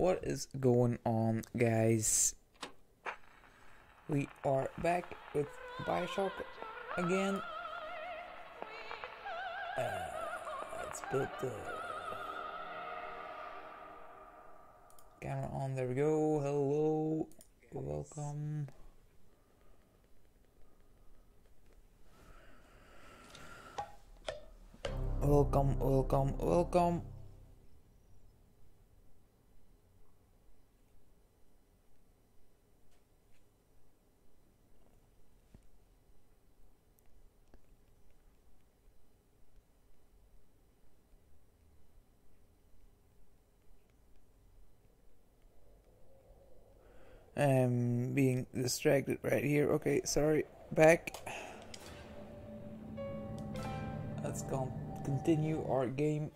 What is going on, guys? We are back with Bioshock again. Uh, let's put the camera on. There we go. Hello. Welcome. Welcome, welcome, welcome. I'm being distracted right here. Okay, sorry. Back. Let's go continue our game.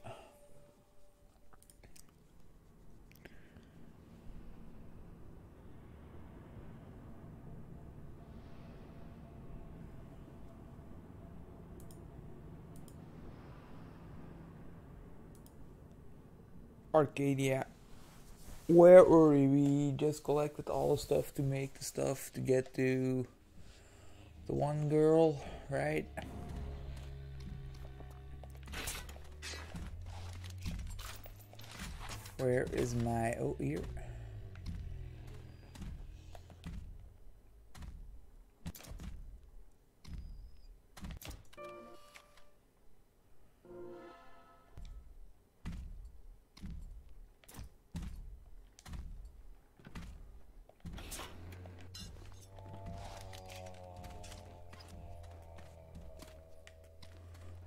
Arcadia. Where were we? We just collected all the stuff to make the stuff to get to the one girl, right? Where is my oh here?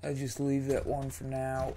I just leave that one for now.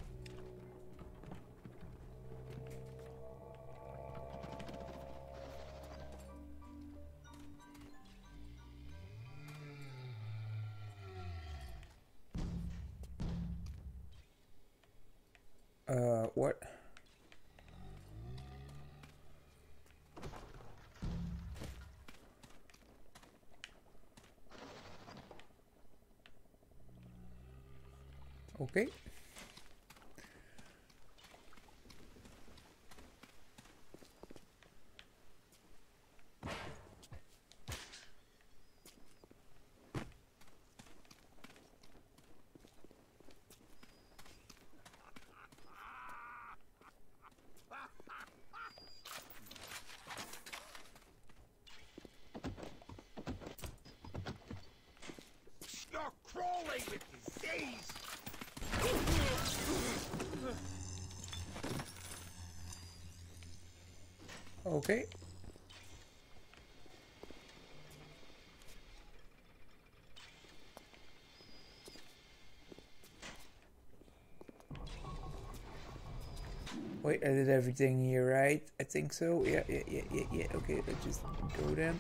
I did everything here, right? I think so. Yeah, yeah, yeah, yeah, yeah. Okay, let's just go then.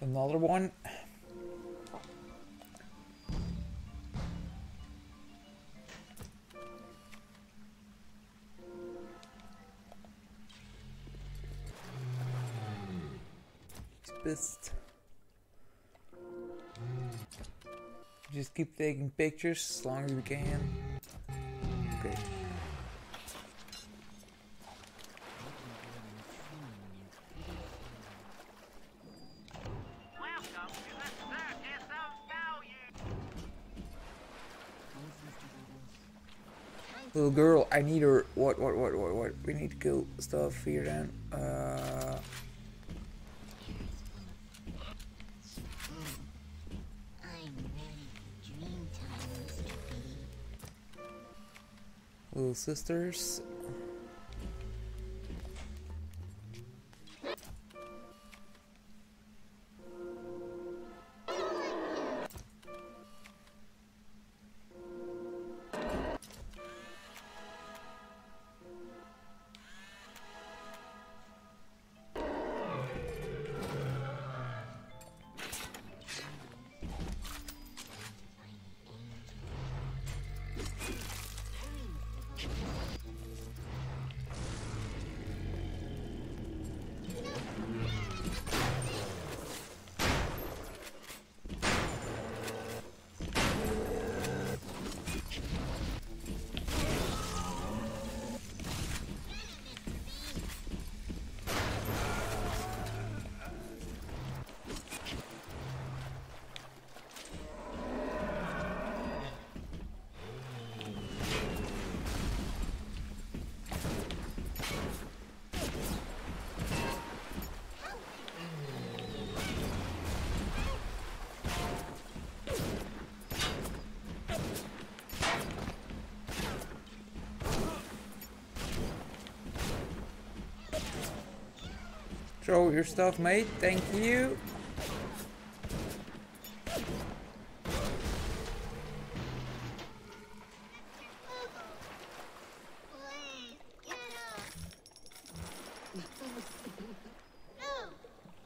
Another one. Just keep taking pictures as long as we can. Okay. Little girl, I need her. What, what, what, what, what? We need to kill stuff here then. Uh, sisters. Throw your stuff, mate. Thank you.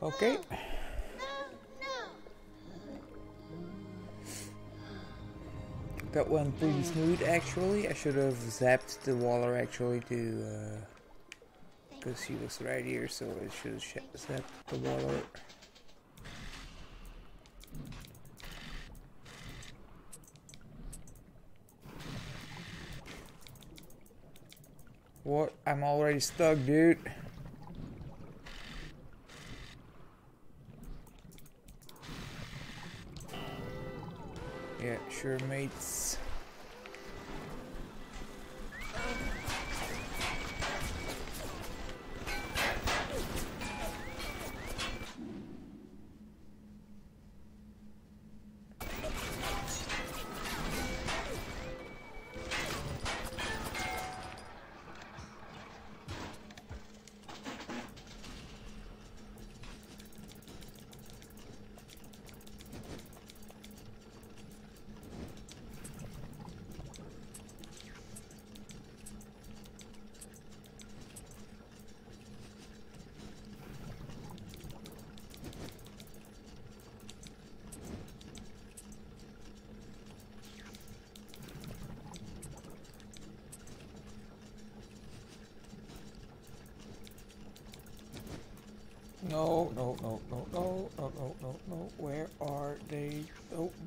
Okay. That went pretty smooth actually. I should have zapped the waller actually to uh because she was right here so it should zapped the waller. What? I'm already stuck, dude. Yeah, sure, mates.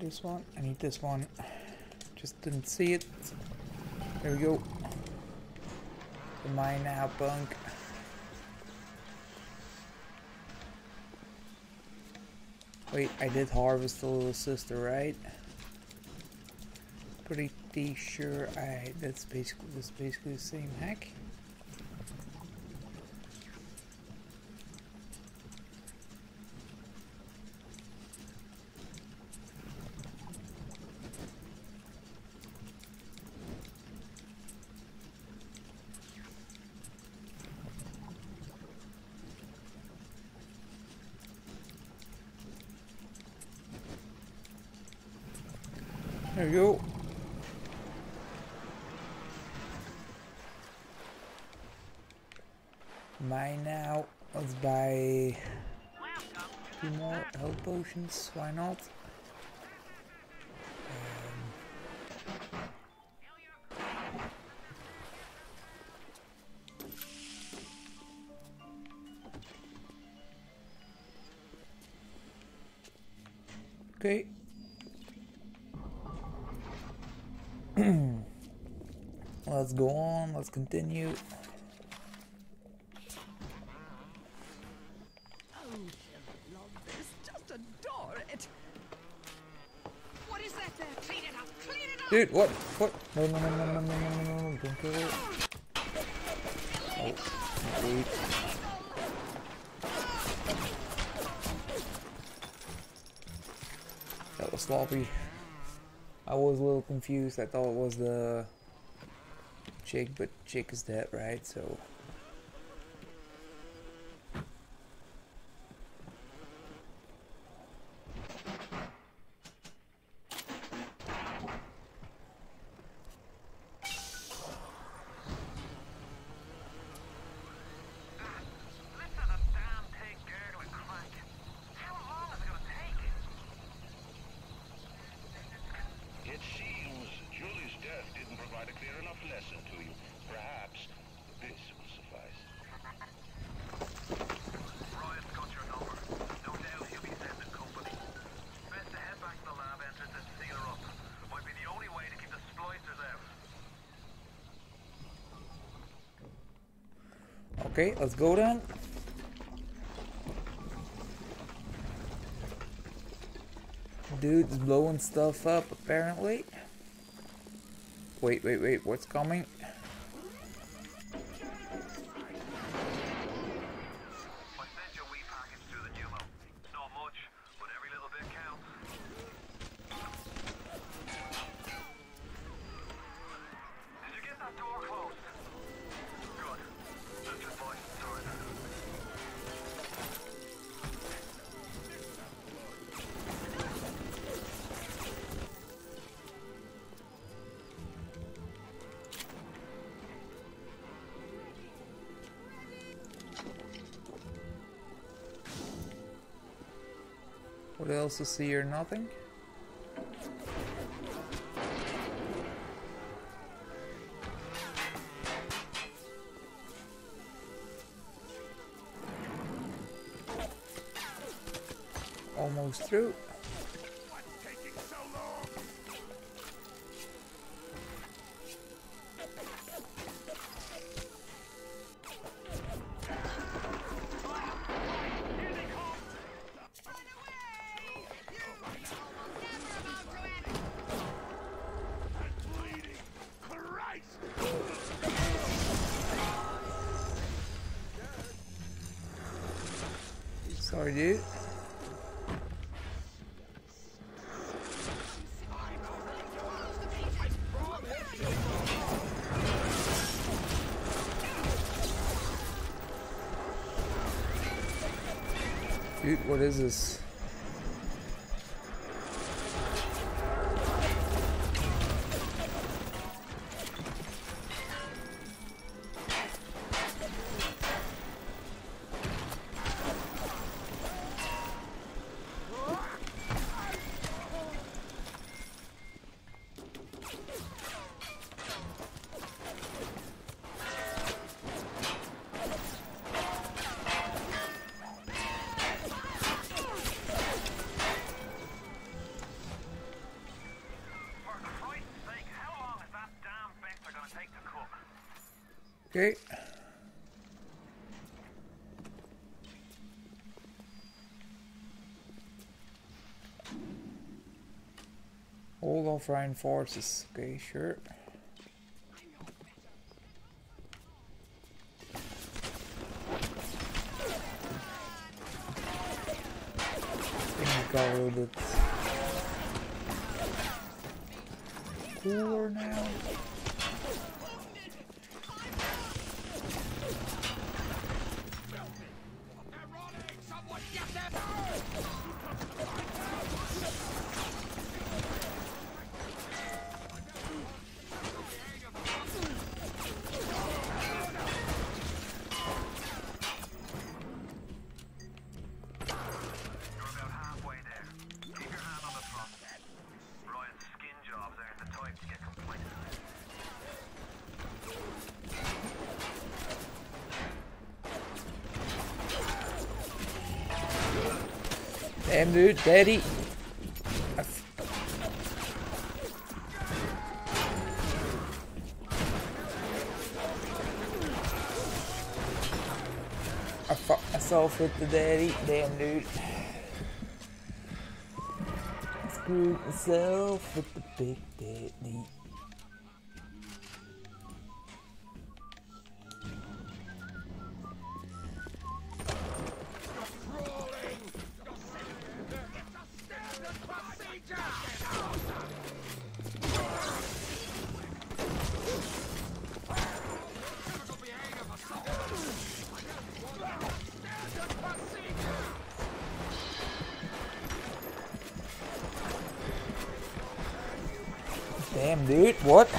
This one. I need this one. Just didn't see it. There we go. The mine now, bunk. Wait, I did harvest the little sister, right? Pretty sure I. That's basically that's basically the same hack. It up. Dude, what? What? No, no, no, no, no, no, no, no, no, don't kill it. Oh. That was sloppy. I was a little confused. I thought it was the Jake, but Jake is dead, right? So Okay, let's go then. Dude's blowing stuff up apparently. Wait, wait, wait, what's coming? Else is here? Nothing. Almost through. Is this? Offline forces. Okay, sure. Got a little bit cooler now. Dude, daddy. I fucked myself with the daddy. Damn, dude. I screwed myself with the big daddy. Dude, what?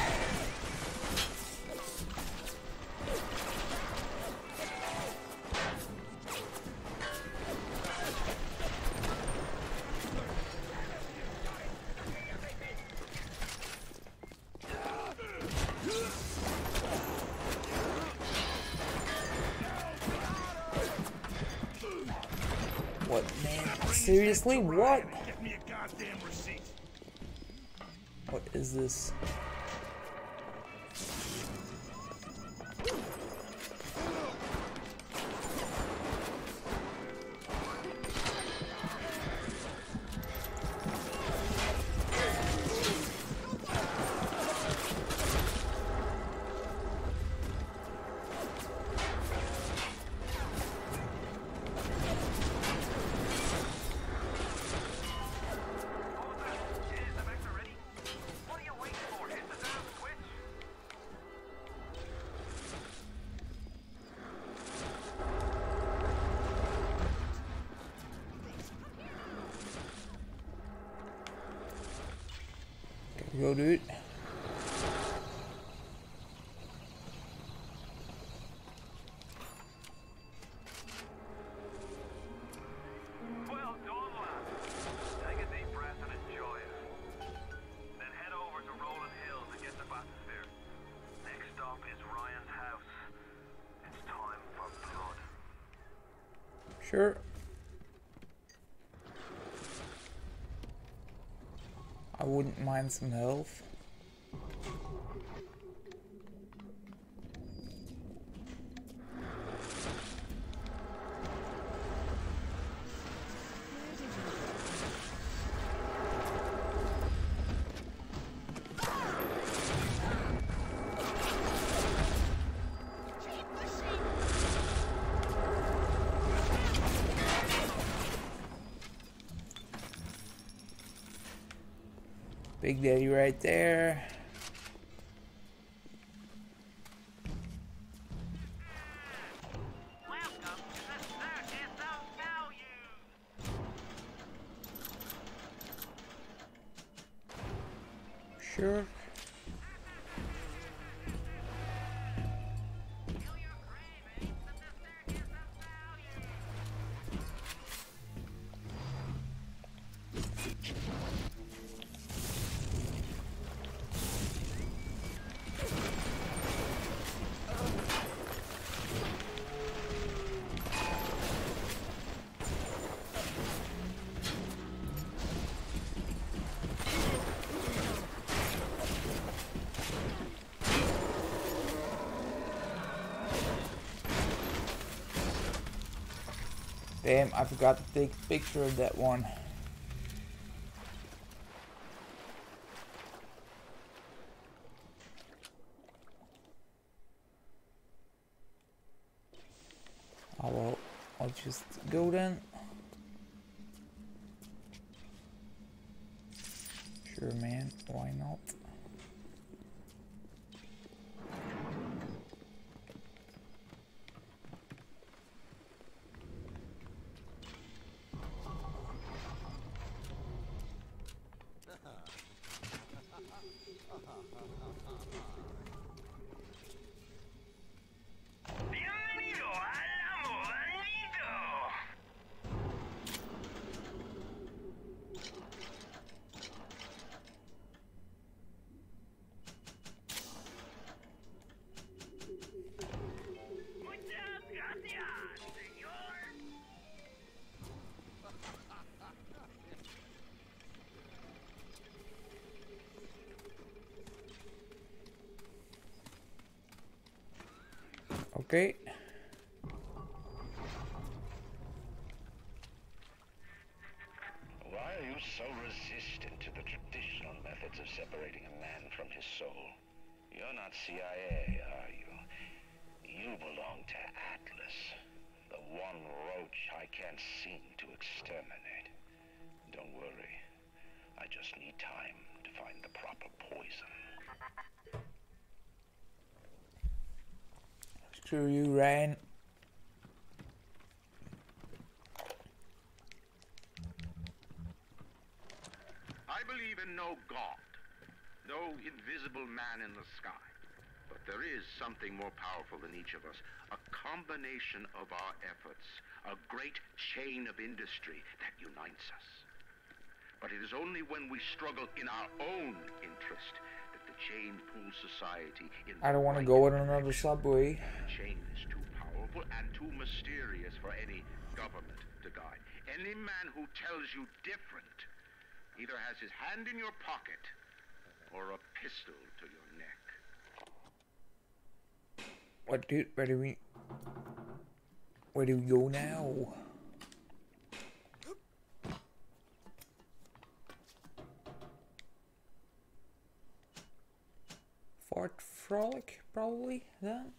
What, man? Seriously, what? What is this? Sure. I wouldn't mind some health. Big Daddy right there. Damn, I forgot to take a picture of that one. Okay. Ryan. I believe in no God, no invisible man in the sky. But there is something more powerful than each of us. A combination of our efforts, a great chain of industry that unites us. But it is only when we struggle in our own interest I don't want to go in another subway. The chain is too powerful and too mysterious for any government to guide. Any man who tells you different either has his hand in your pocket or a pistol to your neck. What, dude? Where do we? Where do we go now? Fort Frolic, probably then.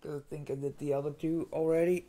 Cause I think I did the other two already.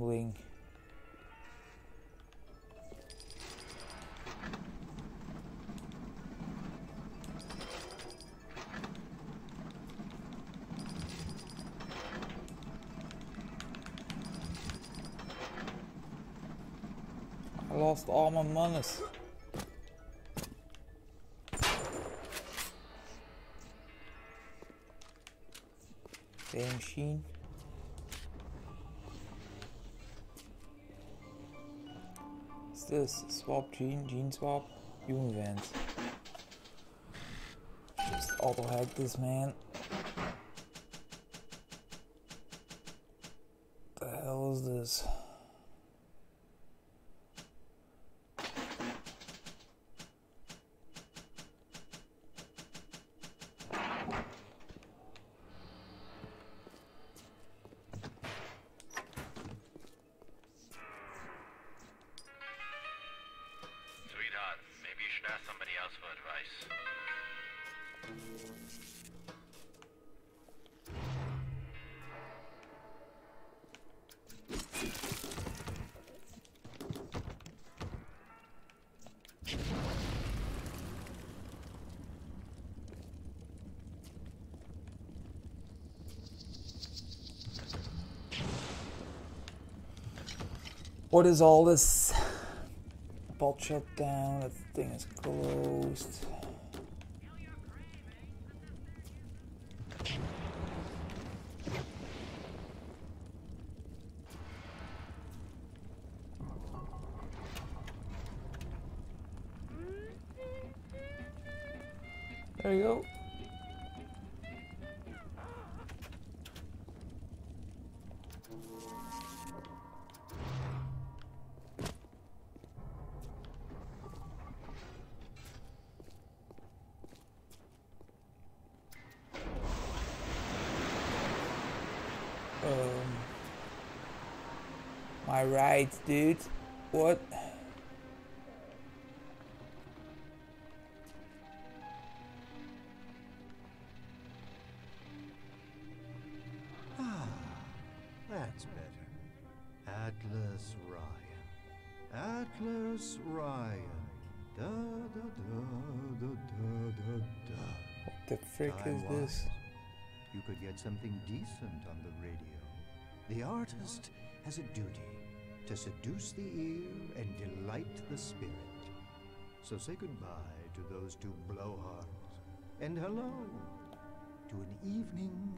Gambling. I lost all my monies. Damn machine. This? Swap gene, gene swap, Univans. Just auto hack this man. What is all this? Bolt shut down, that thing is closed. My rights, dude. What? Ah, That's better. Atlas Ryan. Atlas Ryan. Da da da da da da da. What the frick is Time this? You could get something decent on the radio. The artist has a duty to seduce the ear and delight the spirit. So say goodbye to those two blowhards and hello to an evening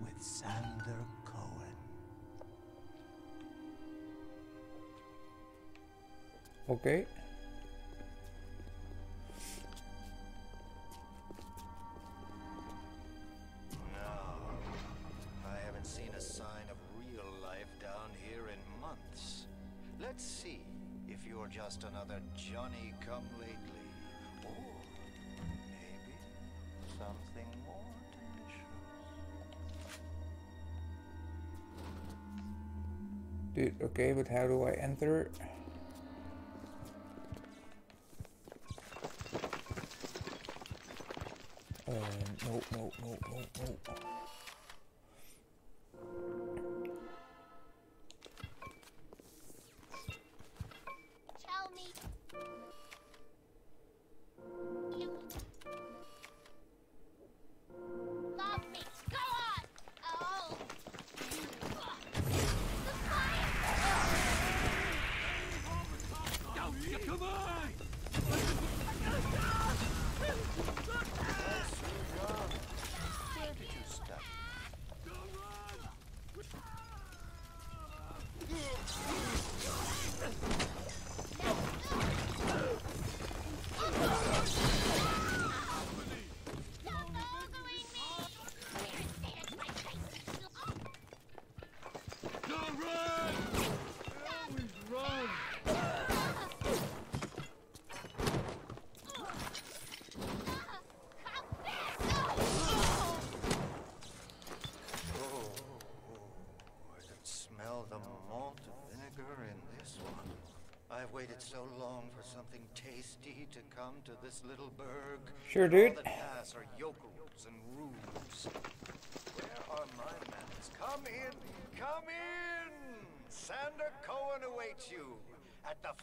with Sander Cohen. Okay. Okay, but how do I enter? so long for something tasty to come to this little burg. Sure, dude. are yokels and rubes. Where are my manners? Come in, come in! Sander Cohen awaits you at the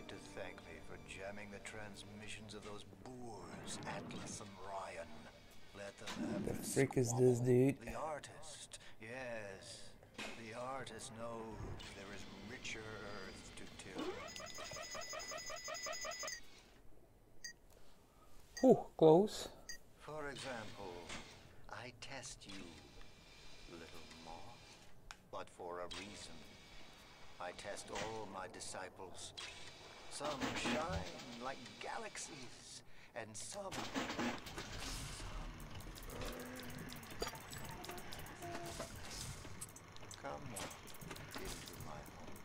need to thank me for jamming the transmissions of those boors, Atlas and Ryan. Let them have The frick is this, dude? The artist, yes. The artist knows there is richer earth to till. Whew, close. For example, I test you, little moth, but for a reason. I test all my disciples. Some shine like galaxies, and some. some. Come now, into my home.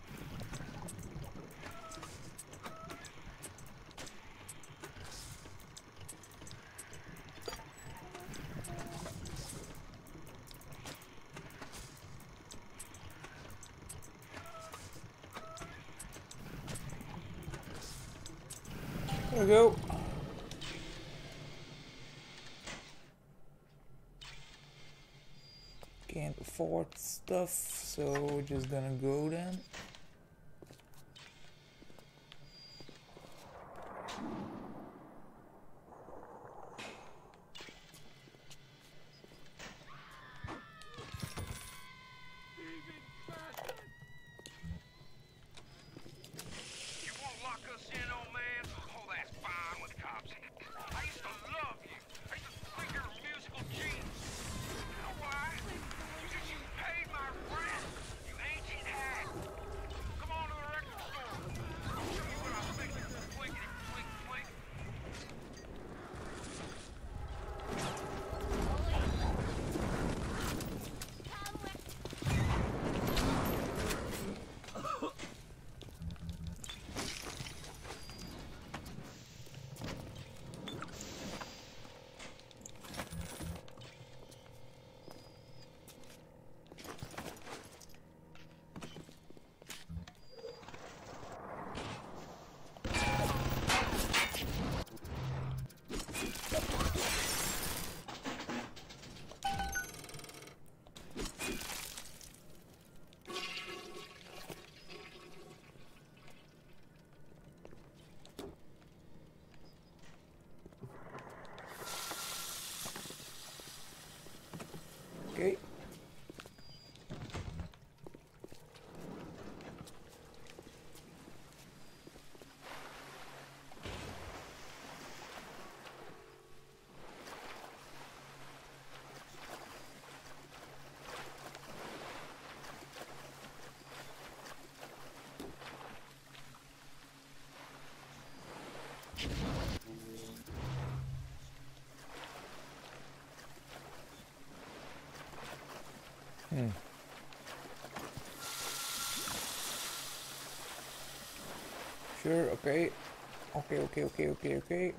There we go. Can't afford stuff, so we're just gonna go then. Hmm. Sure, okay. Okay, okay, okay, okay, okay.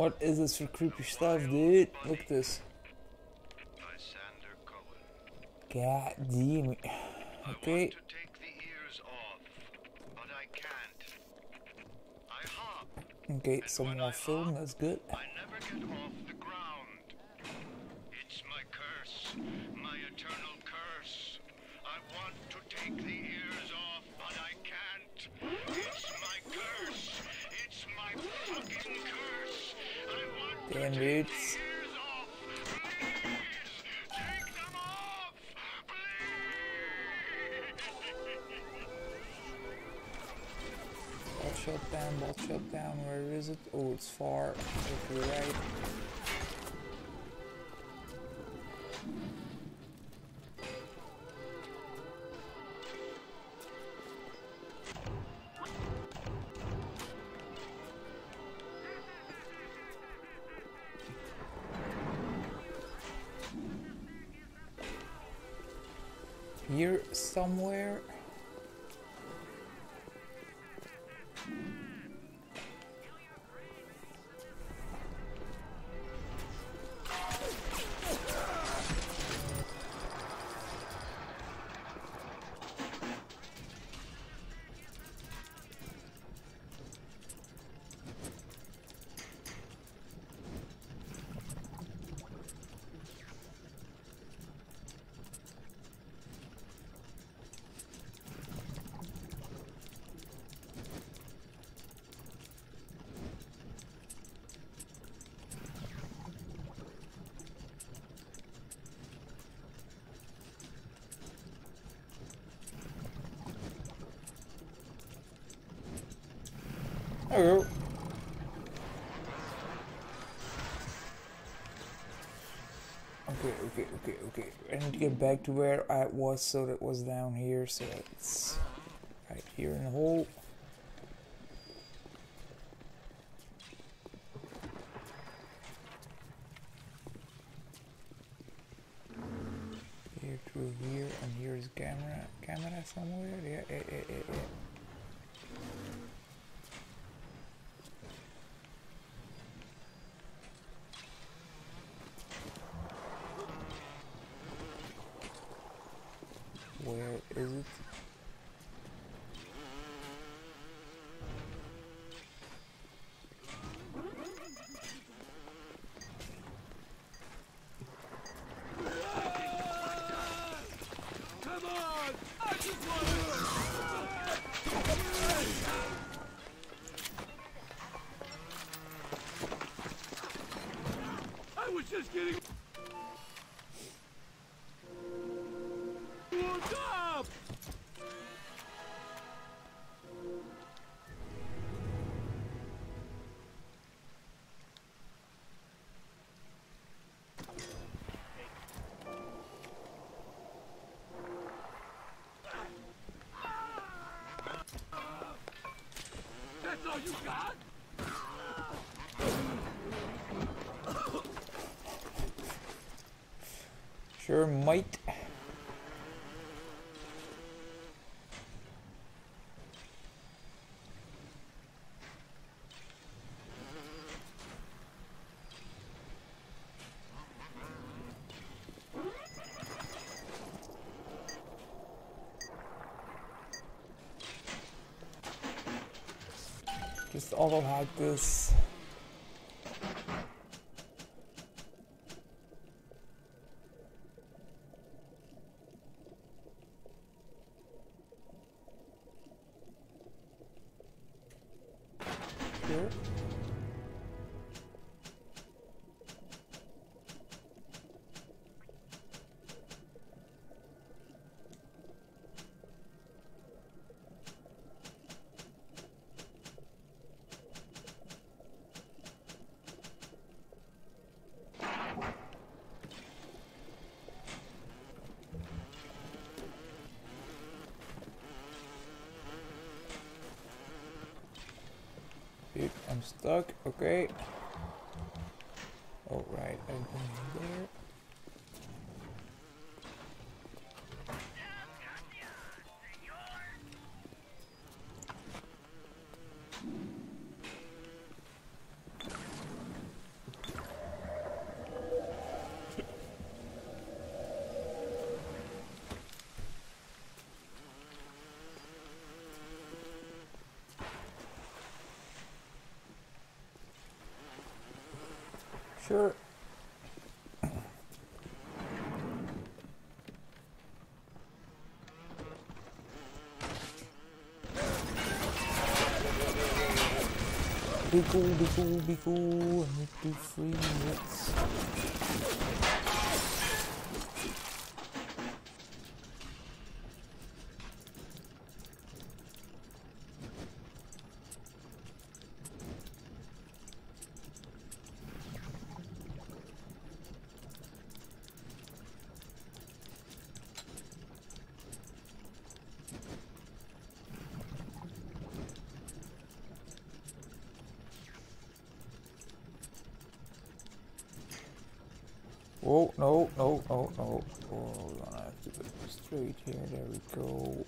What is this for creepy stuff, dude? Look at this. God damn it. Okay. want to take the ears off, but I can't. I hop. Okay, some more film, that's good. I is Hello. Okay, okay, okay, okay. I need to get back to where I was, so that was down here, so it's right here in the hole. Sure might. Auto hack this. Sure. Dude, I'm stuck. Sure. Be cool, be cool, be cool. I need to free minutes. Oh, no, no, no, no. Hold on, I have to put this straight here. There we go.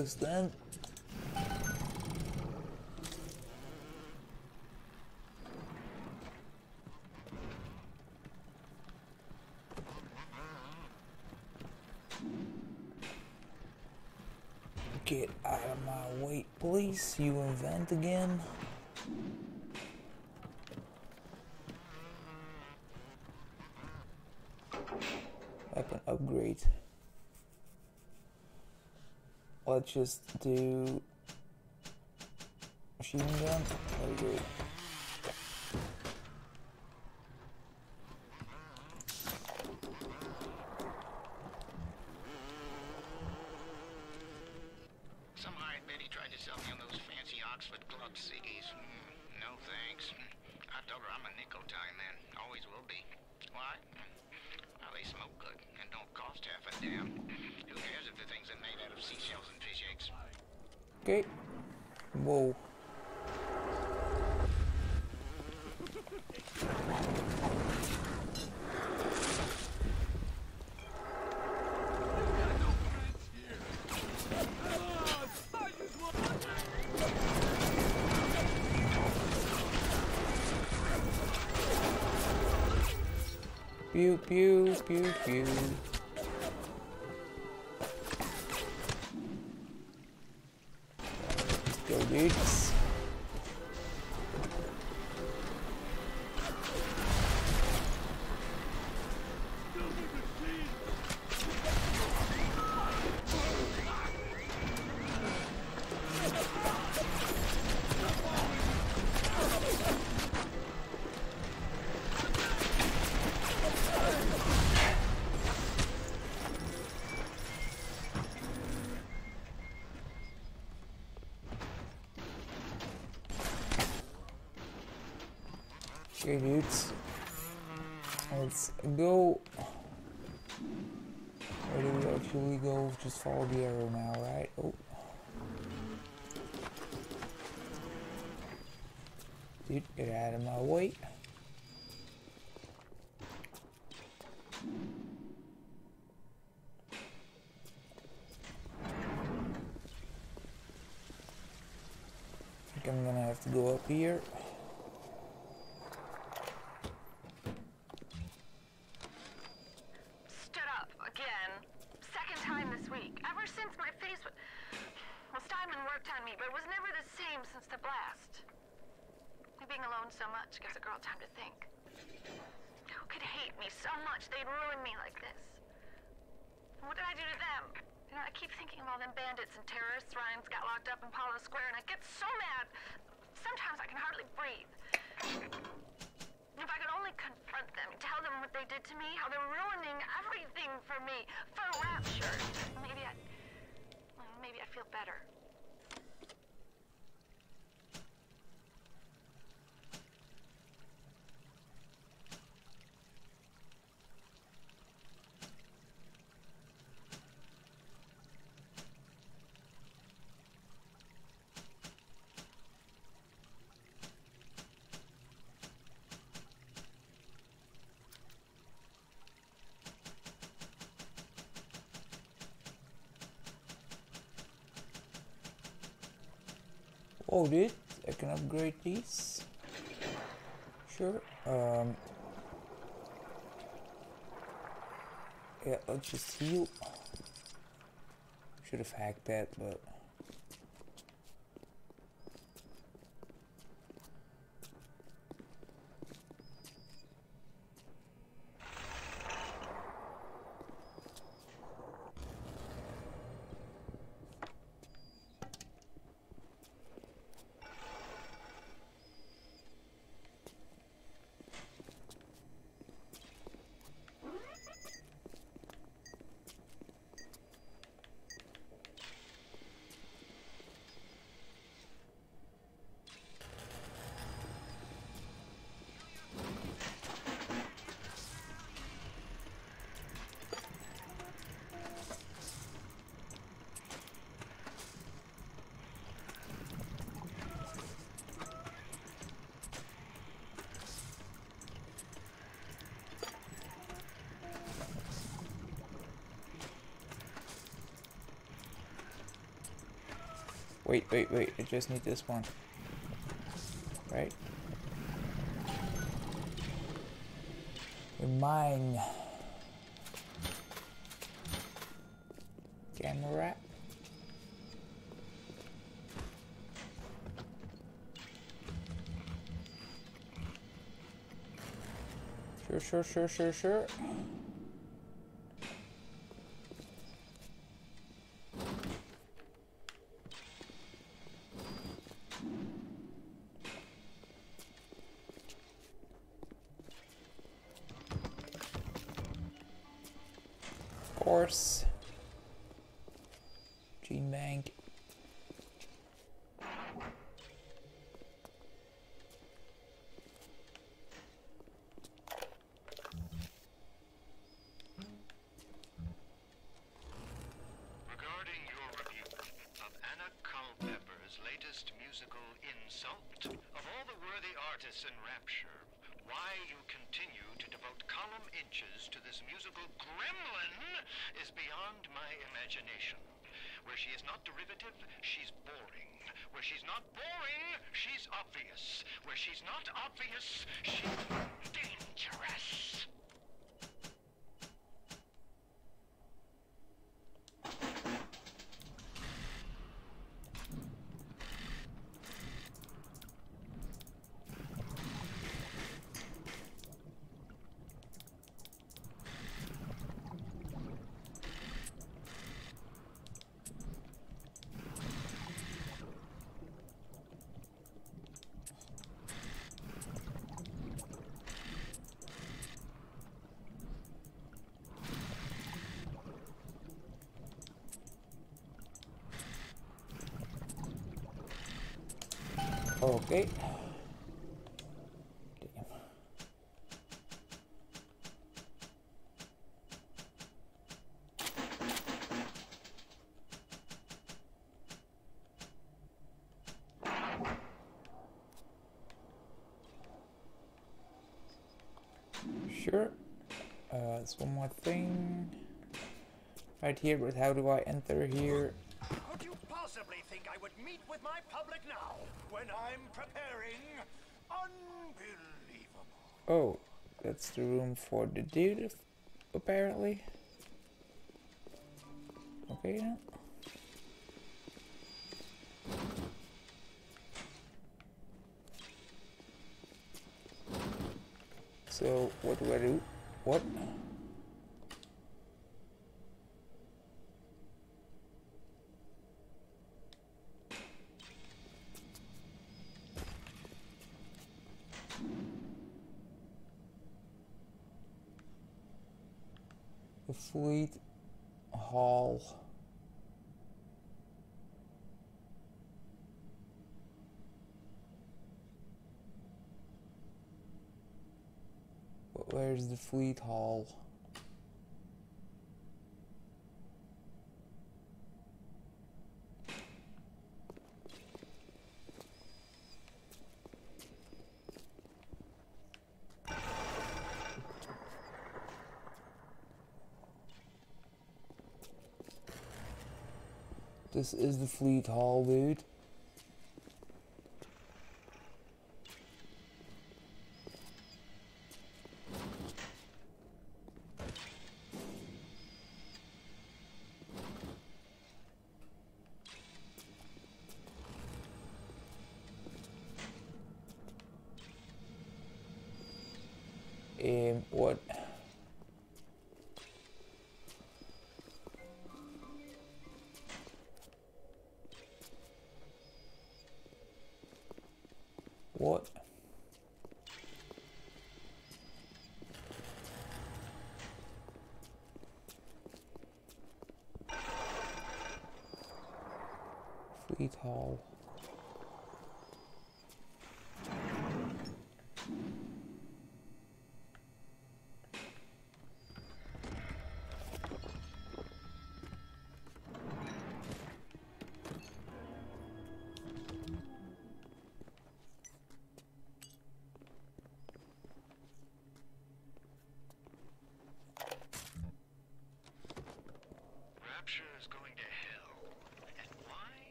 Pakistan let's just do machine gun. There we. pew pew. tributes. Let's go. Where do we actually go? Just follow the arrow now, right? Oh. Dude, get out of my way. Oh, dude, I can upgrade these. Sure. Um. Yeah, let's just heal. Should have hacked that, but. Wait, wait. I just need this one. Right? Mine. Camera. Sure, sure, sure, sure, sure. Okay. Sure. Uh, there's one more thing. Right here, but how do I enter here? Could you possibly think I would meet with my public now when I'm preparing? Unbelievable. Oh, that's the room for the dude, apparently. Okay. So, what do I do? What? Fleet Hall. Where's the Fleet Hall? This is the Fleet Hall, dude. Um, what? What? Fleet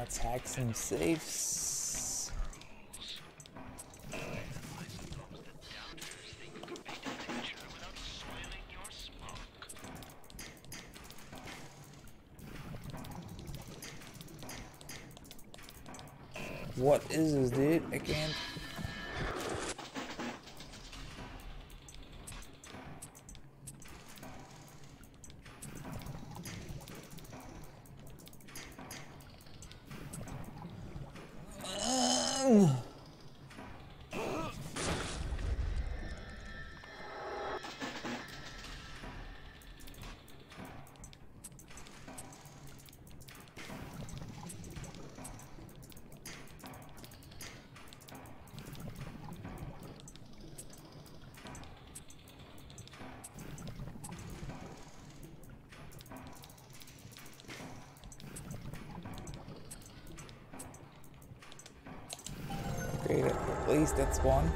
Let's hack some safes. What is this, dude? I can't. Least that's one.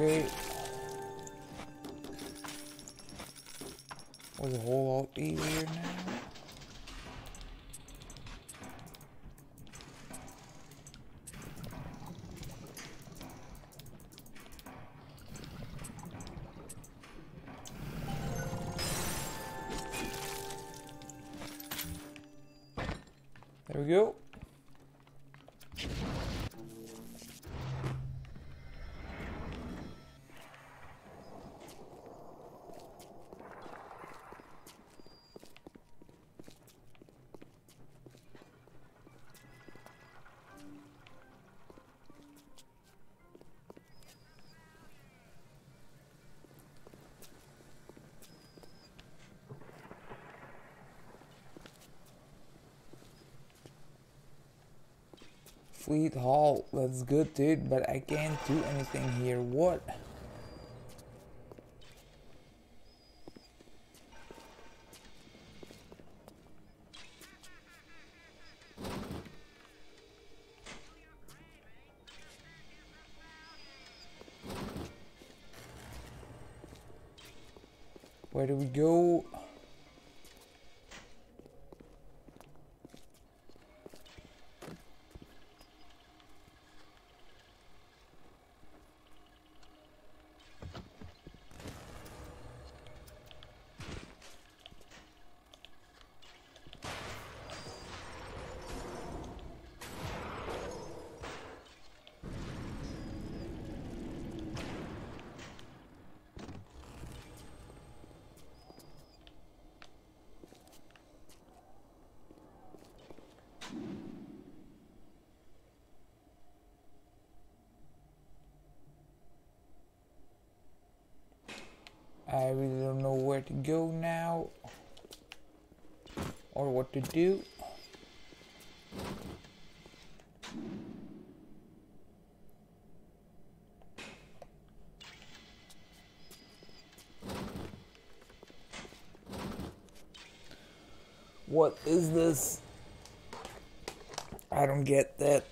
Okay. Was a whole lot easier now. There we go. Fleet Hall, that's good dude, but I can't do anything here. What? Go now or what to do. What is this? I don't get that.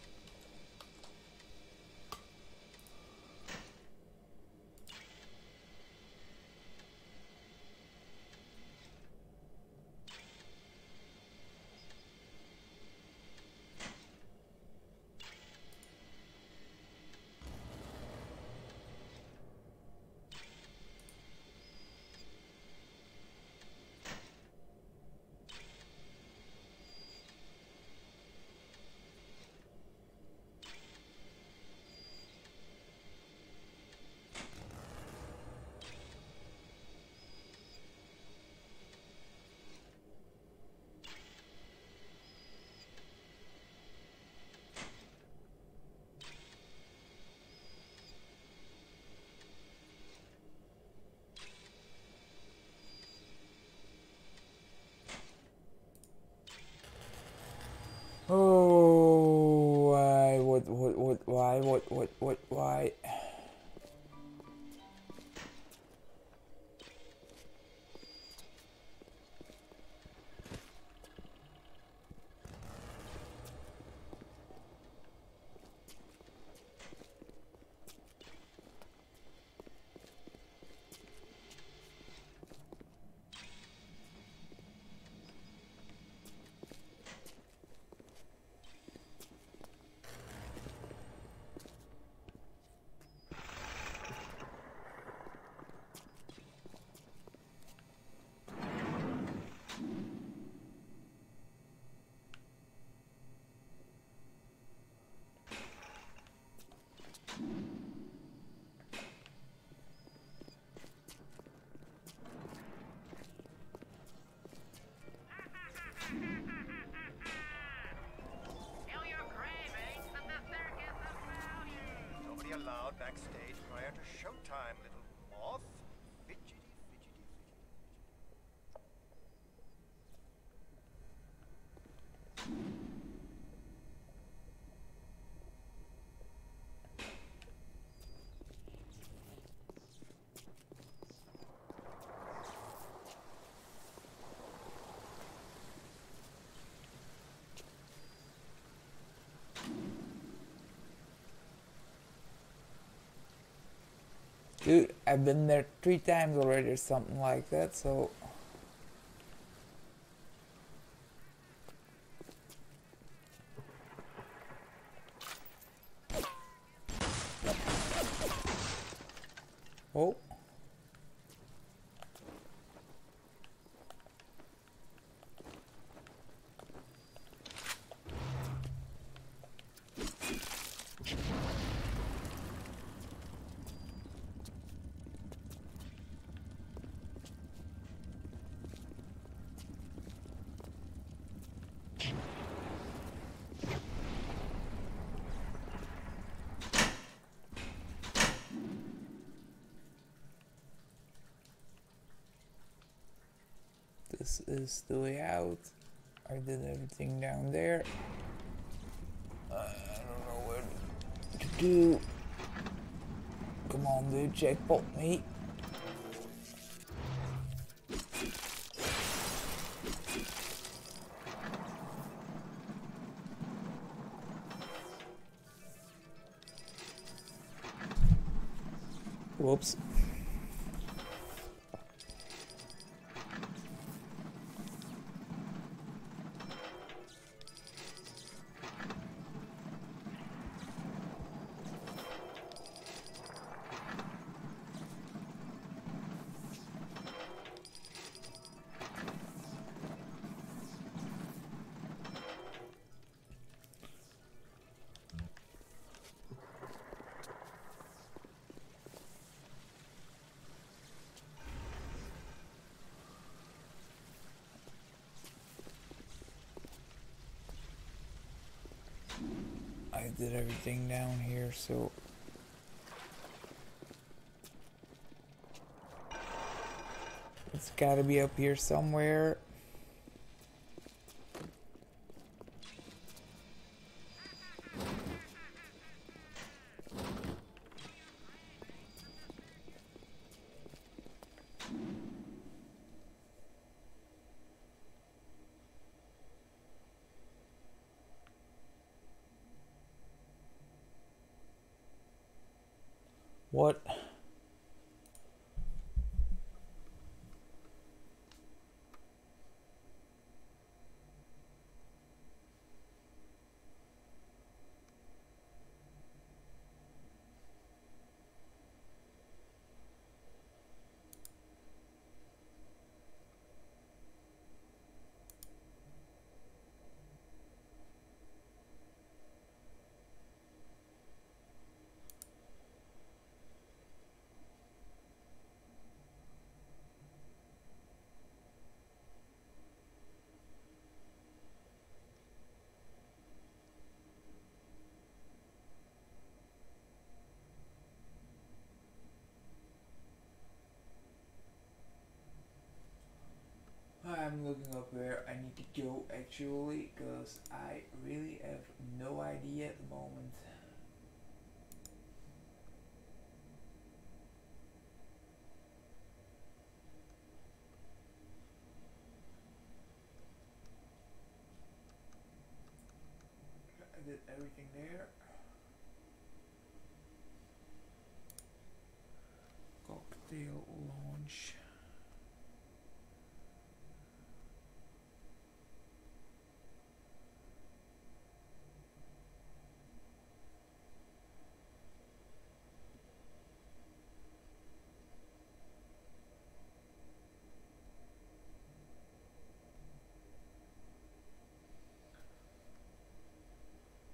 Showtime, little moth. Fidgety, fidgety, Dude, I've been there three times already or something like that, so... Oh. This is the way out. I did everything down there. I don't know what to do. Come on, dude, checkpoint me. Did everything down here, so It's gotta be up here somewhere. What? Where I need to go actually because I really have no idea at the moment. I did everything there. Cocktail launch.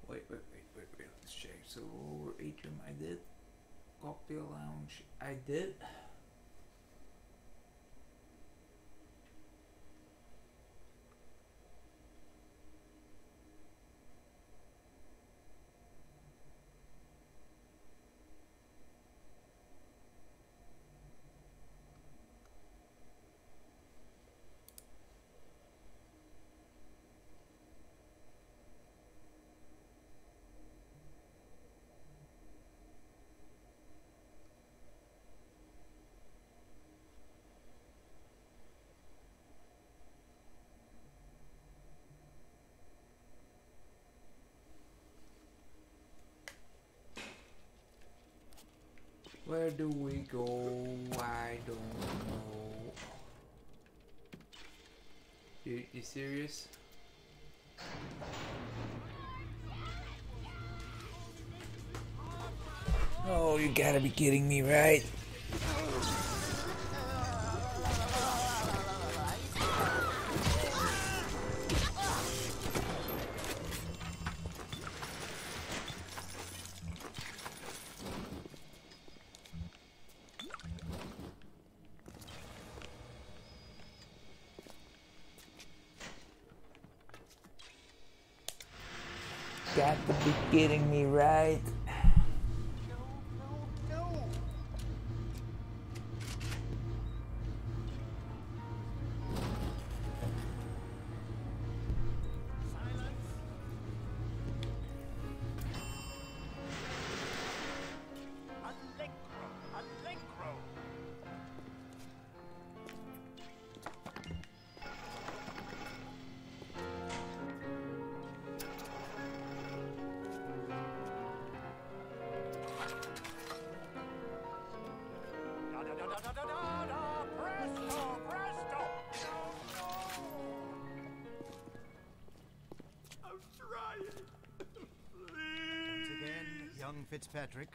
Wait, wait, wait, wait, wait. So atrium, I did. Cocktail lounge, I did. Where do we go? I don't know. You, you serious? Oh, you gotta be kidding me, right? Got to be kidding me, right? Fitzpatrick.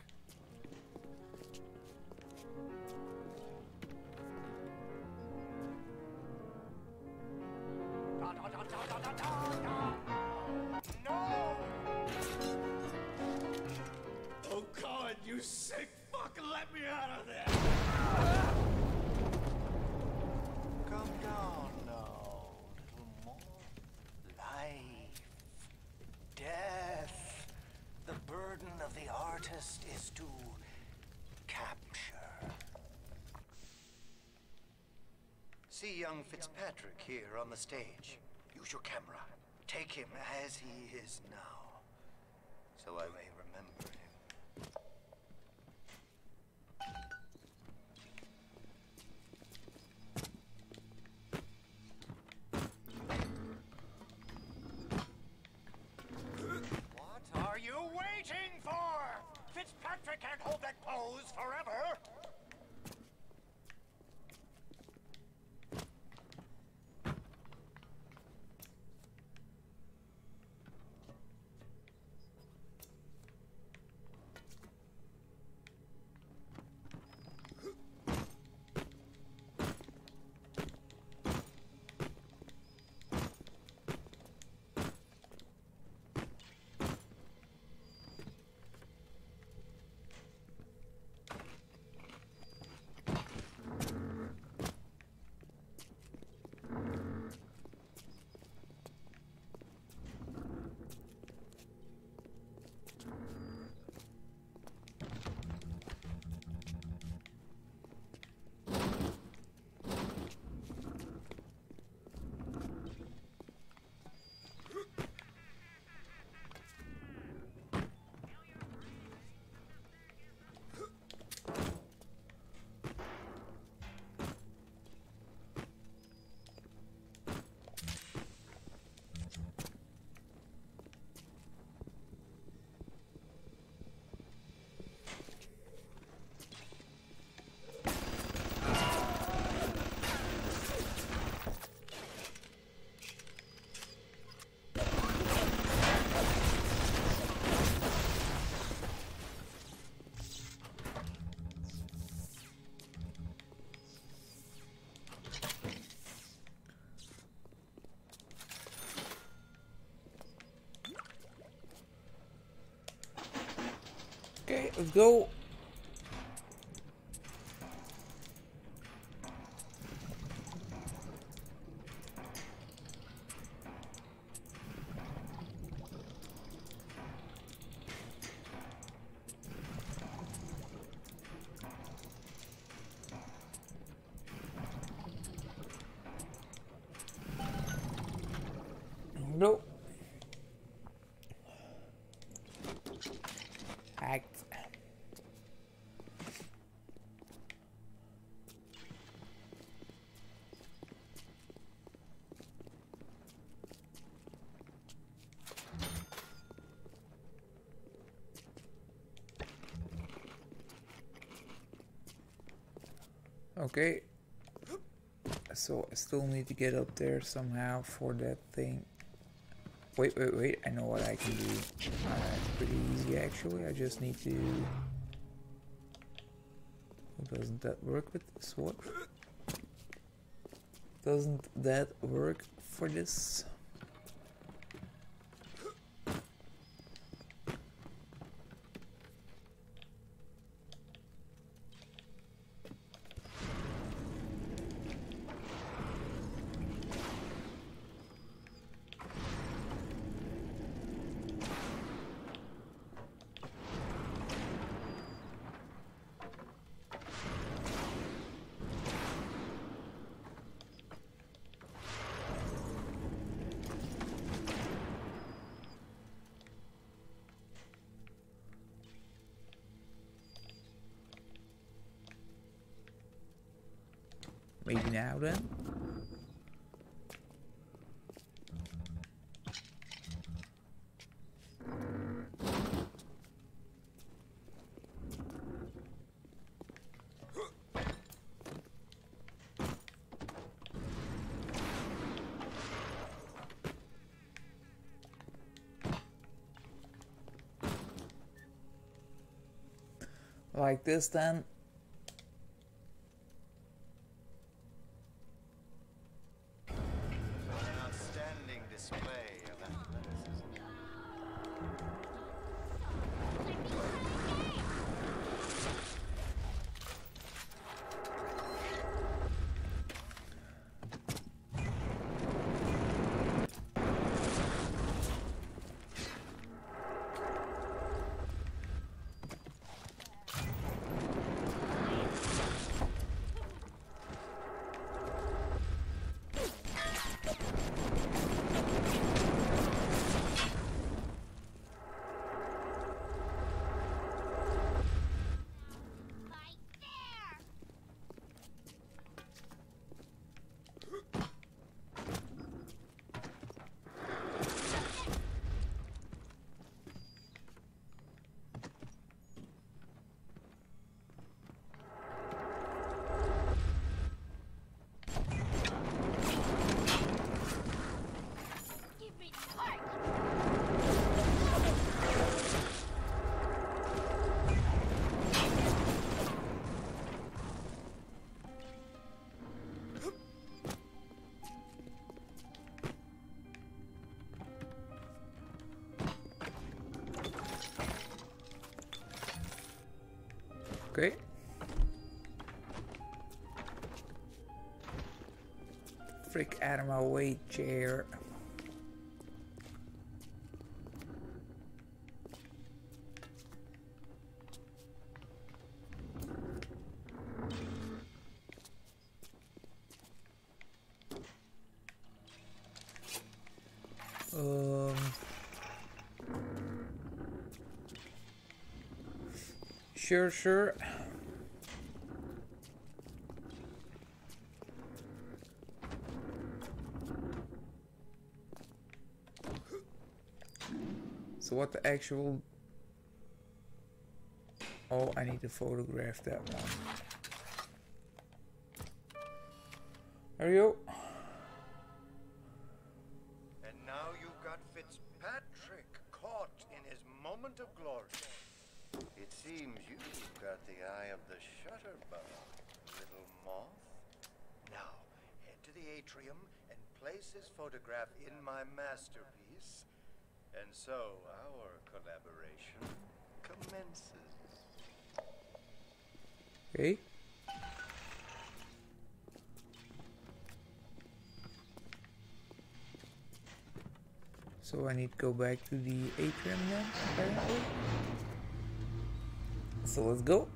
Fitzpatrick here on the stage. Use your camera. Take him as he is now, go. Nope. Act. Okay. So I still need to get up there somehow for that thing. Wait, wait, wait. I know what I can do. Uh, it's pretty easy actually. I just need to... Doesn't that work with this? What? Doesn't that work for this? Maybe now then? Like this then? Out of my way, chair. Um. Sure, sure. What the actual... Oh, I need to photograph that one. There you go. And now you've got Fitzpatrick caught in his moment of glory. It seems you've got the eye of the shutterbug, little moth. Now, head to the atrium and place his photograph in my masterpiece. And so our collaboration commences. Okay. So I need to go back to the atrium now, apparently. So let's go.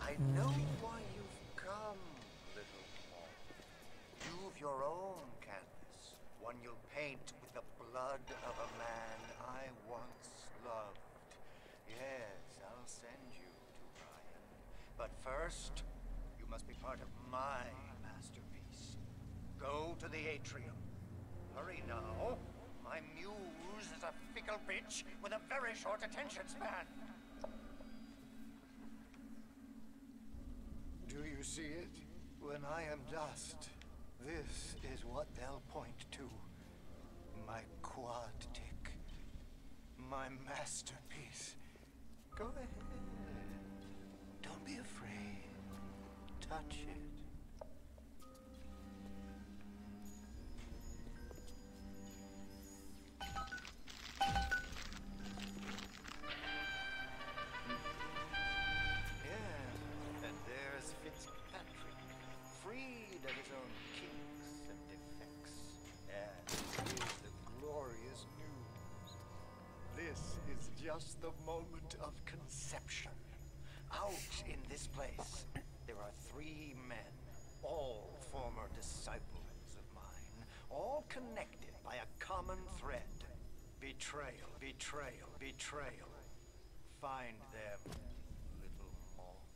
I know why you've come, little moth. You've your own canvas, one you'll paint with the blood of a man I once loved. Yes, I'll send you to Ryan. But first, you must be part of my masterpiece. Go to the atrium. Hurry now. My muse is a fickle bitch with a very short attention span. Do you see it? When I am dust, this is what they'll point to. My quad tick. My masterpiece. Go ahead. Don't be afraid. Touch it. This place, there are three men, all former disciples of mine, all connected by a common thread. Betrayal, betrayal, betrayal. Find them, little moth,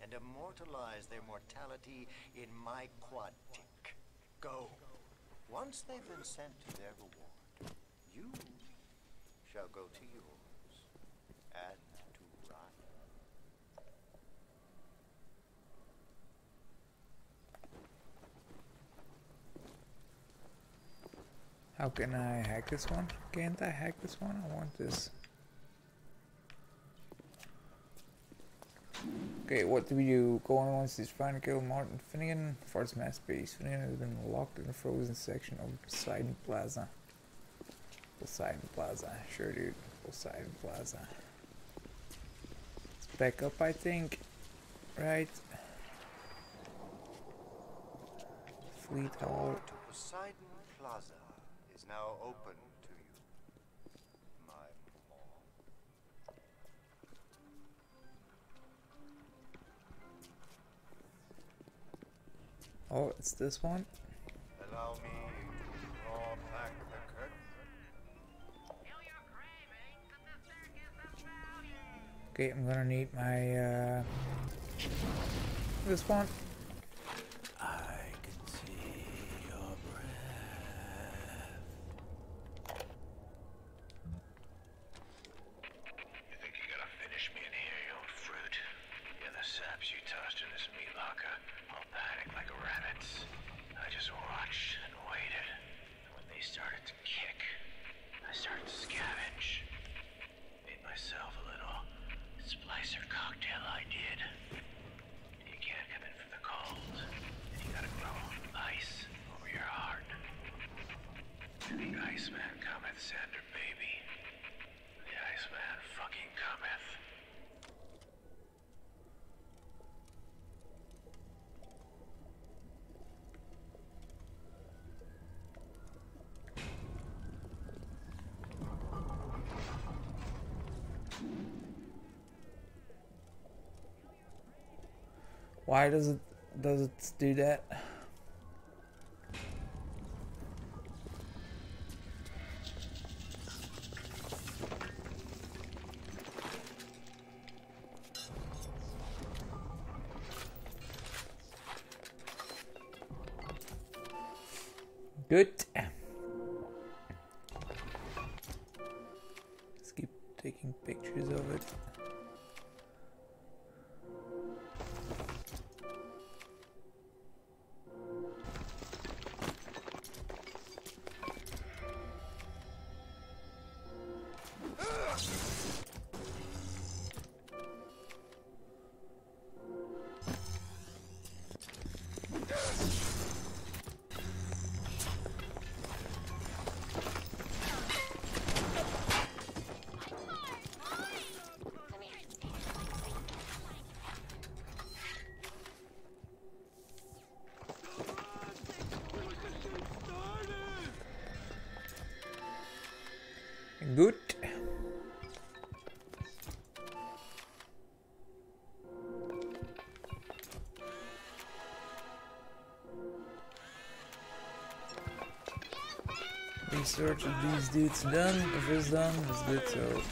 and immortalize their mortality in my quadtych. Go. Once they've been sent to their reward, you shall go to yours and to Ryan. How can I hack this one? Can't I hack this one? I want this. Okay, what do we do? Go on once he's trying to kill Martin Finnegan for his masterpiece. Finnegan has been locked in the frozen section of Poseidon Plaza. Poseidon Plaza. Sure, dude. Poseidon Plaza. It's back up, I think. Right? Fleet Hall. Poseidon Plaza is now open to you, my moth. Oh, it's this one. Allow me to draw back the curtain. Okay, I'm gonna need my uh this one. I can see your breath. You think you gotta finish me in here, you old fruit? Yeah, the saps you tossed in this meat locker, all panicked like rabbits. I just watched and waited. And when they started to kick, I started to scavenge. baby. The Iceman fucking cometh. Why does it does it do that? Research of these dudes done. If it's done, it's good. So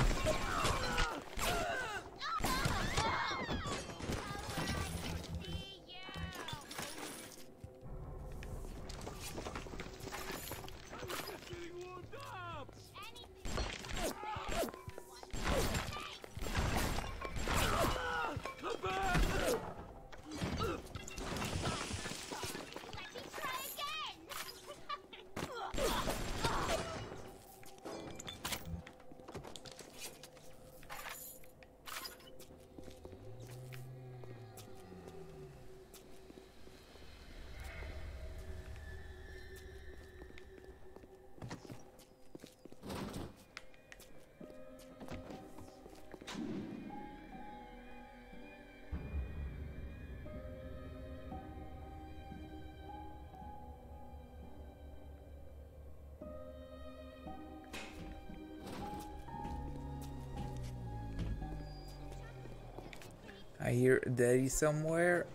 daddy somewhere.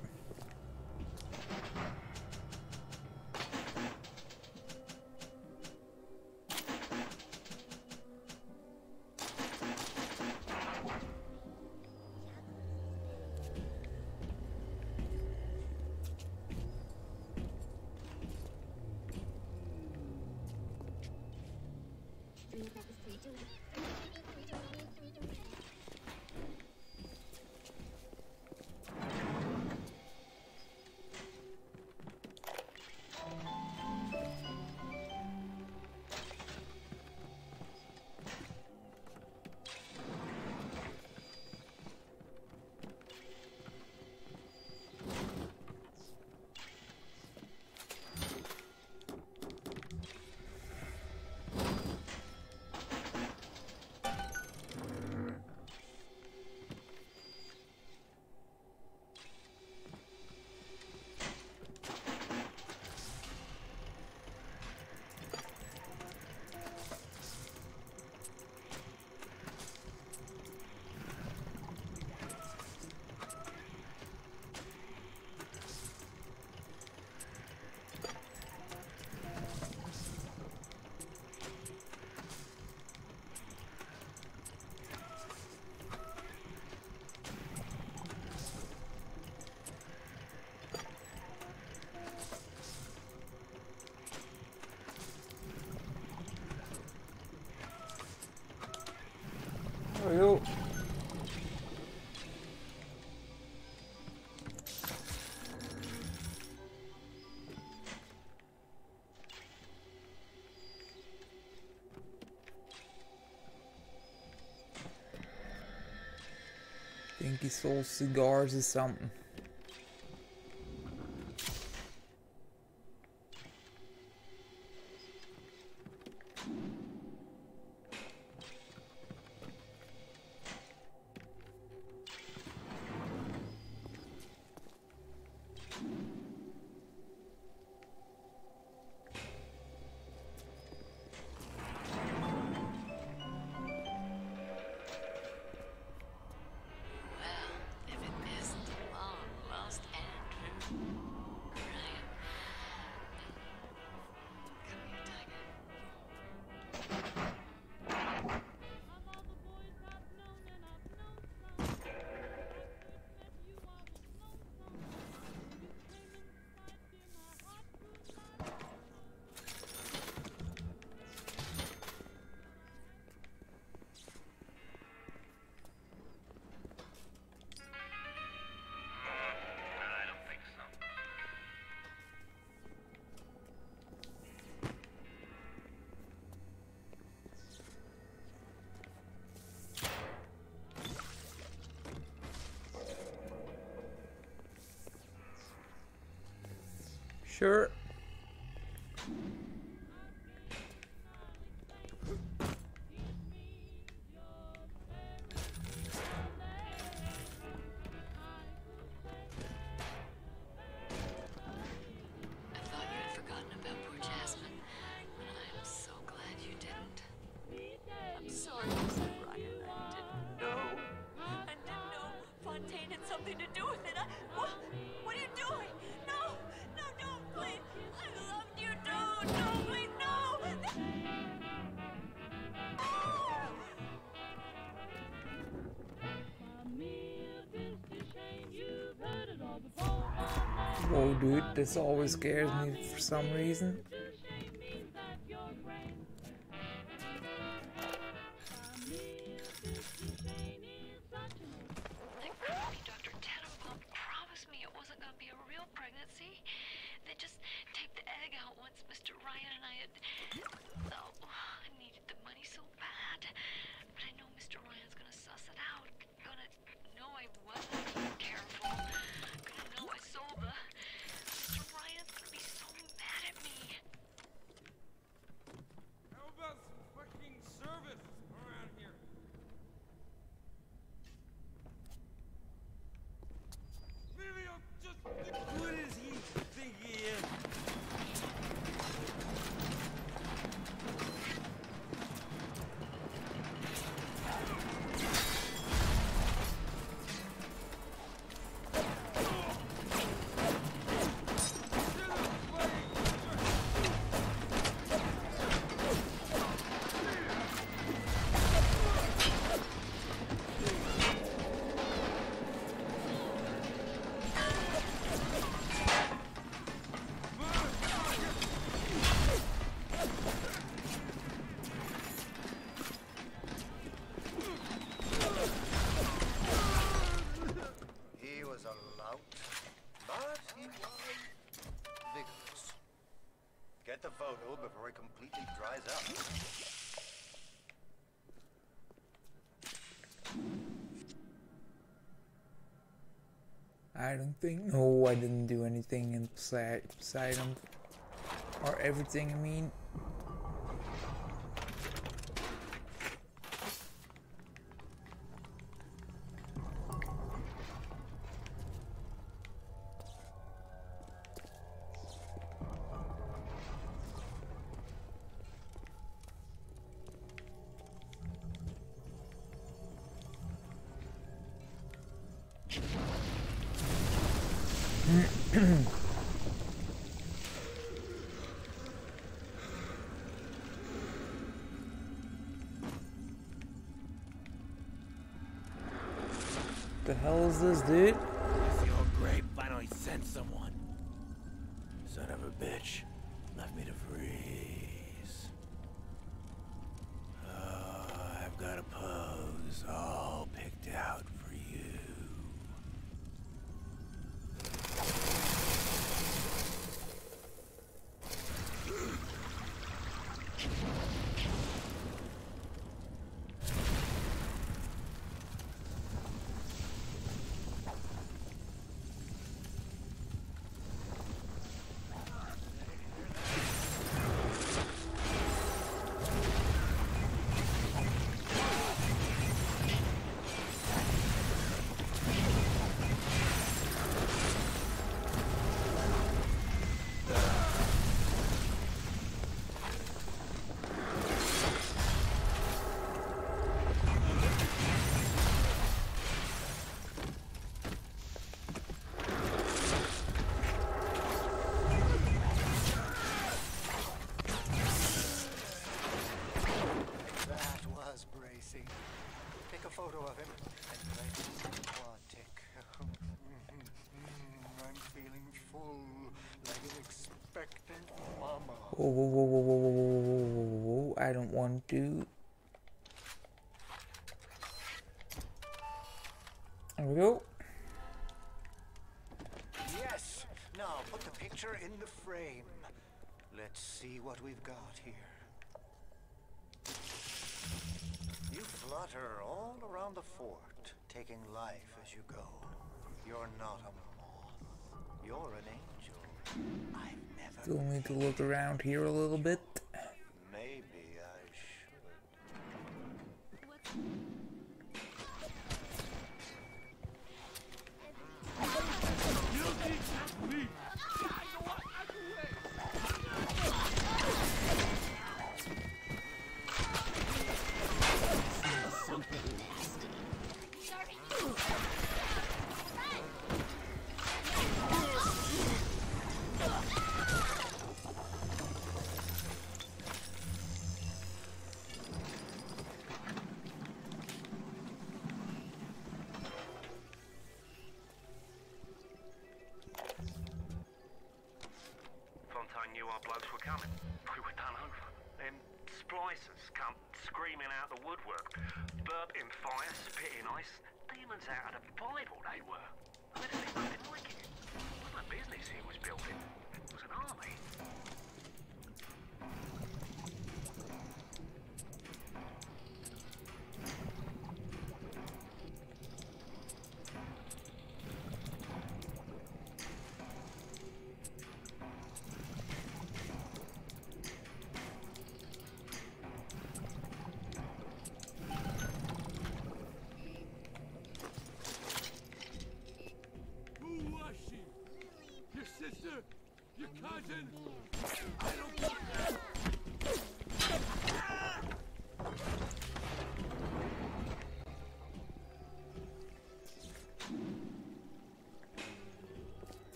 Think he sold cigars or something. dude. This always scares me for some reason. something? No, I didn't do anything in them Or everything, I mean. houses, dude. Whoa, whoa, whoa, whoa, whoa, whoa, whoa, whoa, whoa, I don't want to. There we go. Yes! Now put the picture in the frame. Let's see what we've got here. You flutter all around the fort, taking life as you go. You're not a moth. You're an angel. I'm Still need to look around here a little bit.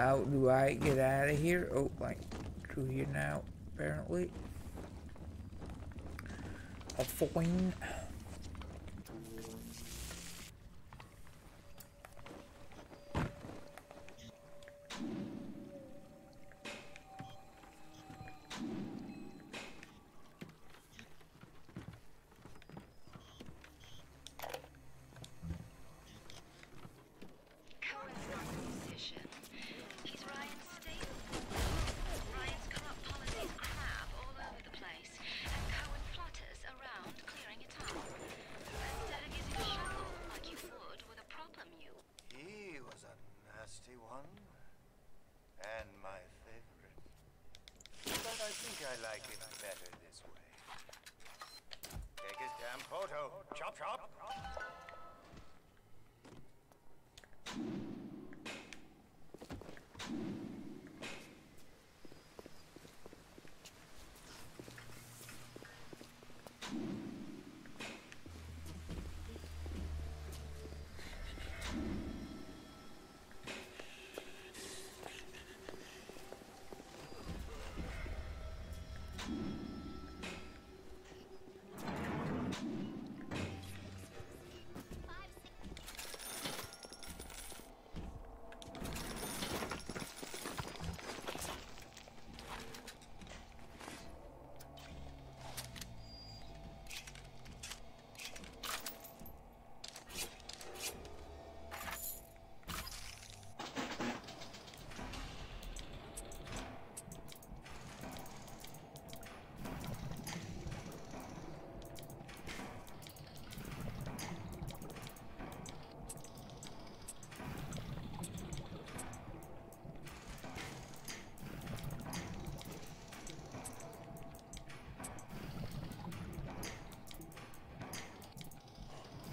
How do I get out of here? Oh, like through here now, apparently. A foin.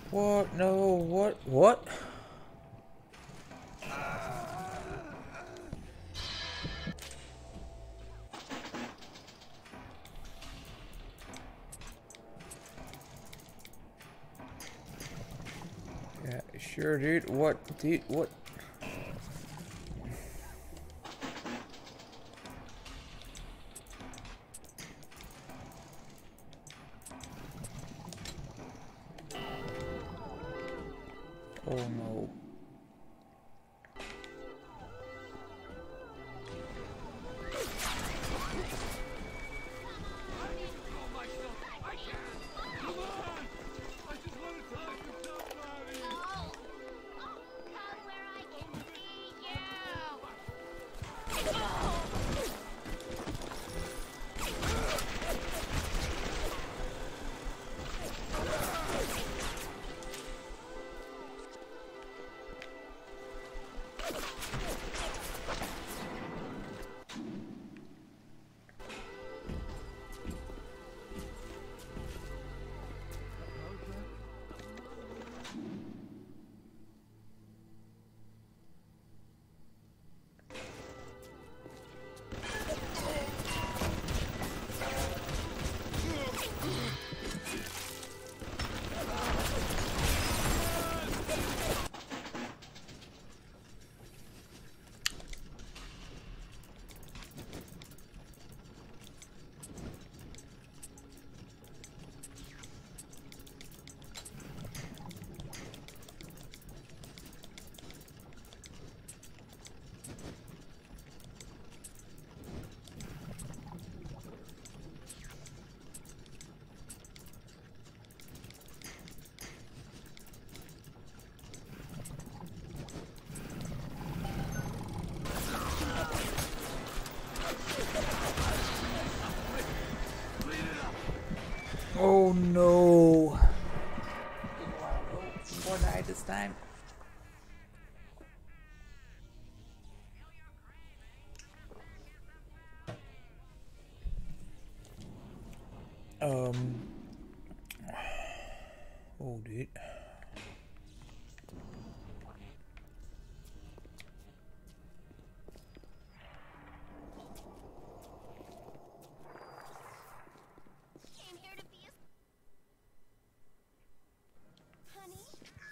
What? No, what? What? Yeah, sure, dude. What, dude? What? Oh no. Before die this time. Um. Oh, dude. Came here to be a honey.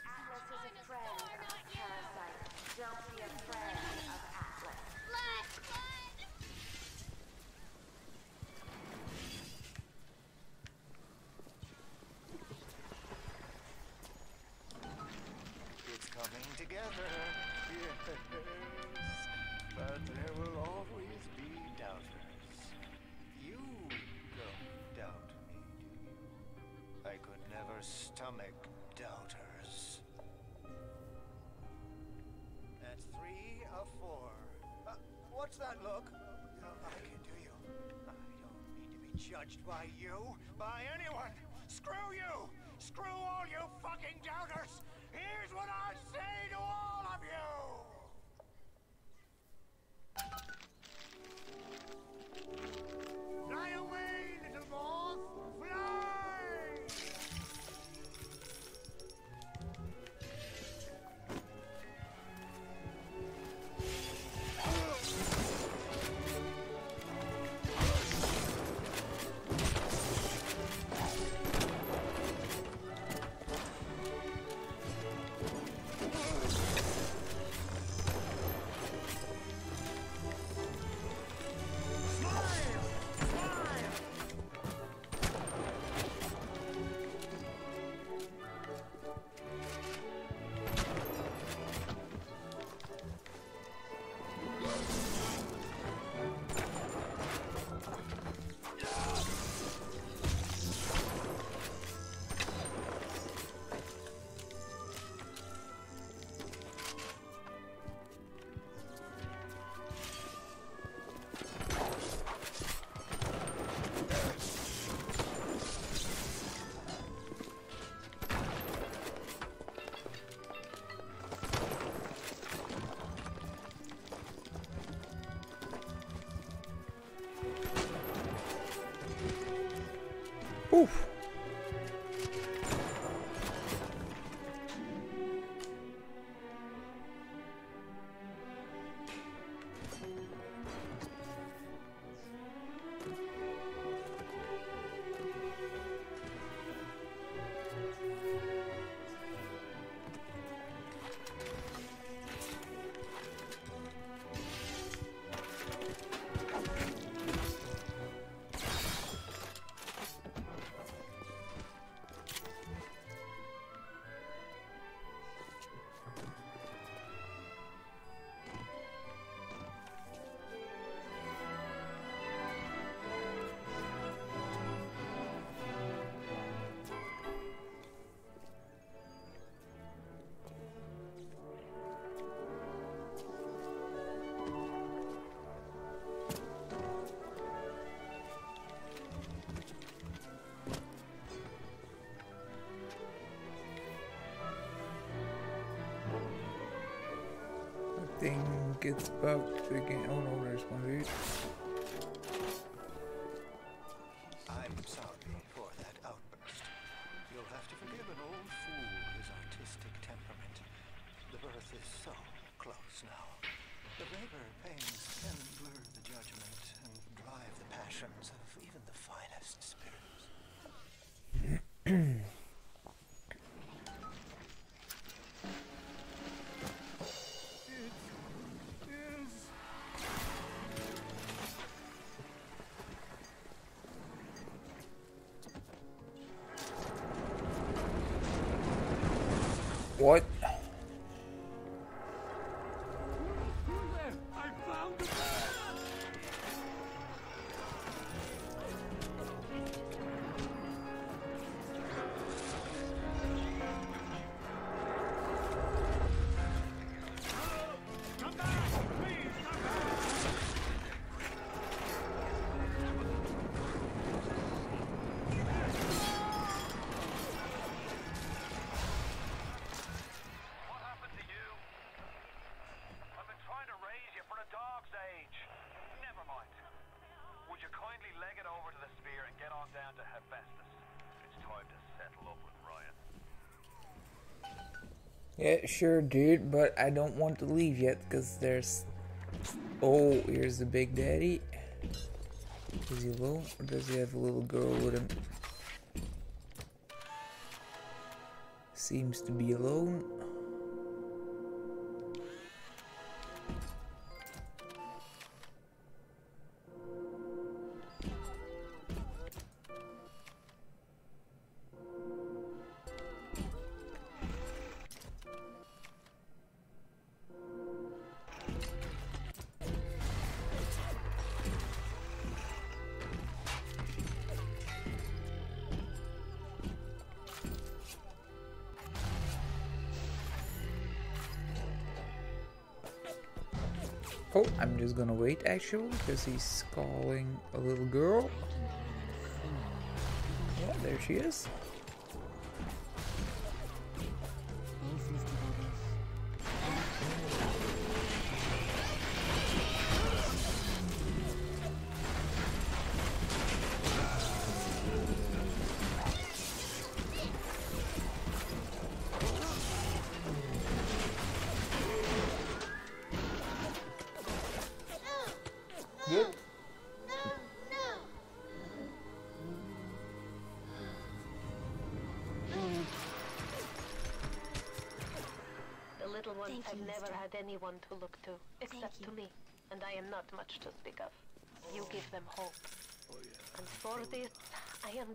Atlas is a friend of Parasite. Don't be a friend of Atlas. Blood, blood. It's coming together. Yes. But there will always be doubters. You don't doubt me, do you? I could never stomach doubters. That's three of four. Uh, what's that look? No, I can do you. I don't need to be judged by you, by anyone. Screw you! Screw all you Oof. It's about to begin. Oh no, there's one dude. Yeah, sure, dude, but I don't want to leave yet because there's. Oh, here's the big daddy. Is he alone or does he have a little girl with him? Seems to be alone. Gonna wait actually because he's calling a little girl. Yeah, there she is.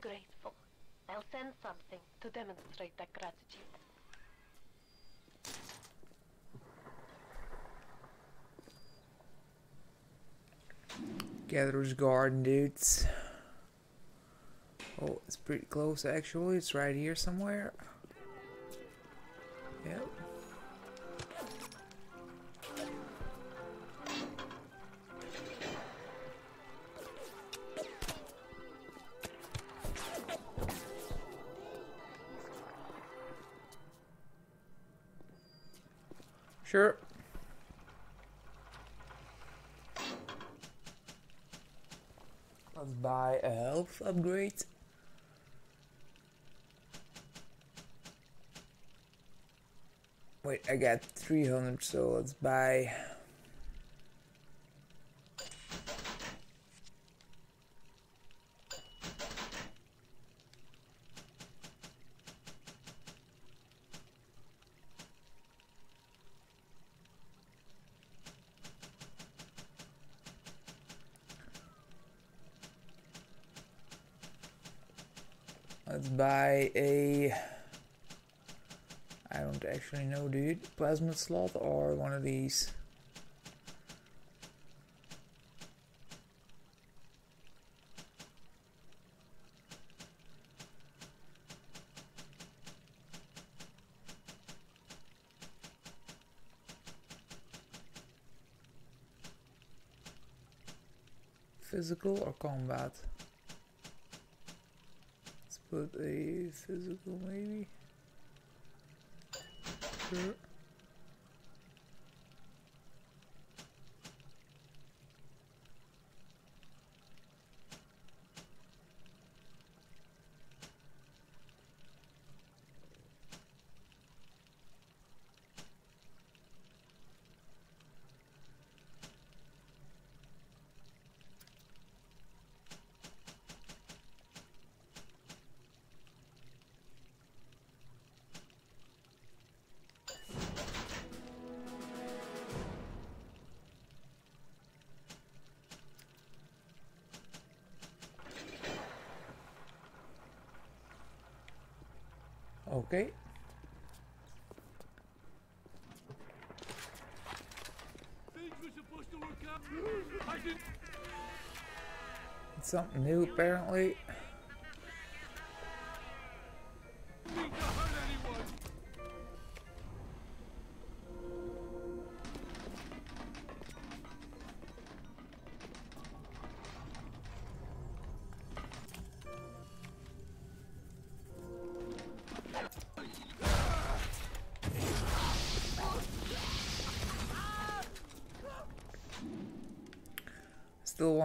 Grateful. I'll send something to demonstrate that gratitude. Gatherer's Garden, dudes. Oh, it's pretty close actually. It's right here somewhere. Yep. Sure. Let's buy a health upgrade. Wait, I got 300, so let's buy. Let's buy a. I don't actually know, dude. Plasmid slot or one of these. Physical or combat? Let's put a physical maybe. Sure.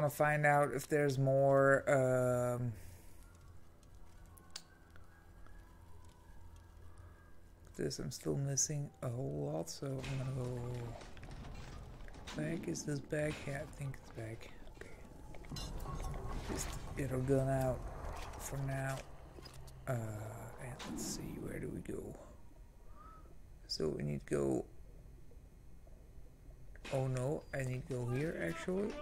To find out if there's more um, this I'm still missing. A whole lot so I'm gonna go back. Is this back? Yeah I think it's back. Okay. Just our gun out for now. Uh, and let's see where do we go? So we need to go oh no I need to go here actually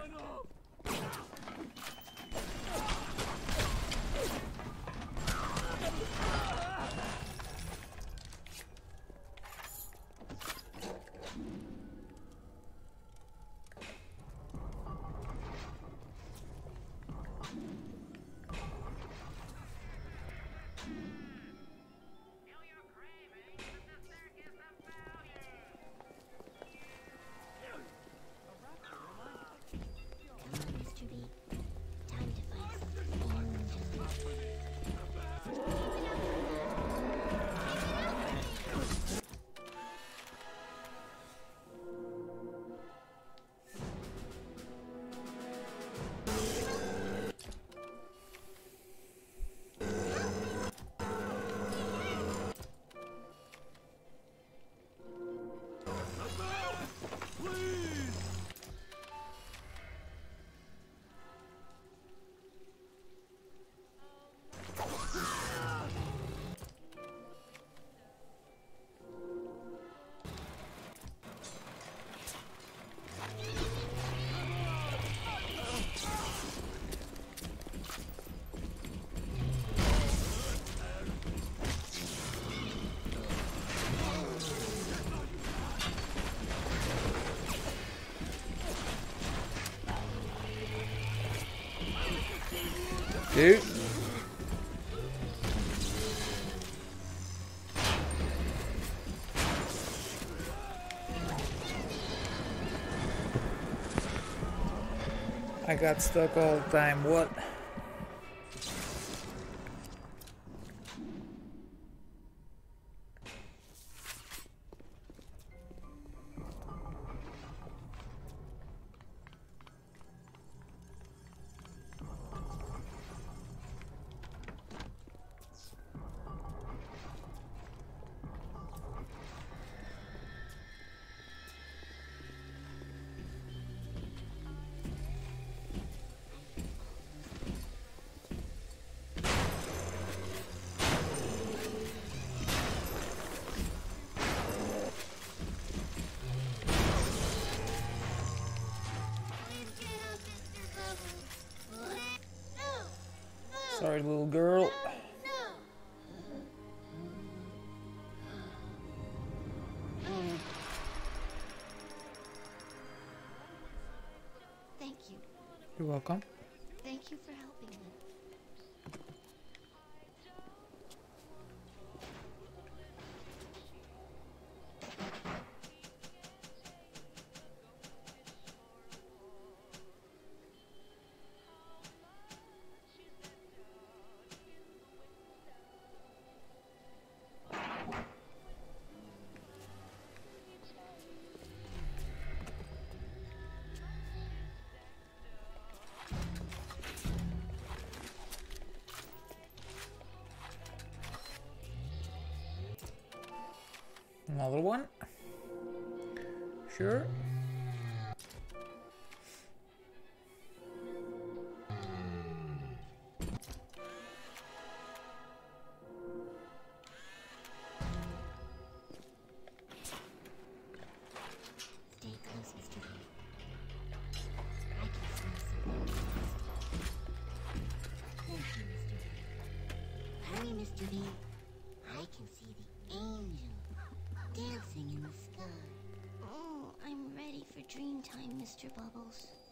got stuck all the time. What? Little girl. Thank you. You're welcome. Another one? Sure. Mr. Bubbles.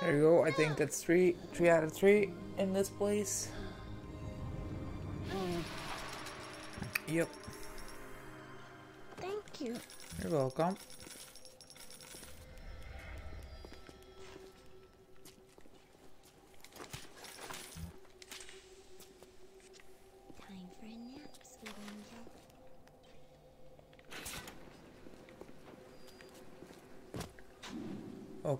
There you go. I think that's three, three out of three in this place. Hmm. Yep. Thank you. You're welcome.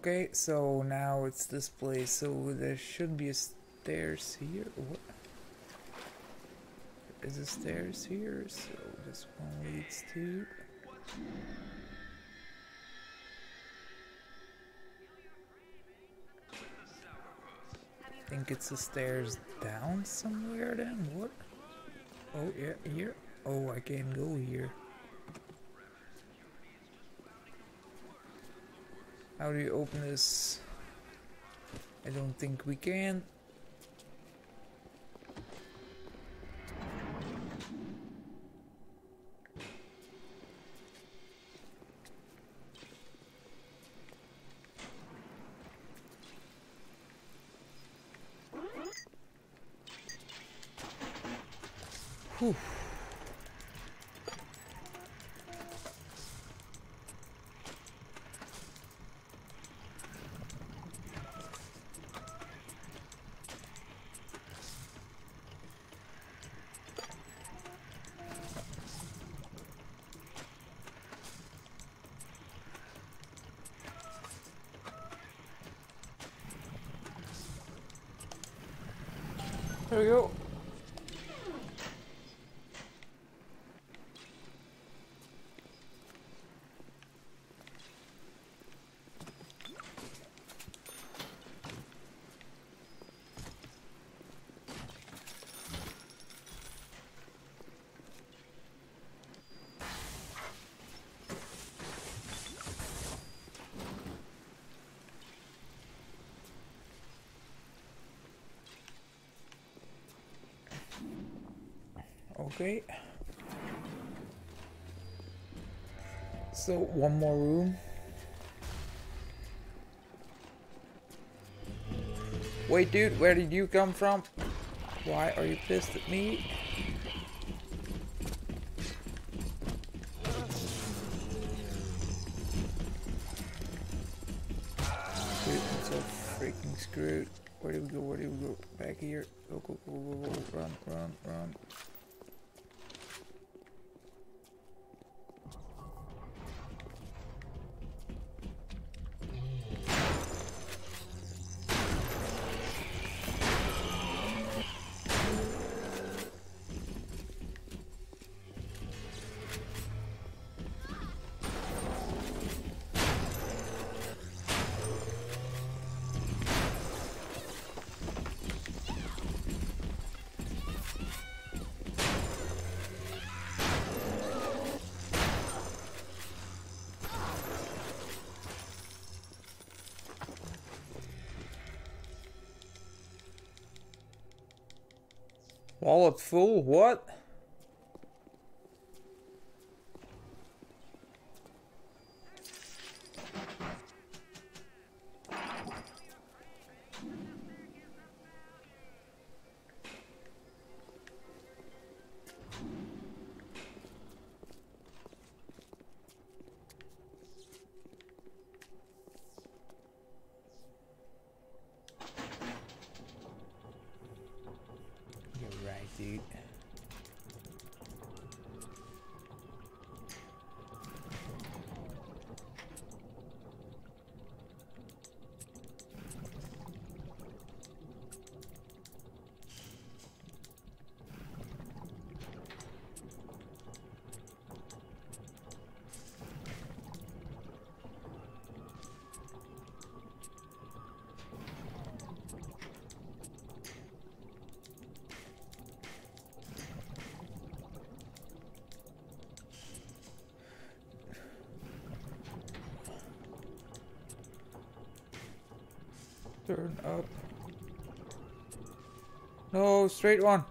Okay, so now it's this place. So there should be a stairs here. What? Is a stairs here? So this one leads to. I think it's the stairs down somewhere then? What? Oh, yeah, here. Oh, I can go here. How do you open this? I don't think we can. Whew. There we go. Okay. So one more room. Wait, dude, where did you come from? Why are you pissed at me? Wallet full? What? Up. No, straight one.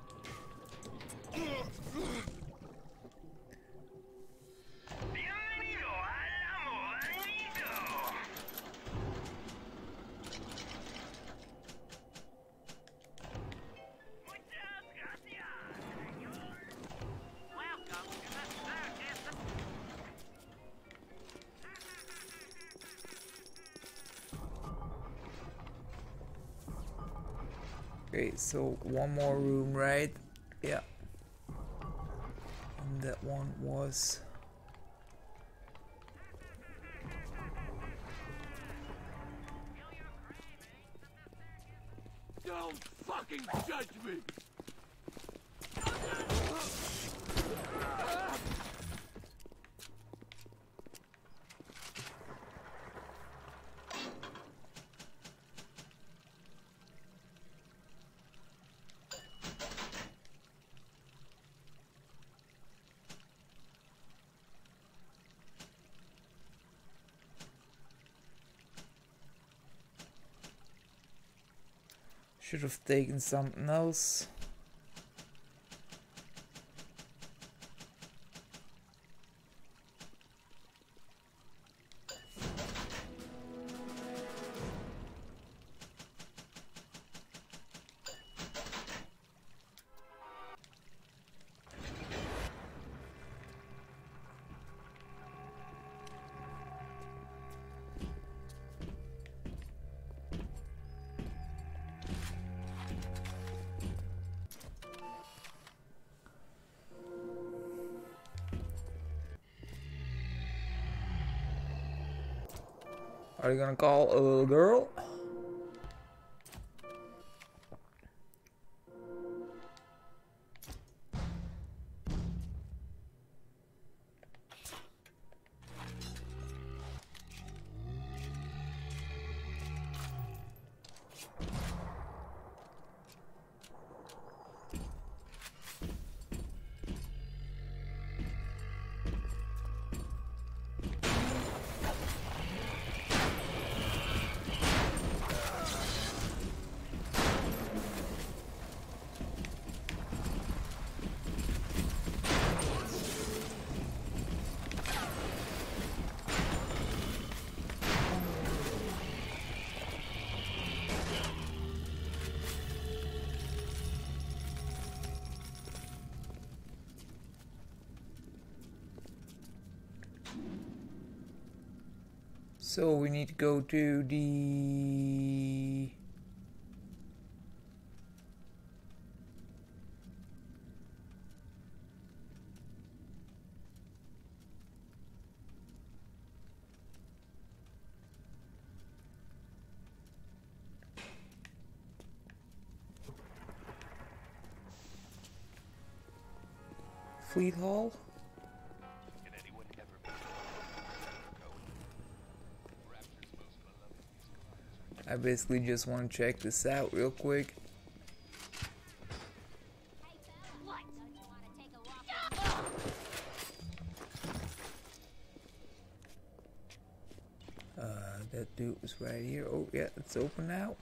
So one more room, right? Yeah. And that one was. Should have taken something else. Are you gonna call a girl? So we need to go to the Fleet Hall. I basically just want to check this out real quick. Uh, that dude was right here. Oh, yeah, it's open now.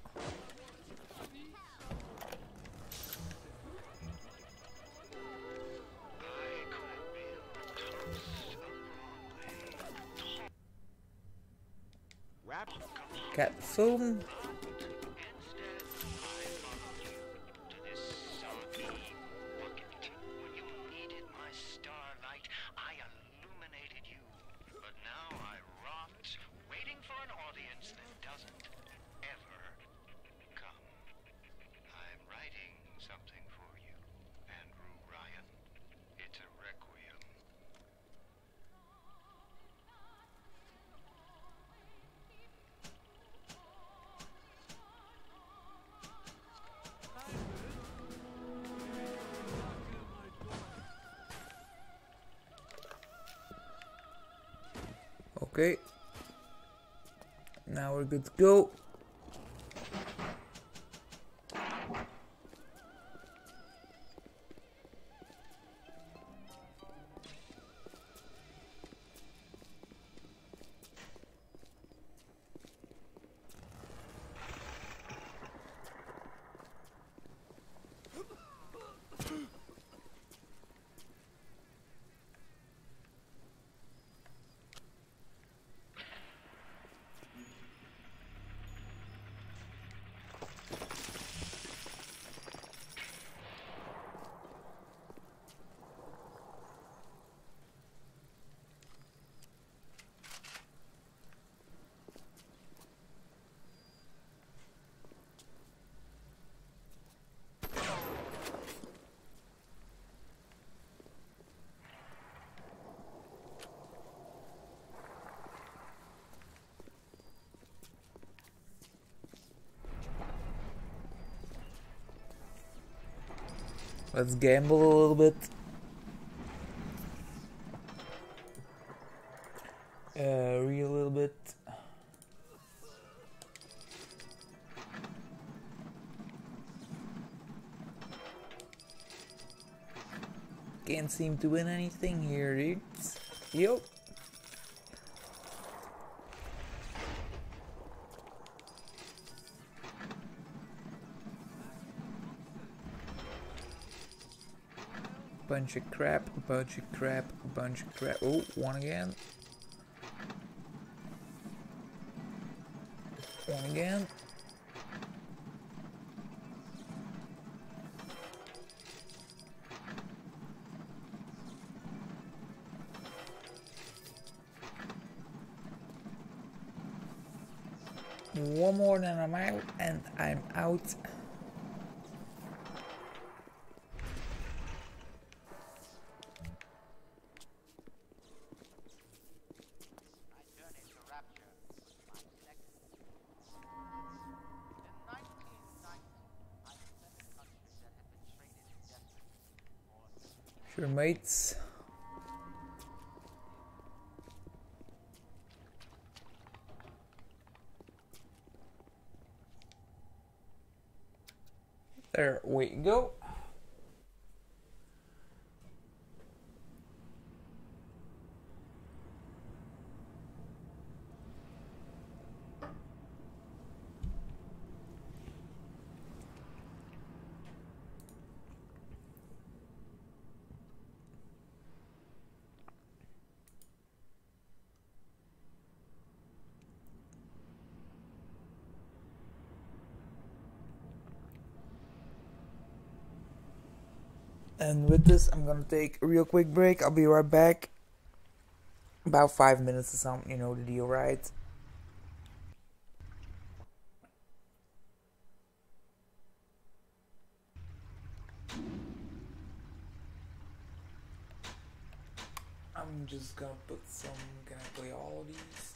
To go. Let's gamble a little bit. Uh, read a little bit. Can't seem to win anything here, dudes. Yup. Bunch of crap, bunch of crap, bunch of crap. Oh, one again. We go. And with this, I'm gonna take a real quick break. I'll be right back. About five minutes or something, you know the deal, right? I'm just gonna put some. Can I play all these?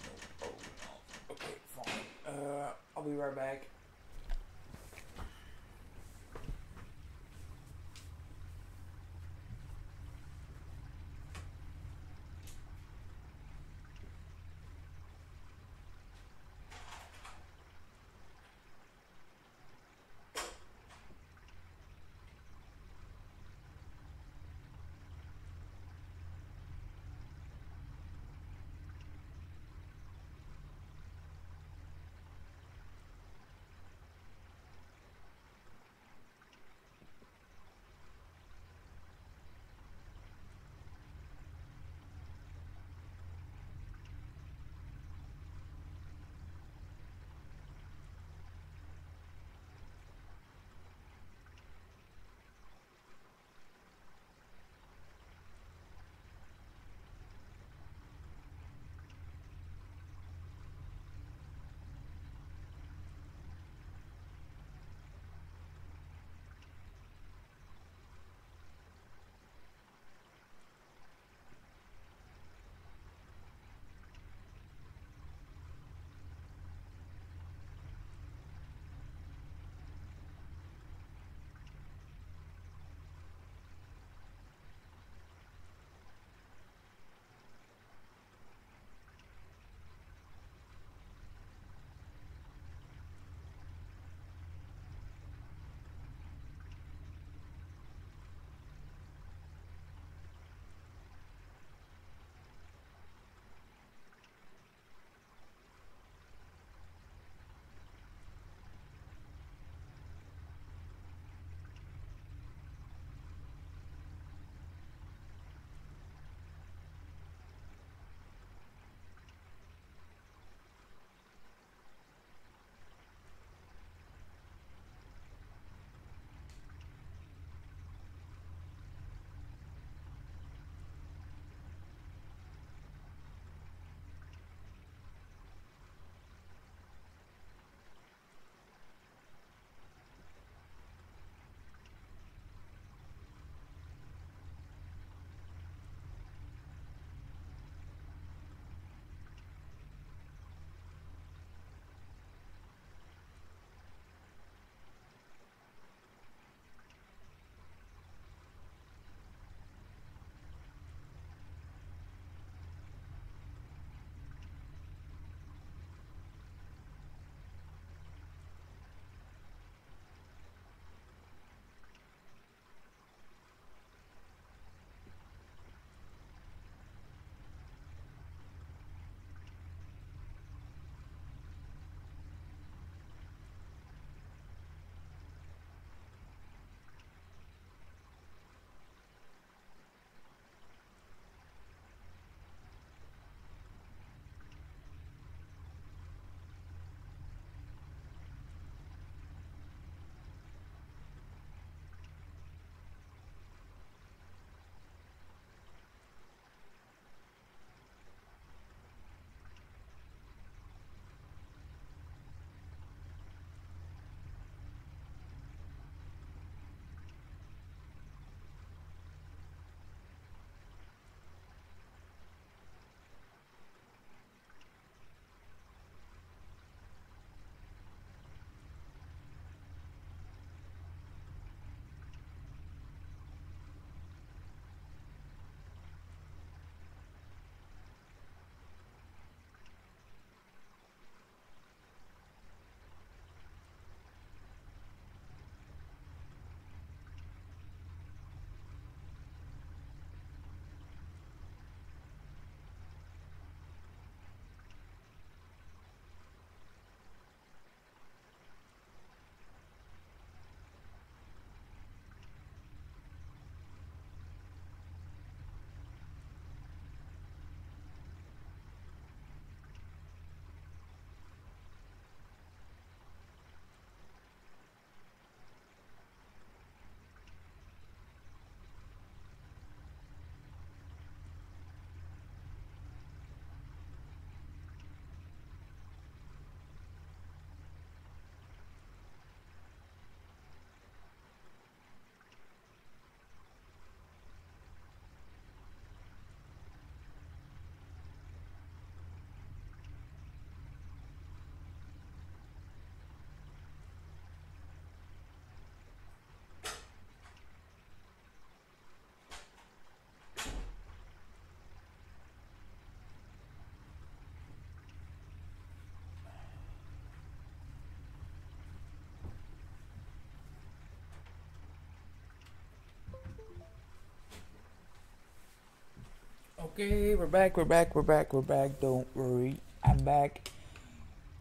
Okay, we're back, we're back, we're back, we're back. Don't worry. I'm back.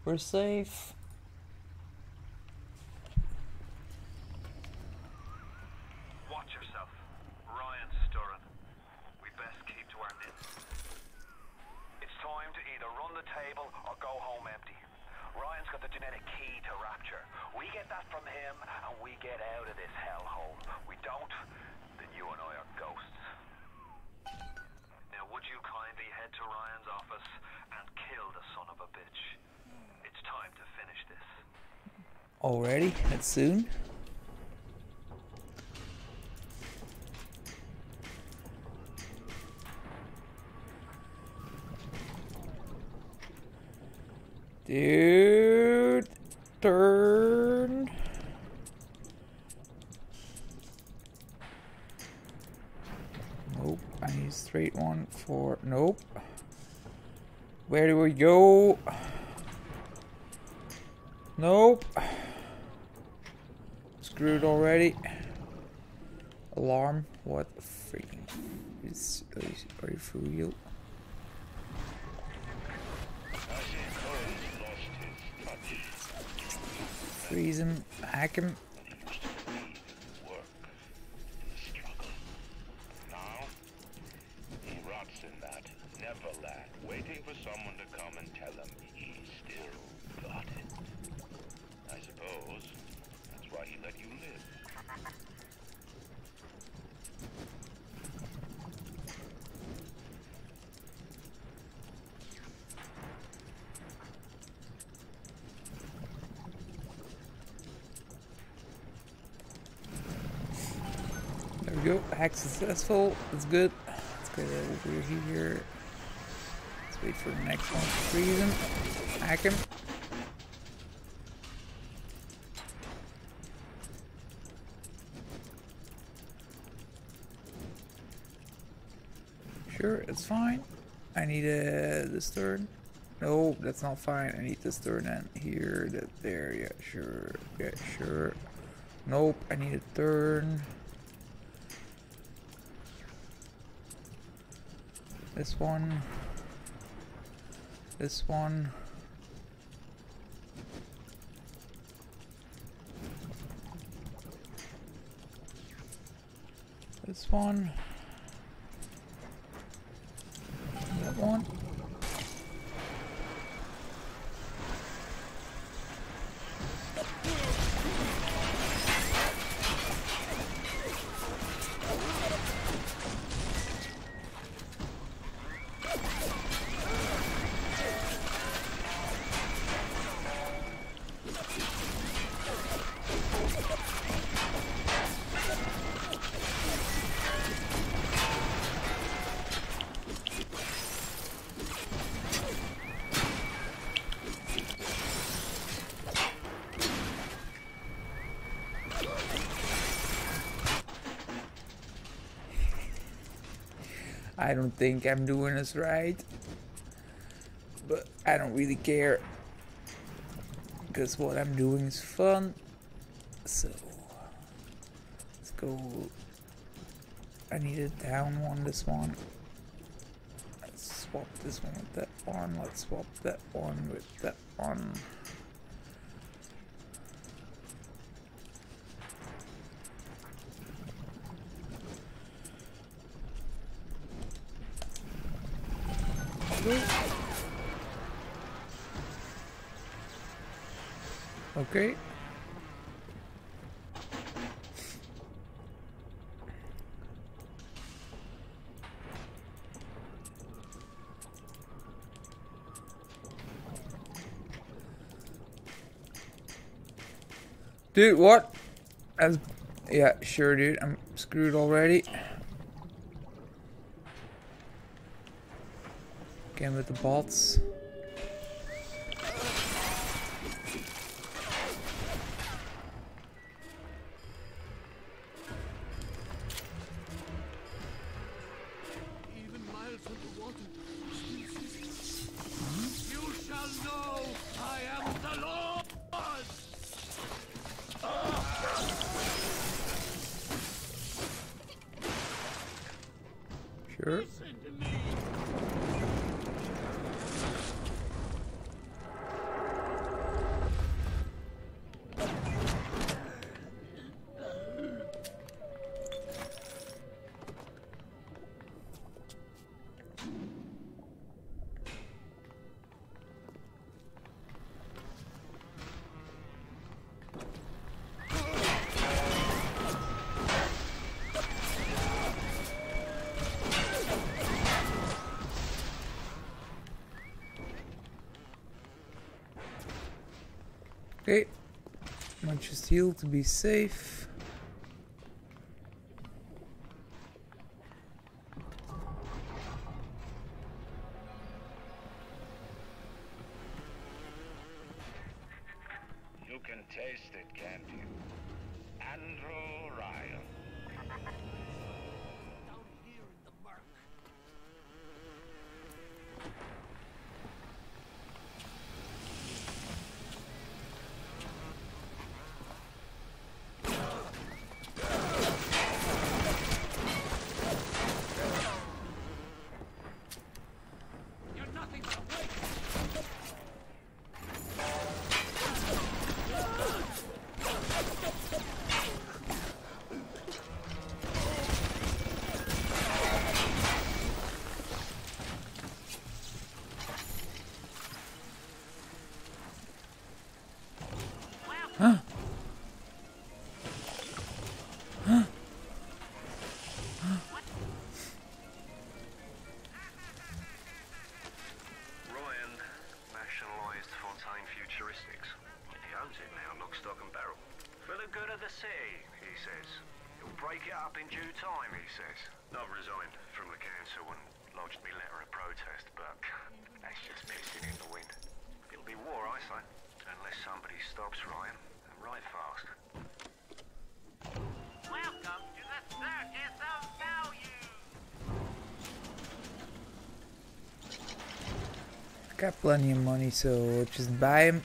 We're safe. Watch yourself. Ryan's stirring. We best keep to our knits. It's time to either run the table or go home empty. Ryan's got the genetic key to Rapture. We get that from him and we get out of this hellhole. We don't, then you and I are ghosts. Now would you kindly head to Ryan's office and kill the son of a bitch? It's time to finish this. Already? That's soon? Dude, turn. Nope, I need straight one for. Nope. Where do we go? Nope. Screwed Alarm. What freaking is are you for real? Freeze him, hack him. Successful. That's good. Let's get over here. Let's wait for the next one to freeze him. Hack him. Sure, it's fine. I need uh, this turn. No, that's not fine. I need this turn and here, that there. Yeah, sure. Yeah, sure. Nope, I need a turn. This one. This one. This one. I don't think I'm doing this right. But I don't really care. Because what I'm doing is fun. So let's go. I need a down one, this one. Let's swap this one with that one. Let's swap that one with that one. Okay. Dude, what? As yeah, sure, dude. I'm screwed already. Again with the bolts. Okay, much steel to be safe. got plenty of money, so just buy him.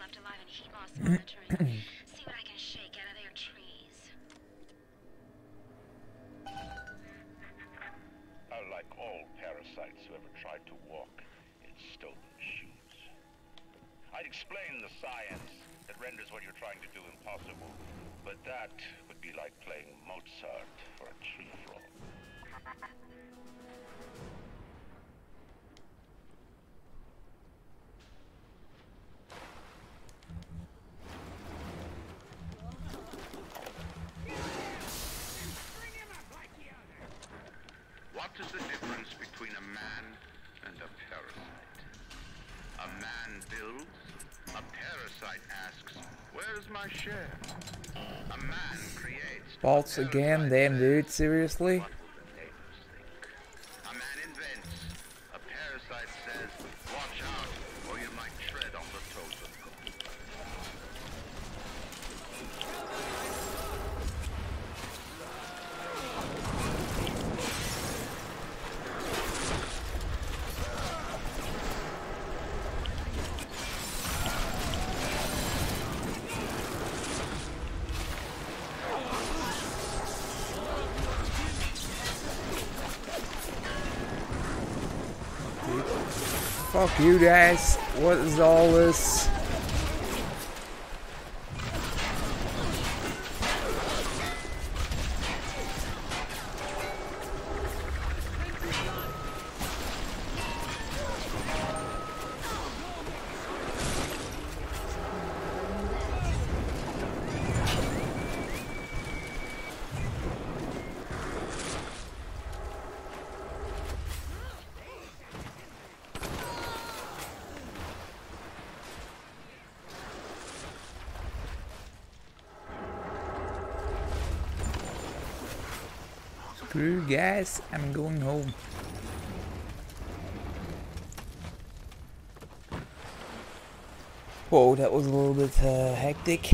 left alive and heat loss monitor. Bolts again? Damn, dude. Seriously? You guys, What is all this? guys. I'm going home. Whoa, that was a little bit uh, hectic.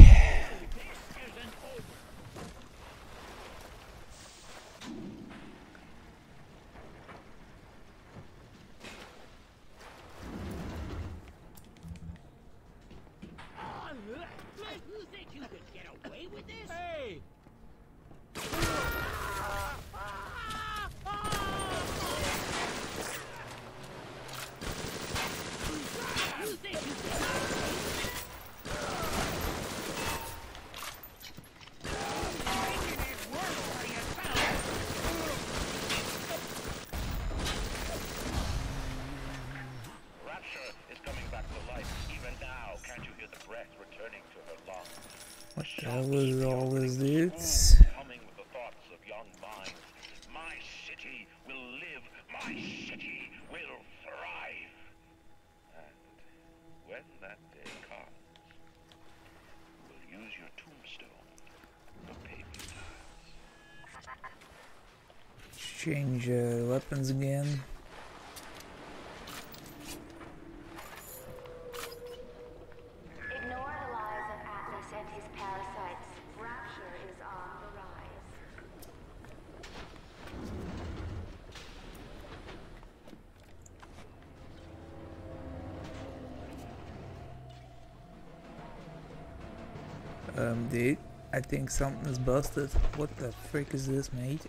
I think something is busted. What the frick is this, mate?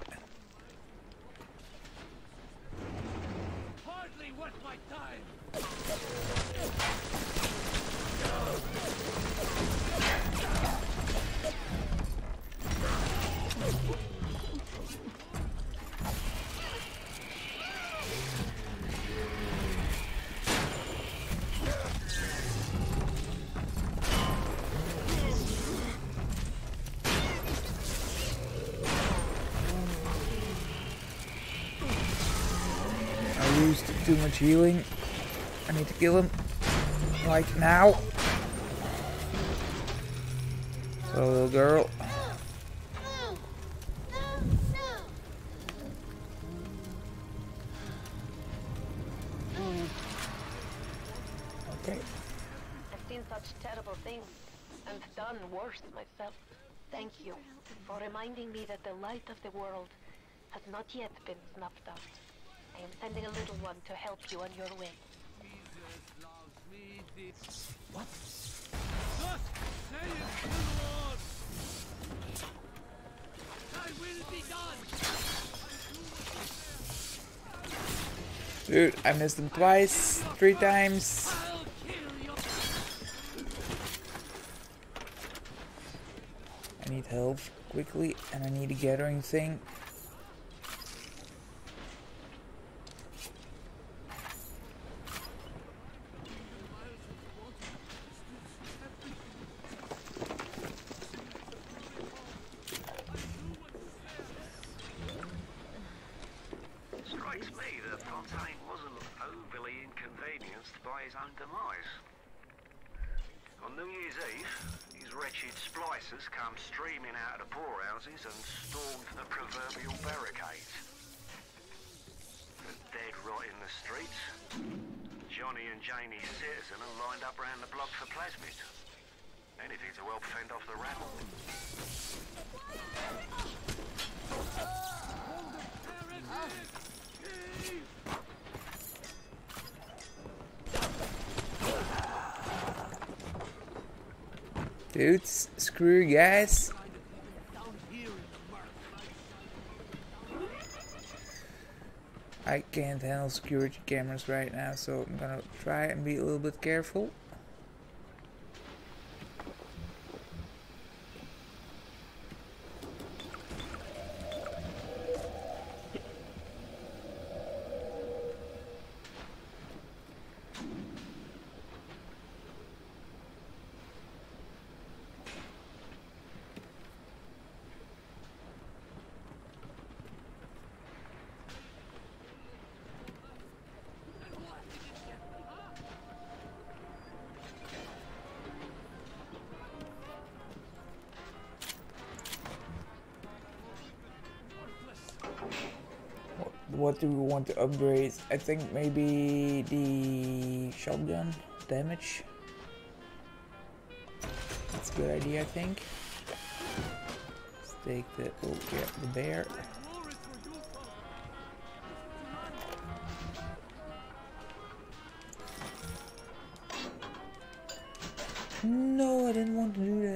healing. I need to kill him. Like now. Little girl. Okay. I've seen such terrible things and done worse myself. Thank you for reminding me that the light of the world has not yet been snuffed out. I am sending a little one to help you on your way. What? Just say it the Lord! Thy will be done! Dude, I missed him twice, three times. I need help quickly, and I need a gathering thing. Strikes me that Fontaine wasn't overly inconvenienced by his own demise. On New Year's Eve, these wretched splicers come streaming out of the poorhouses and stormed the proverbial barricades. The dead rot in the streets. Johnny and Janie Citizen are lined up round the block for plasmid. Anything to help fend off the rabble. Dudes, screw you guys. I can't handle security cameras right now, so I'm gonna try and be a little bit careful. What do we want to upgrade? I think maybe the shotgun damage. That's a good idea, I think. Let's take the oh yeah, the bear. No, I didn't want to do that.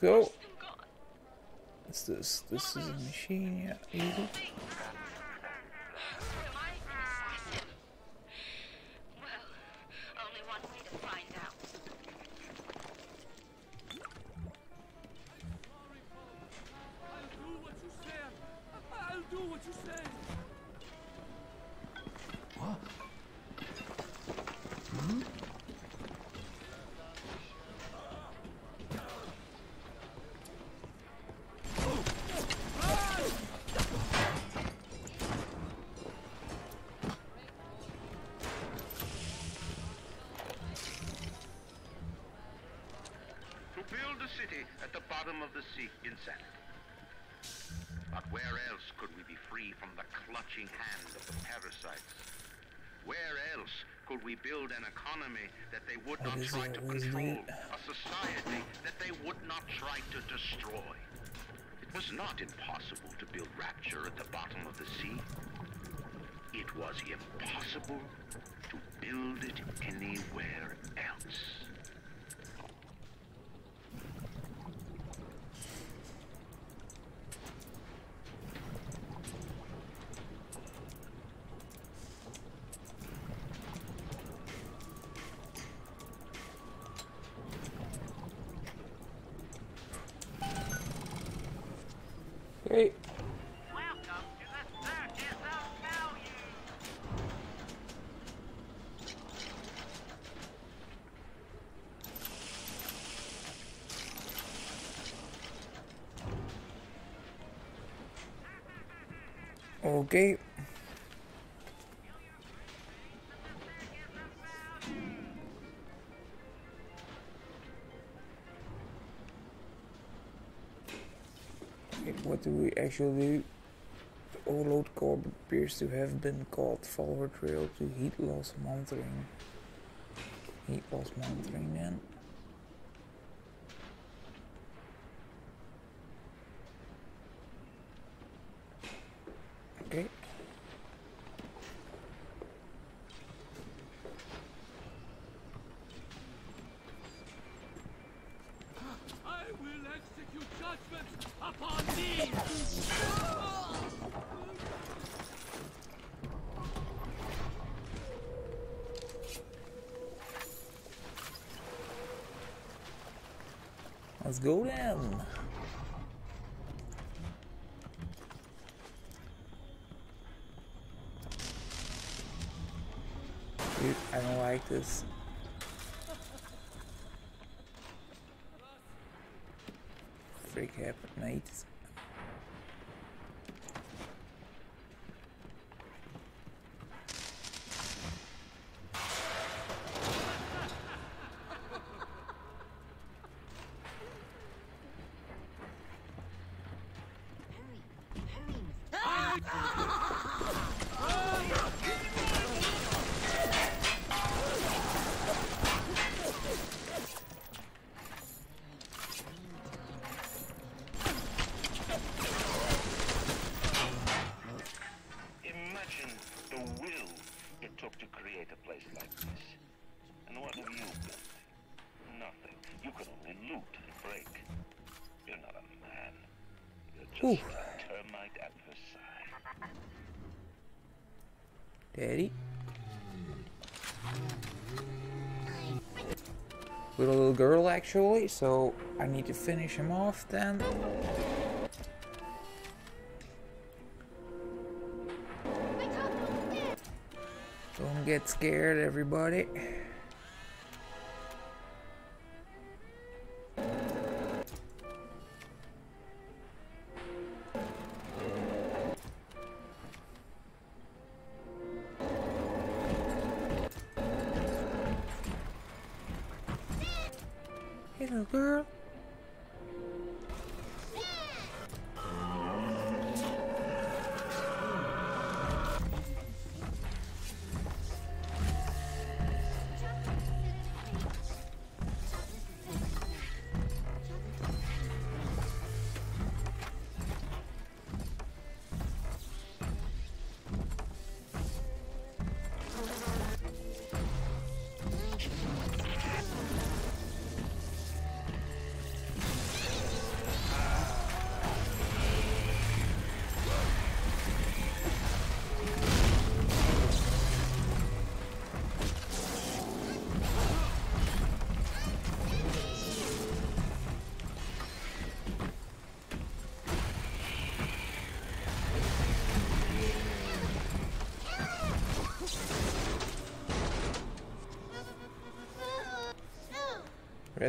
Go. What's this? This is a machine, yeah, easy. They would not try it? to control? it? A society that they would not try to destroy? It was not impossible to build rapture at the bottom of the sea. It was impossible to build it anywhere else. Okay. What do we actually do? The overload core appears to have been called follower trail to heat loss monitoring. Heat loss monitoring then. Oof. Daddy. With a little girl actually, so I need to finish him off then. Don't get scared, everybody.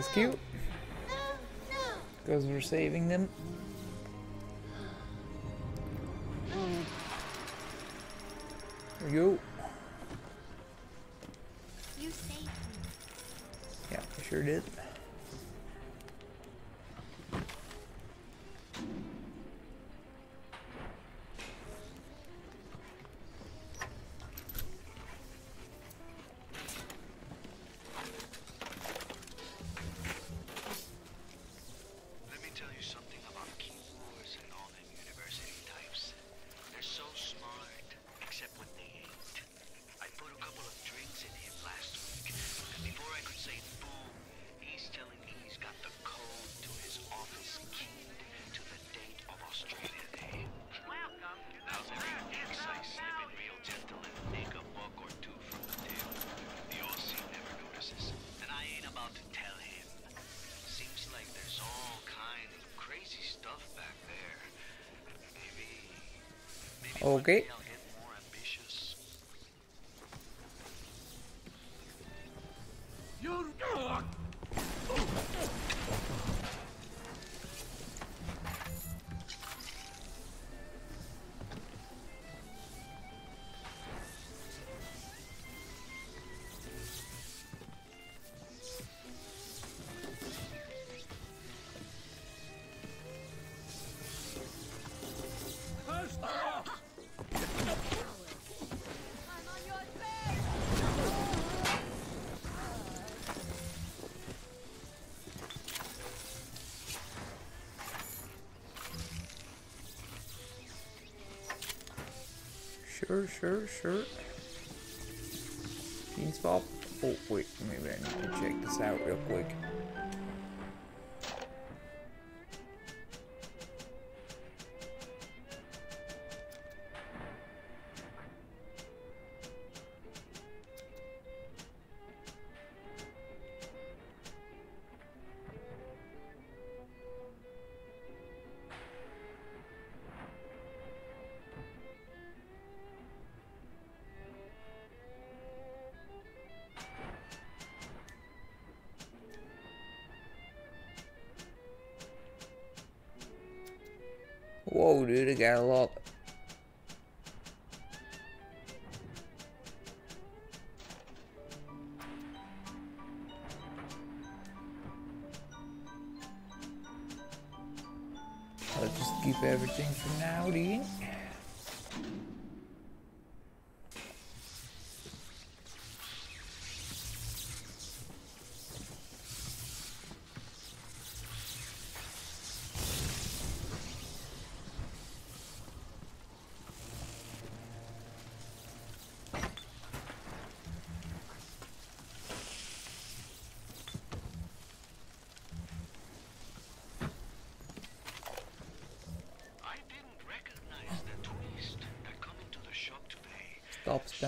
Rescue. Because we're saving them. okay. Sure, sure, sure. Beans. Oh, wait, maybe I need to check this out real quick.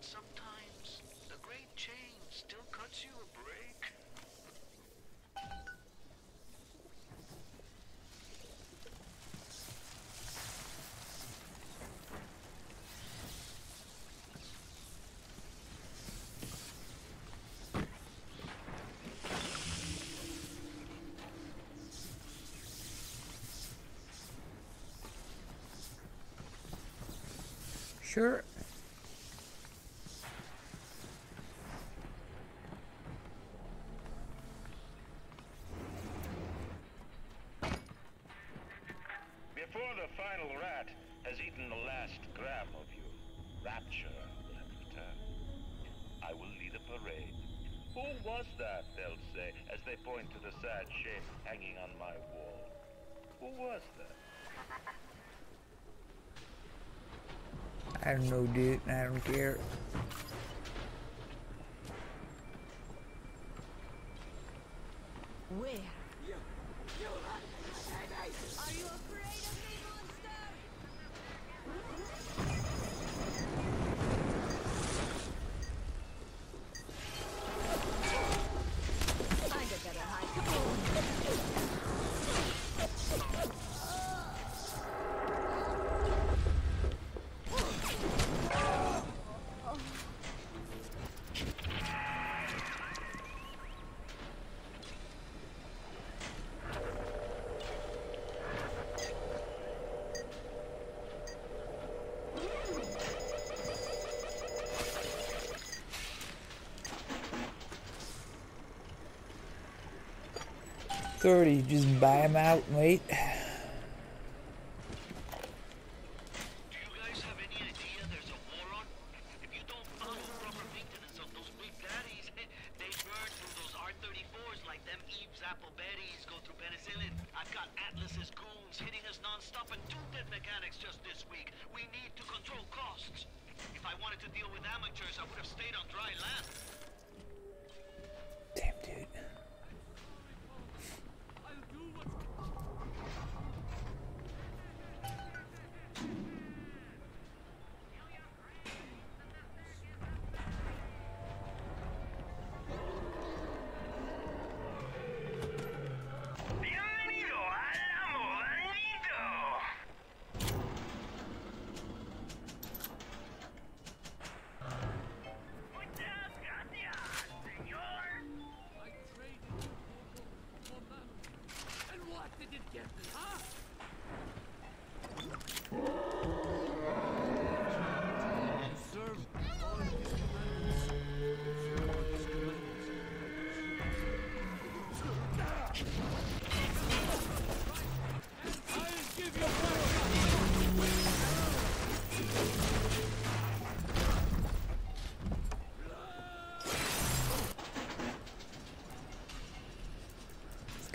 but sometimes the great chain still cuts you a break. Sure, I don't know, dude. I don't care. 30. Just buy them out, mate.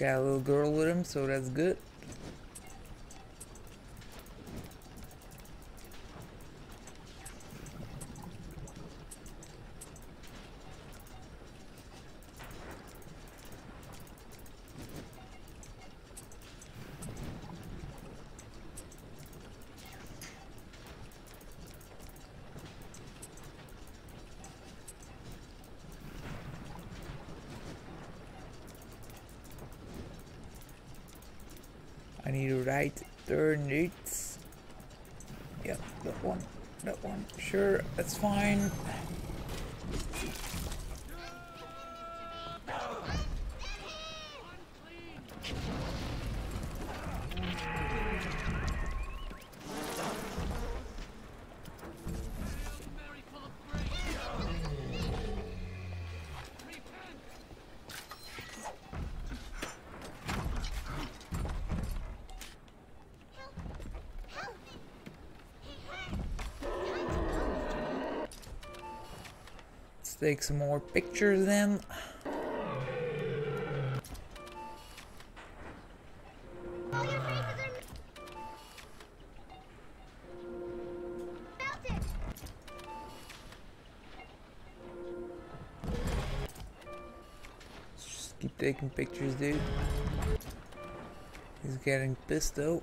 Got a little girl with him, so that's good. I turn it. Yep, that one. That one. Sure, that's fine. Take some more pictures then. Just keep taking pictures, dude. He's getting pissed though.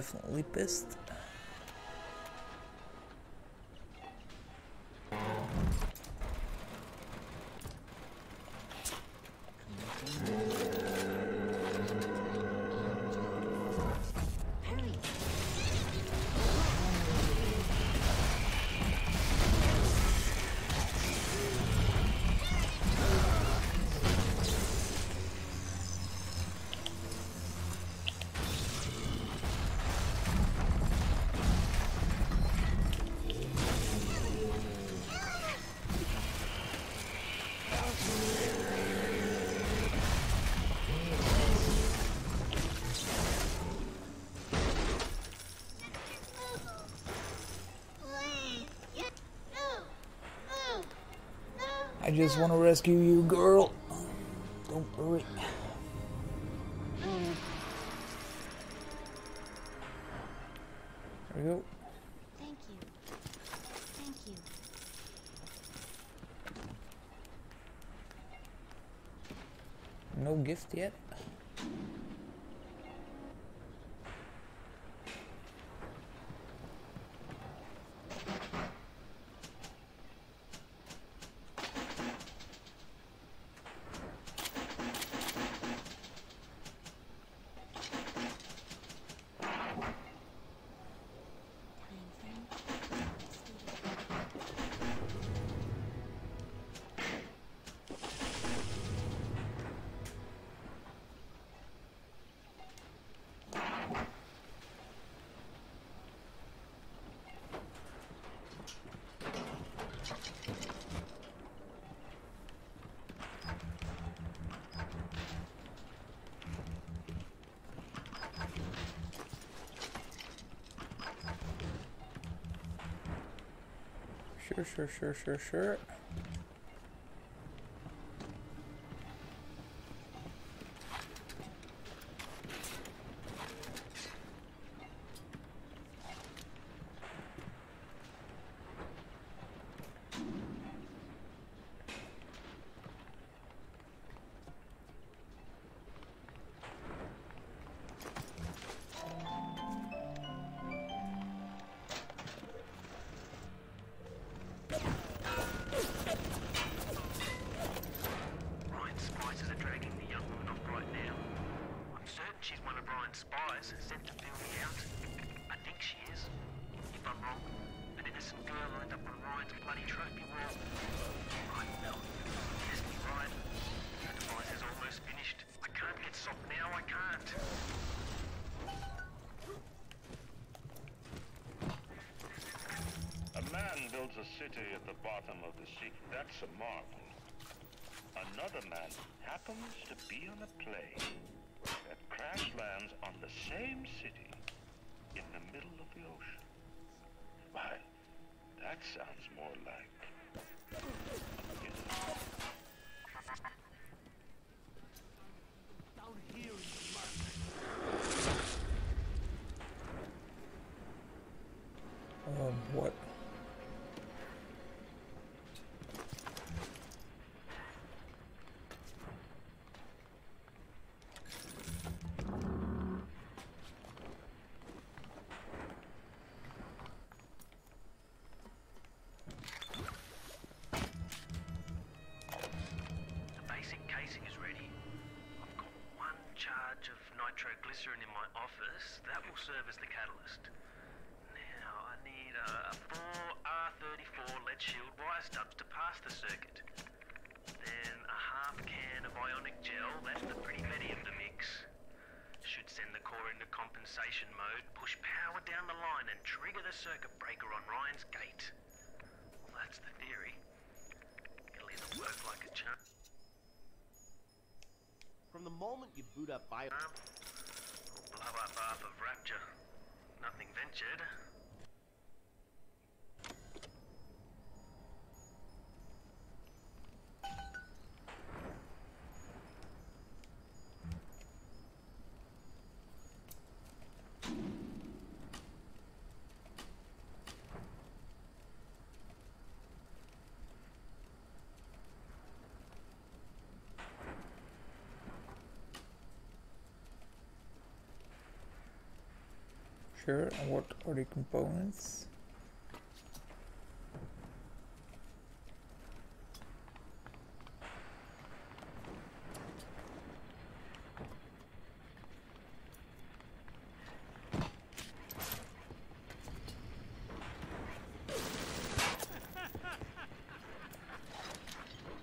Definitely pissed. Just want to rescue you, girl. Don't worry. There we go. Thank you. Thank you. No gift yet. Sure, sure, sure, sure, a city at the bottom of the sea. That's a marvel. Another man happens to be on a plane that crash lands on the same city in the middle of the ocean. Why, that sounds more like... nitroglycerin in my office. That will serve as the catalyst. Now, I need a, a 4R34 lead shield wire stubs to pass the circuit. Then a half can of ionic gel, that's the pretty Betty of the mix. Should send the core into compensation mode, push power down the line and trigger the circuit breaker on Ryan's gate. Well, that's the theory. It'll either work like a charm From the moment you boot up Bio... or up half of Rapture. Nothing ventured. Sure, what are the components?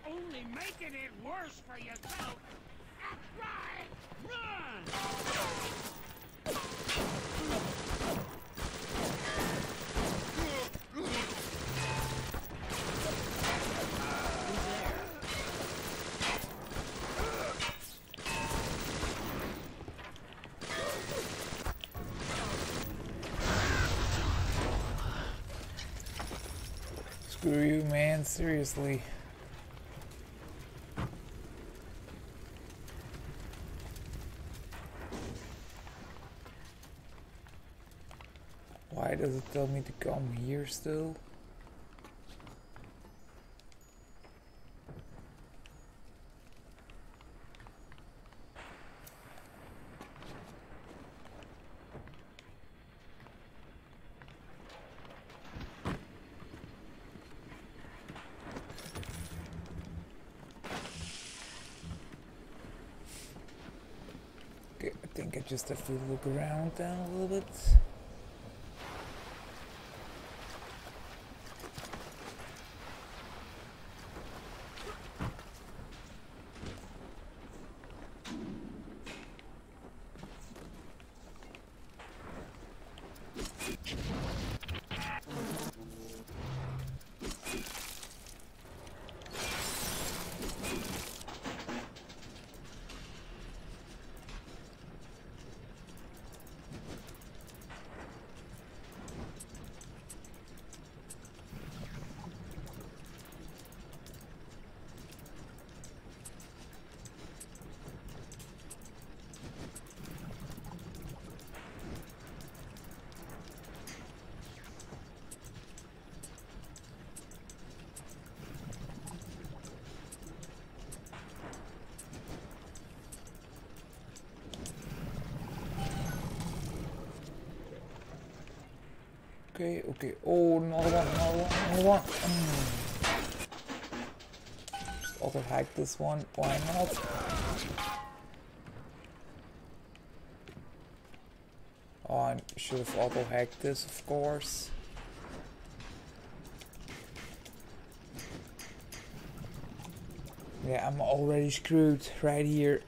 Only making it worse for yourself. That's right. Run! Screw you, man, seriously. Why does it tell me to come here still? Okay, I think I just have to look around down a little bit. Okay, okay. Oh, another one, another one, another one. Mm. Just auto hack this one. Why not? Oh, I should have auto hacked this, of course. Yeah, I'm already screwed right here.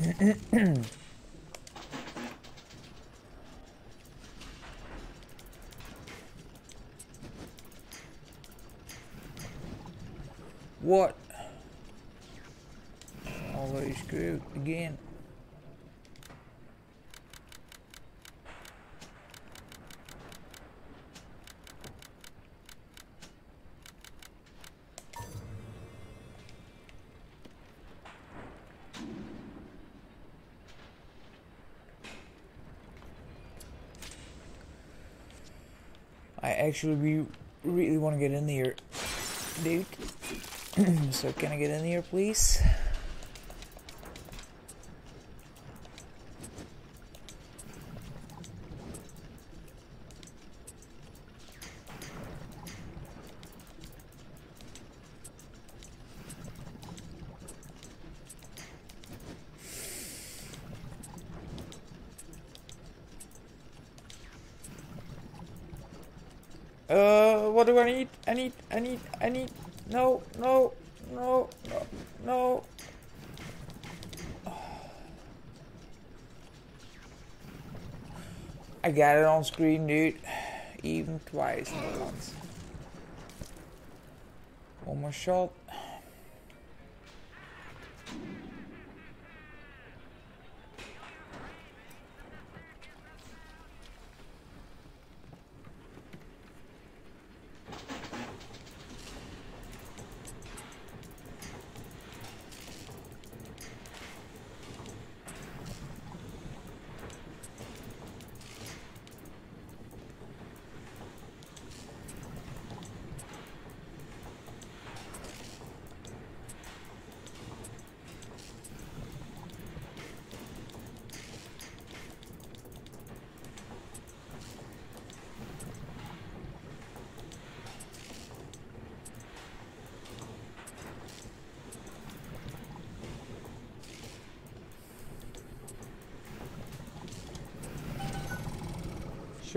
what? Already screwed again. I actually re really want to get in here, dude. so can I get in here, please? Got it on screen, dude. Even twice, once. One more shot.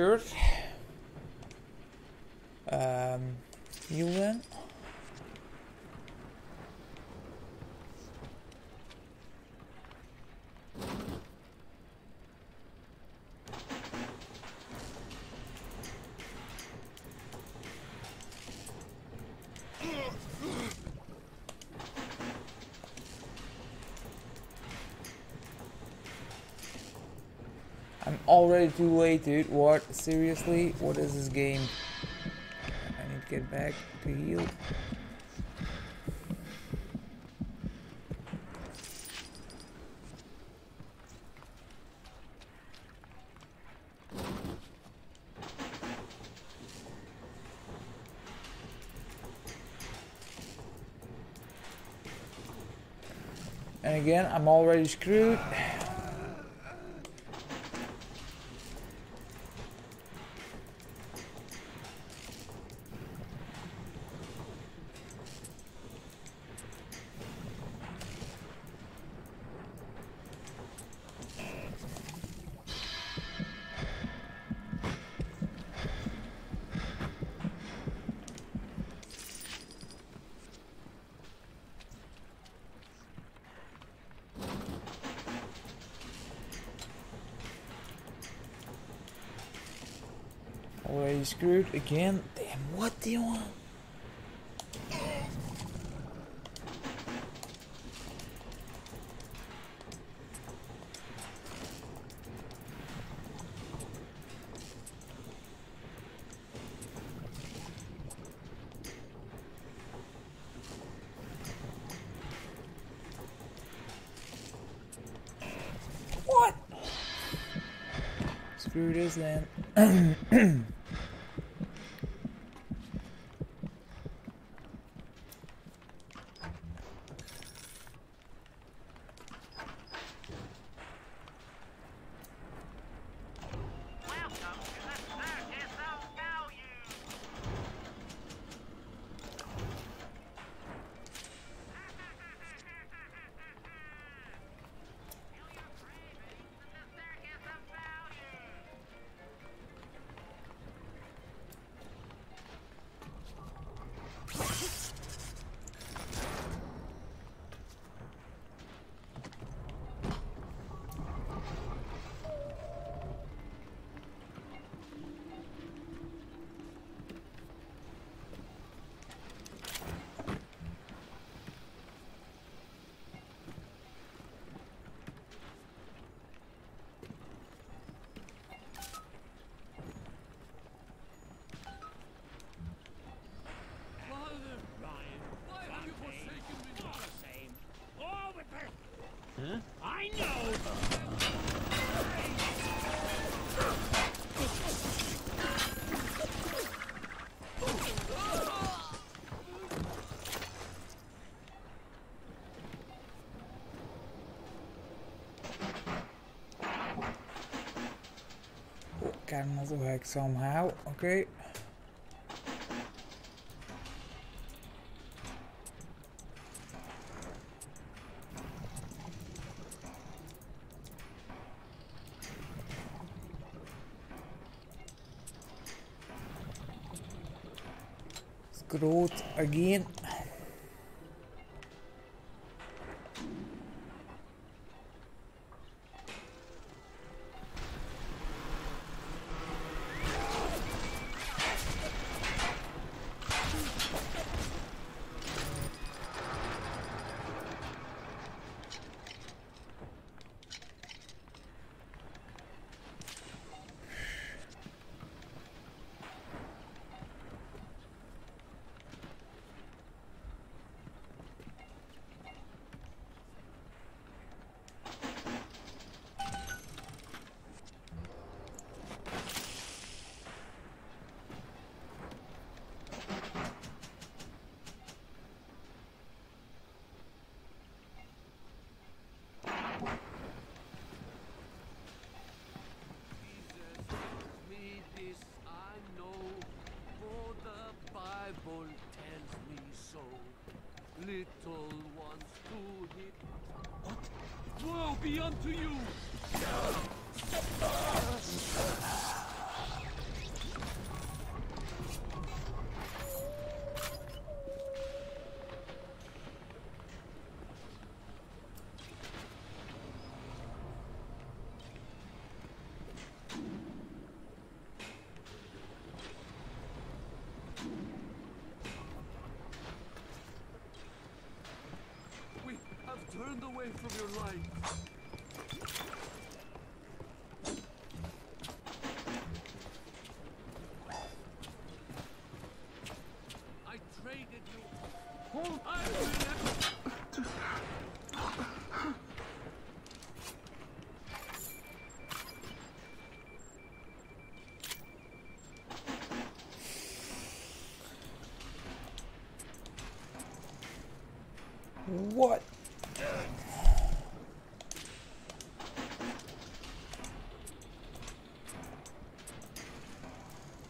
Sure. Um, you then? I'm already too late, dude. What? Seriously? What is this game? I need to get back to heal. And again, I'm already screwed. Screwed again. Damn, what do you want? Screw this then. Another hack somehow. Okay. Growth again. me this I know, for the Bible tells me so. Little ones to hit. What? Woe be unto you! We have turned away from your light. I traded you. Hold I will What?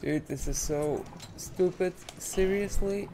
Dude, this is so stupid. Seriously?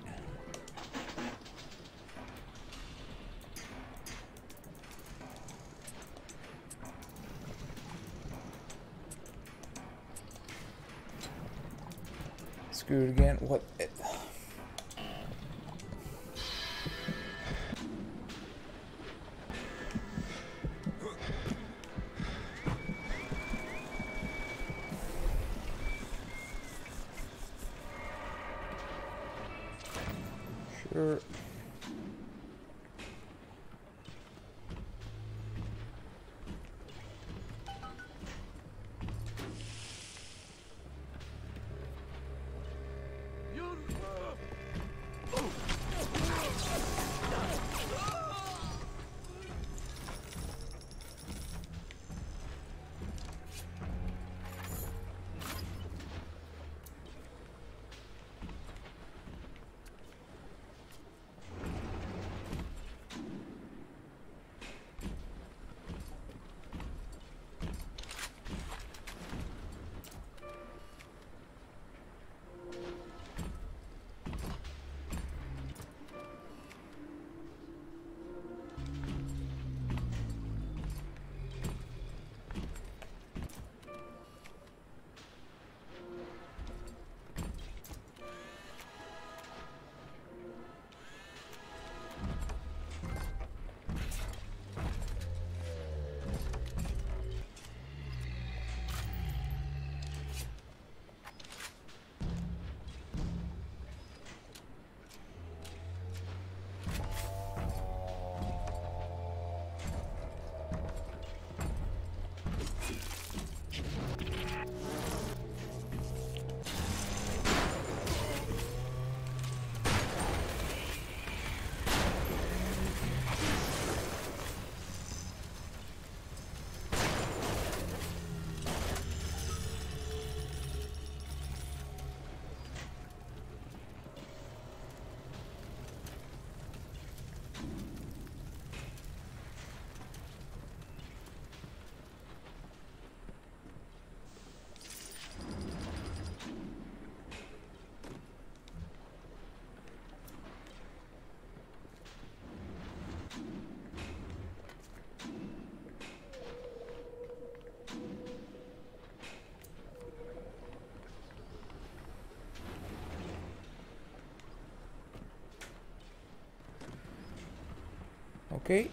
Okay.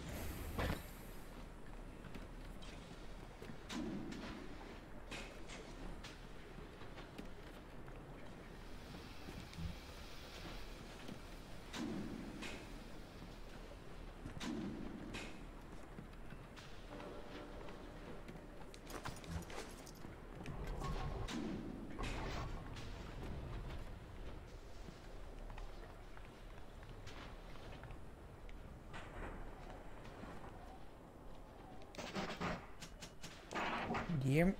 Yep.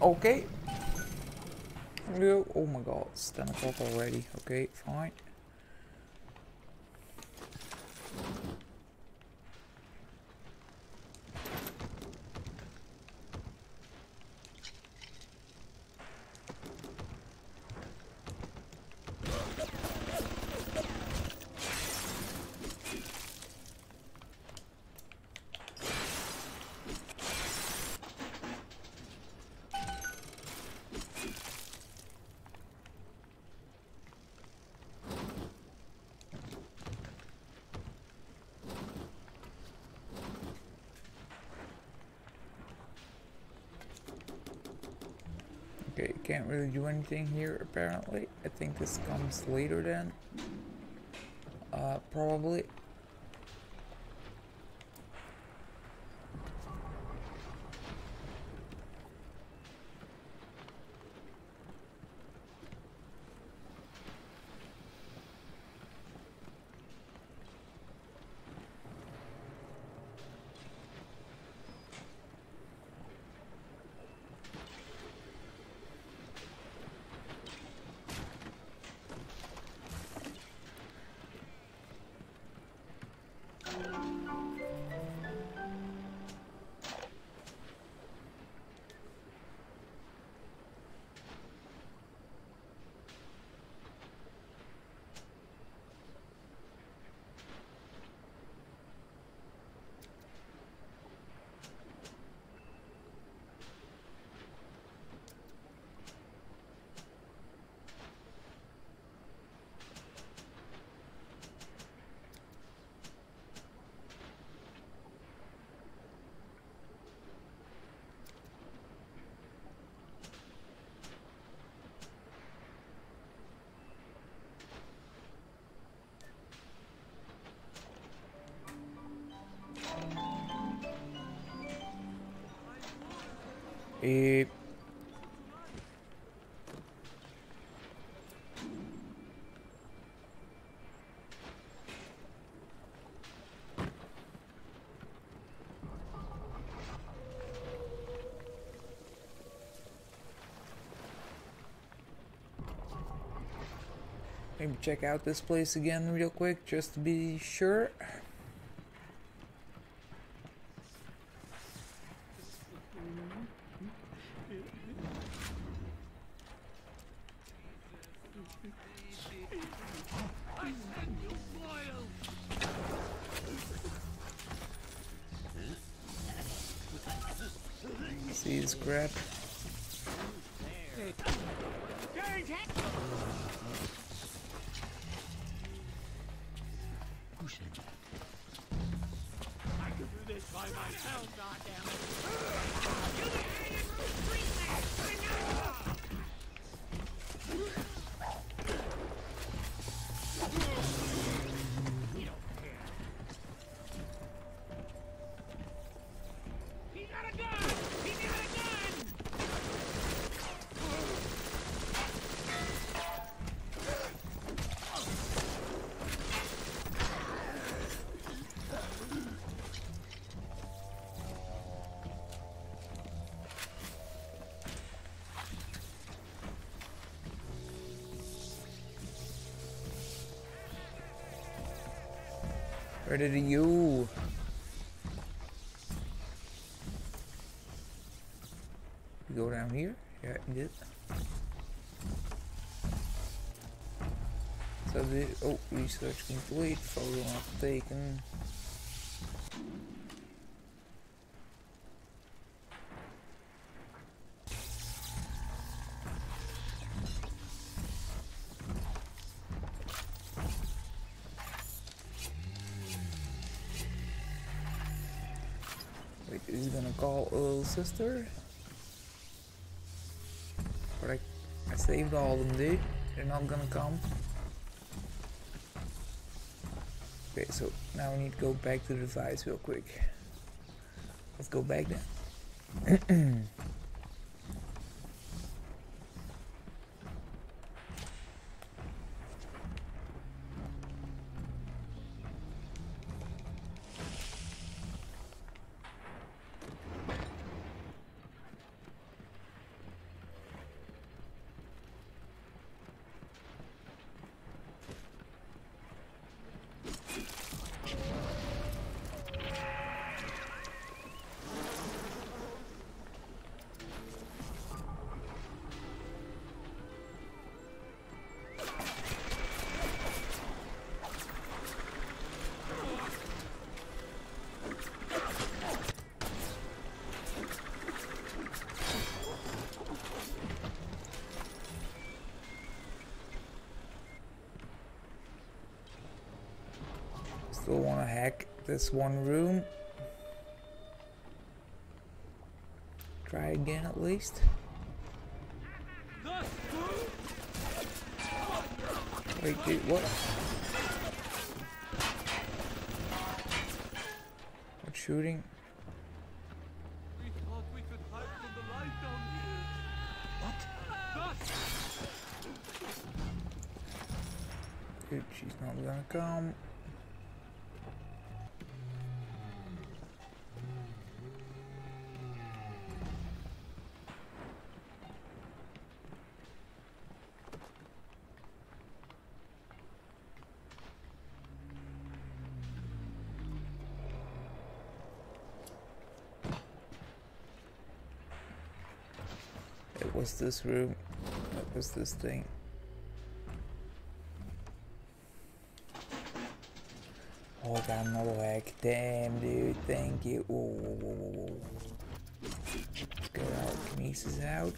Okay. Oh my god, it's 10 o'clock already. Okay, fine. Okay, can't really do anything here apparently. I think this comes later then. Uh, probably. Eh, Maybe check out this place again real quick just to be sure. Where did you? You go down here? Yeah, you did. So the oh research complete, photo not taken. Wait, is he gonna call a little sister? But I, I saved all of them. They're not gonna come. Okay, so now we need to go back to the device real quick. Let's go back then. Still wanna hack this one room. Try again at least. Wait, dude, what? What shooting? What? Dude, she's not gonna come. It was this room. It was this thing. Oh, got another hack. Damn, dude. Thank you. Whoa. Let's our kinesis out.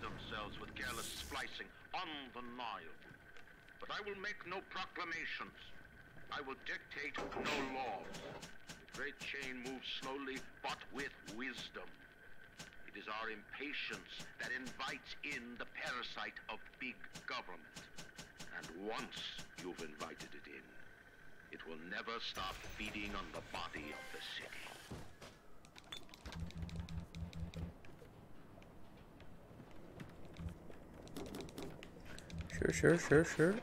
Themselves with careless splicing? Undeniable. But I will make no proclamations. I will dictate no laws. The great chain moves slowly, but with wisdom. It is our impatience that invites in the parasite of big government. And once you've invited it in, it will never stop feeding on the body of the city. Sure, sure, sure, sure.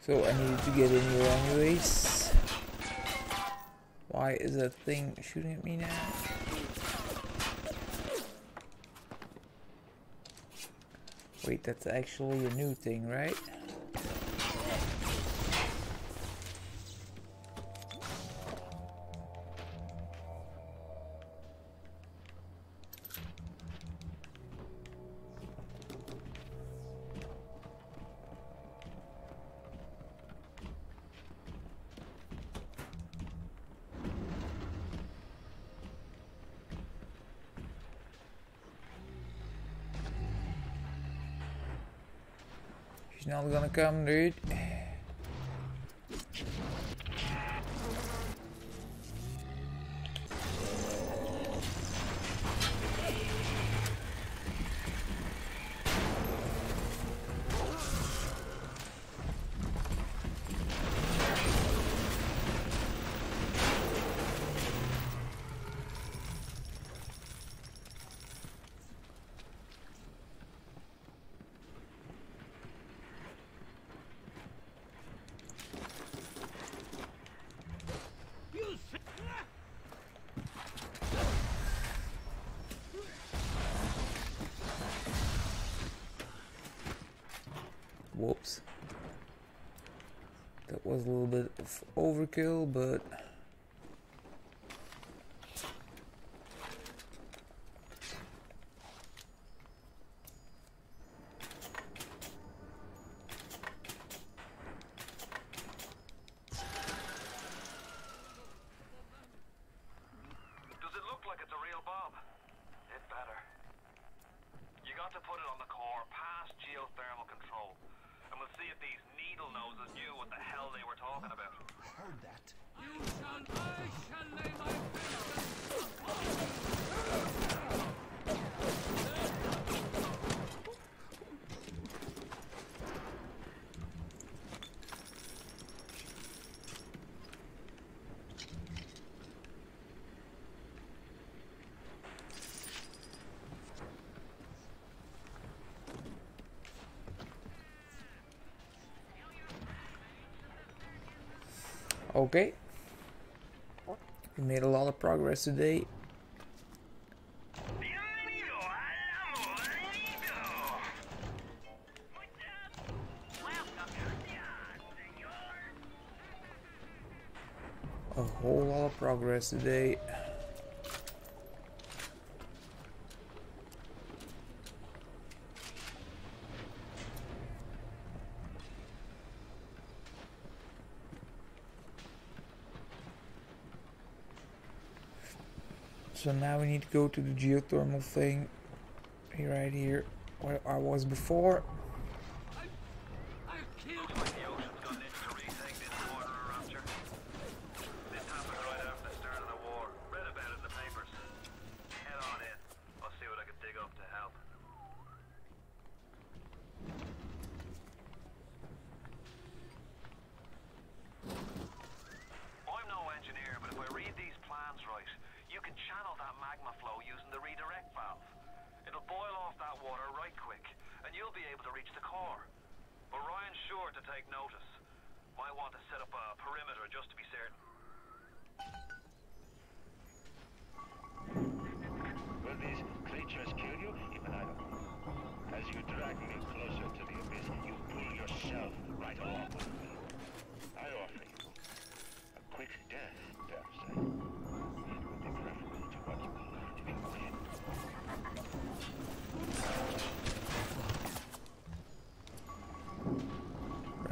So I needed to get in here anyways. Why is that thing shooting at me now? Wait, that's actually a new thing, right? She's come, dude. Whoops. That was a little bit of overkill, but... Does it look like it's a real bomb? It better. You got to put it on the core, past geothermal control. And we'll see if these needle noses knew what the hell they were talking about. Heard that. You shall, I shall lay my vengeance Okay. We made a lot of progress today. A whole lot of progress today. So now we need to go to the geothermal thing. Right here, where I was before.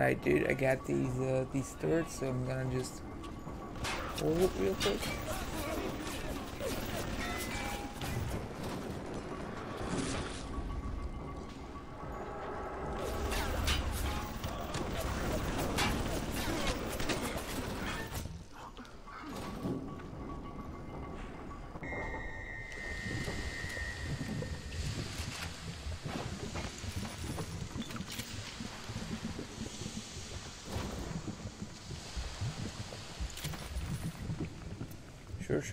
Right, dude, I got these uh, these thirds, so I'm gonna just hold it real quick.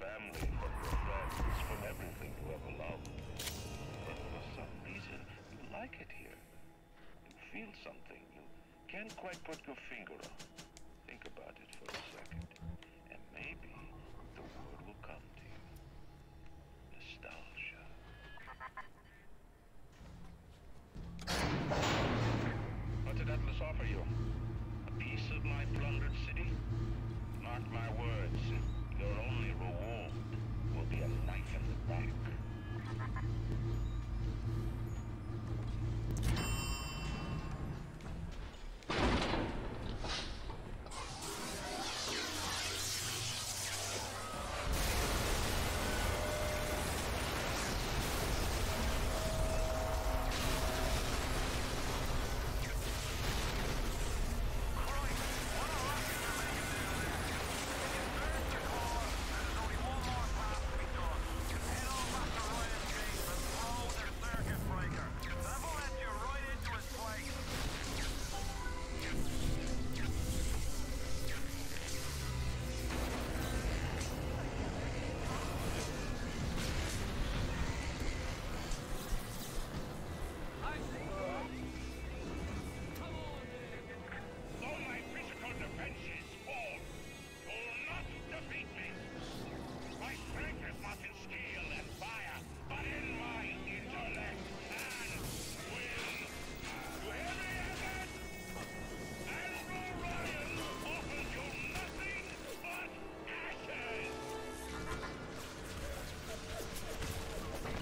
family, from your friends, from everything you ever loved. But for some reason, you like it here. You feel something you can't quite put your finger on.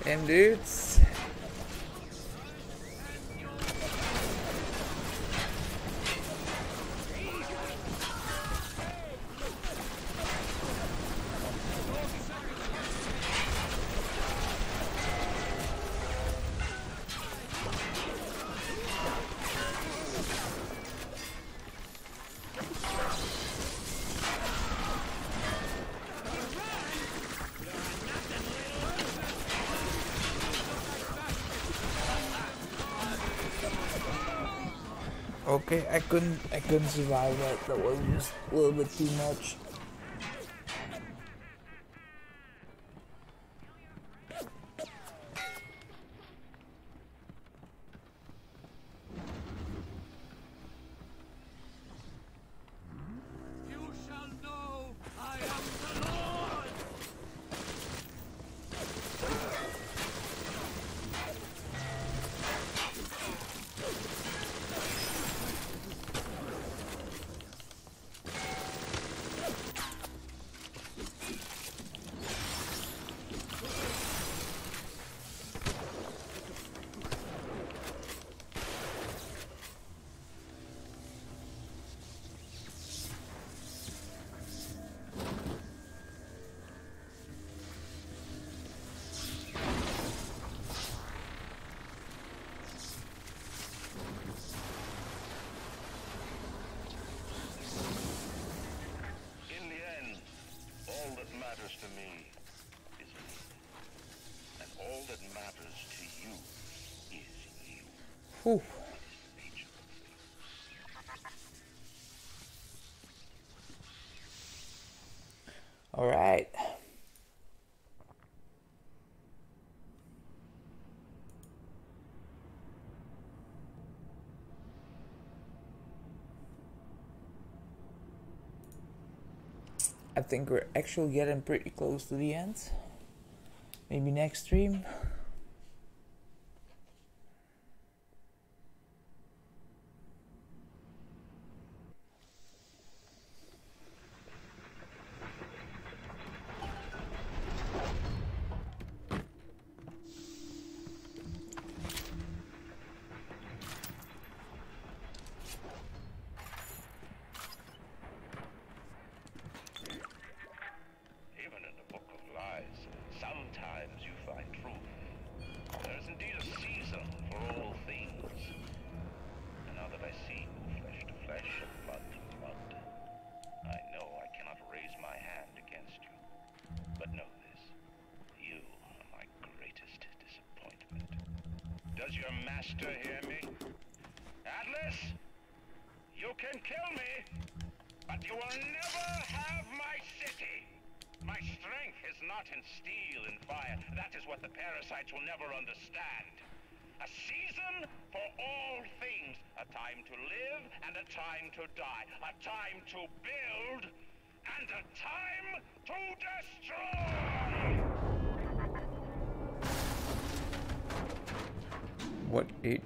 Damn dudes. I couldn't I couldn't survive that. That was just a little bit too much. I think we're actually getting pretty close to the end. Maybe next stream. Master hear me? Atlas, you can kill me, but you will never have my city. My strength is not in steel and fire. That is what the parasites will never understand. A season for all things. A time to live and a time to die. A time to build and a time What it?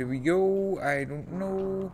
Do we go? I don't know.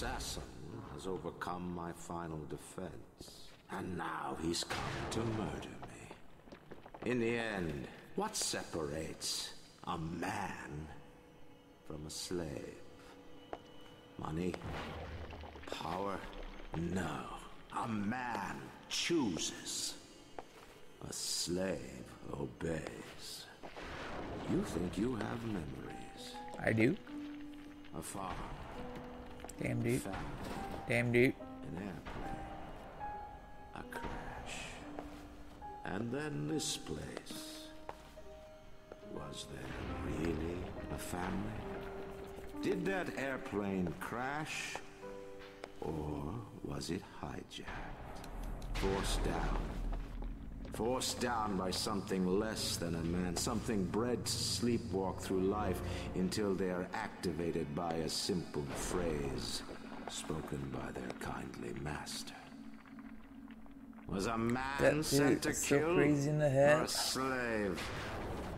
Assassin has overcome my final defense, and now he's come to murder me. In the end, what separates a man from a slave? Money? Power? No. A man chooses. A slave obeys. You think you have memories. I do. A farm. Damn dude. Family. Damn dude. An airplane. A crash. And then this place. Was there really a family? Did that airplane crash? Or was it hijacked? Forced down. Forced down by something less than a man, something bred to sleepwalk through life until they are activated by a simple phrase spoken by their kindly master. Was a man That sent to so kill crazy in the or a slave?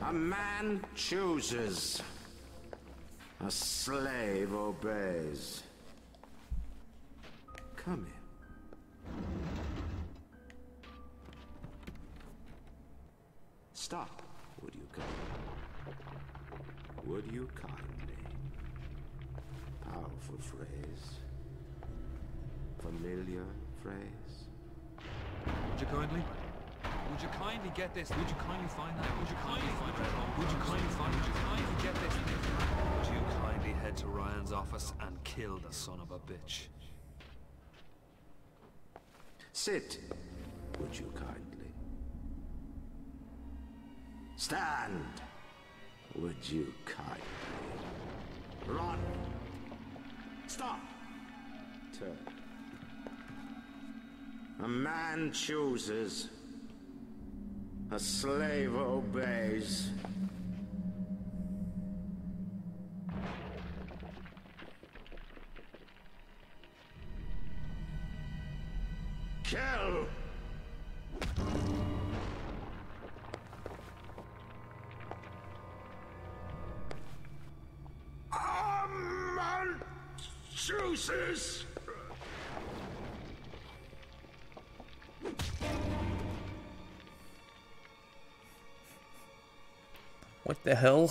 A man chooses. A slave obeys. Come in. Stop, would you kindly? Would you kindly? Powerful phrase. Familiar phrase. Would you kindly? Would you kindly get this? Would you kindly find that? Would you kindly find that? Would you kindly find? Would you kindly get this? Would you kindly head to Ryan's office and kill the son of a bitch? Sit, would you kindly? Stand, would you kindly? Run! Stop! Turn. A man chooses. A slave obeys. Kill! Chooses. What the hell?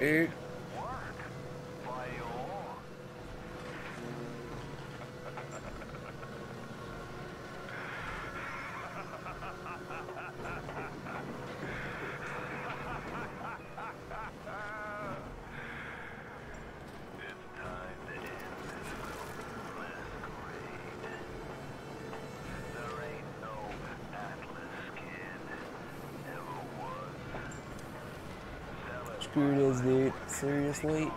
eight this late.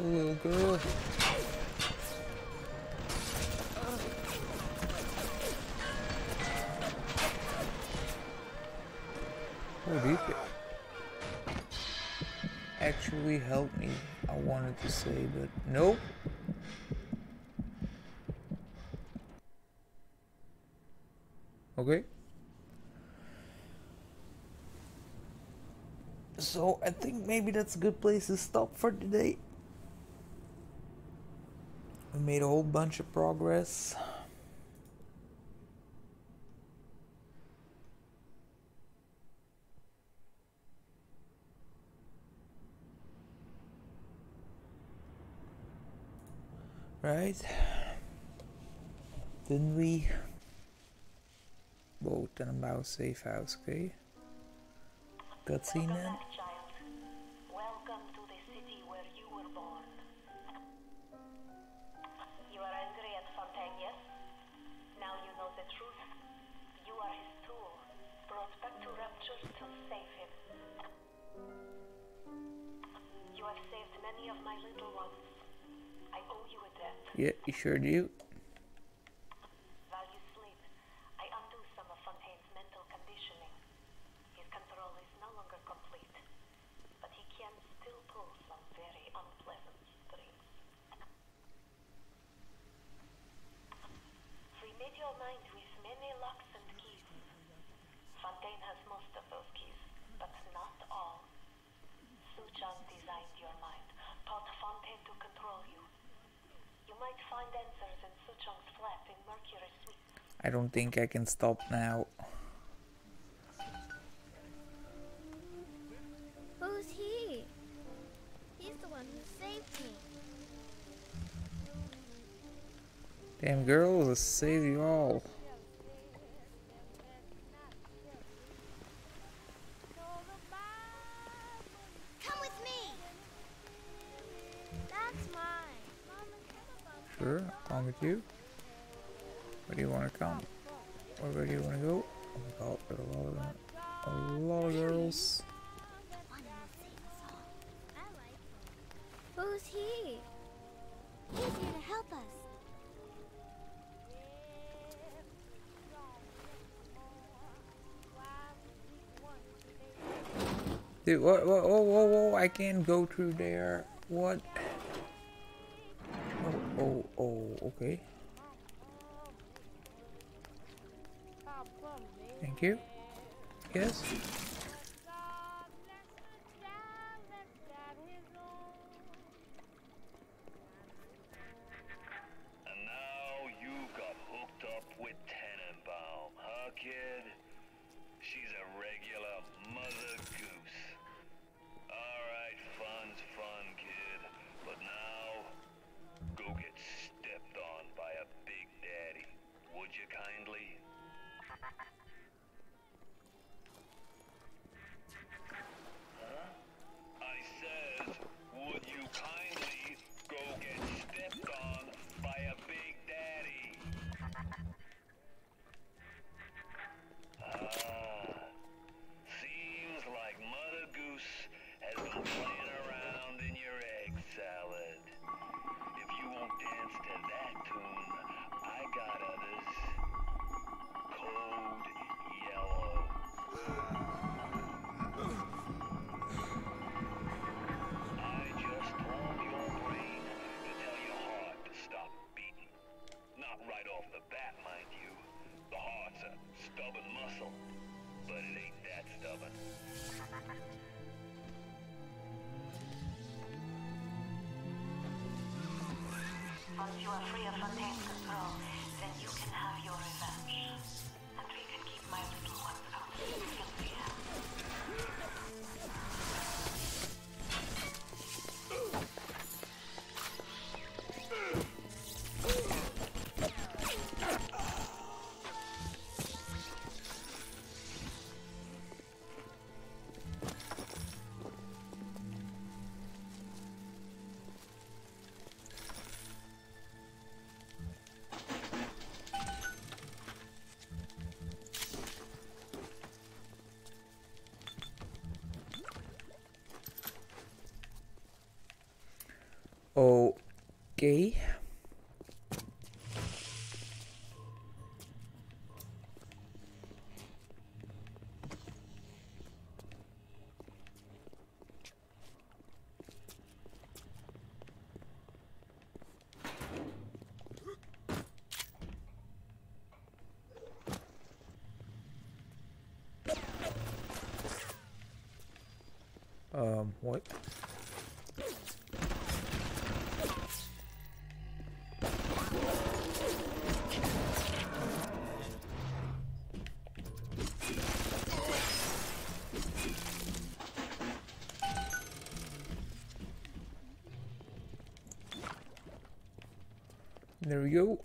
Oh, little girl. What Actually help me, I wanted to say, but nope. Okay. So I think maybe that's a good place to stop for today. bunch of progress. Right? Didn't we? in a mouse safe house, okay? Cutscene then? sure do. I don't think I can stop now. Who's he? He's the one who saved me. Damn girl, save you all. Dude, whoa, whoa, whoa, whoa, whoa, I can't go through there. What? Oh, oh, oh, okay. Thank you. Yes. Okay. There we go.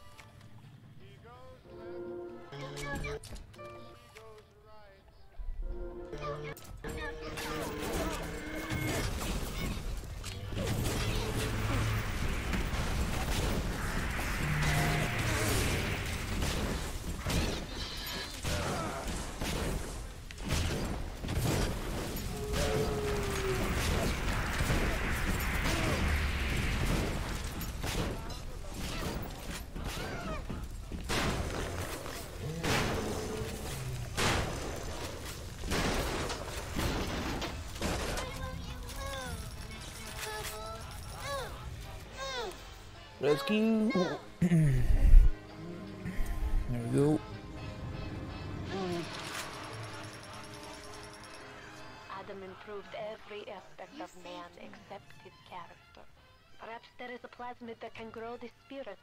Rescue. there we go. Adam improved every aspect of man except his character. Perhaps there is a plasmid that can grow the spirit.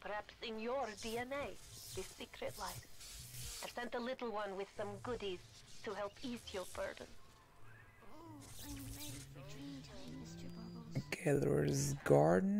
Perhaps in your DNA, the secret lies. I've sent a little one with some goodies to help ease your burden. I'm ready for dream time, Mr. Bubbles. Gatherer's Garden.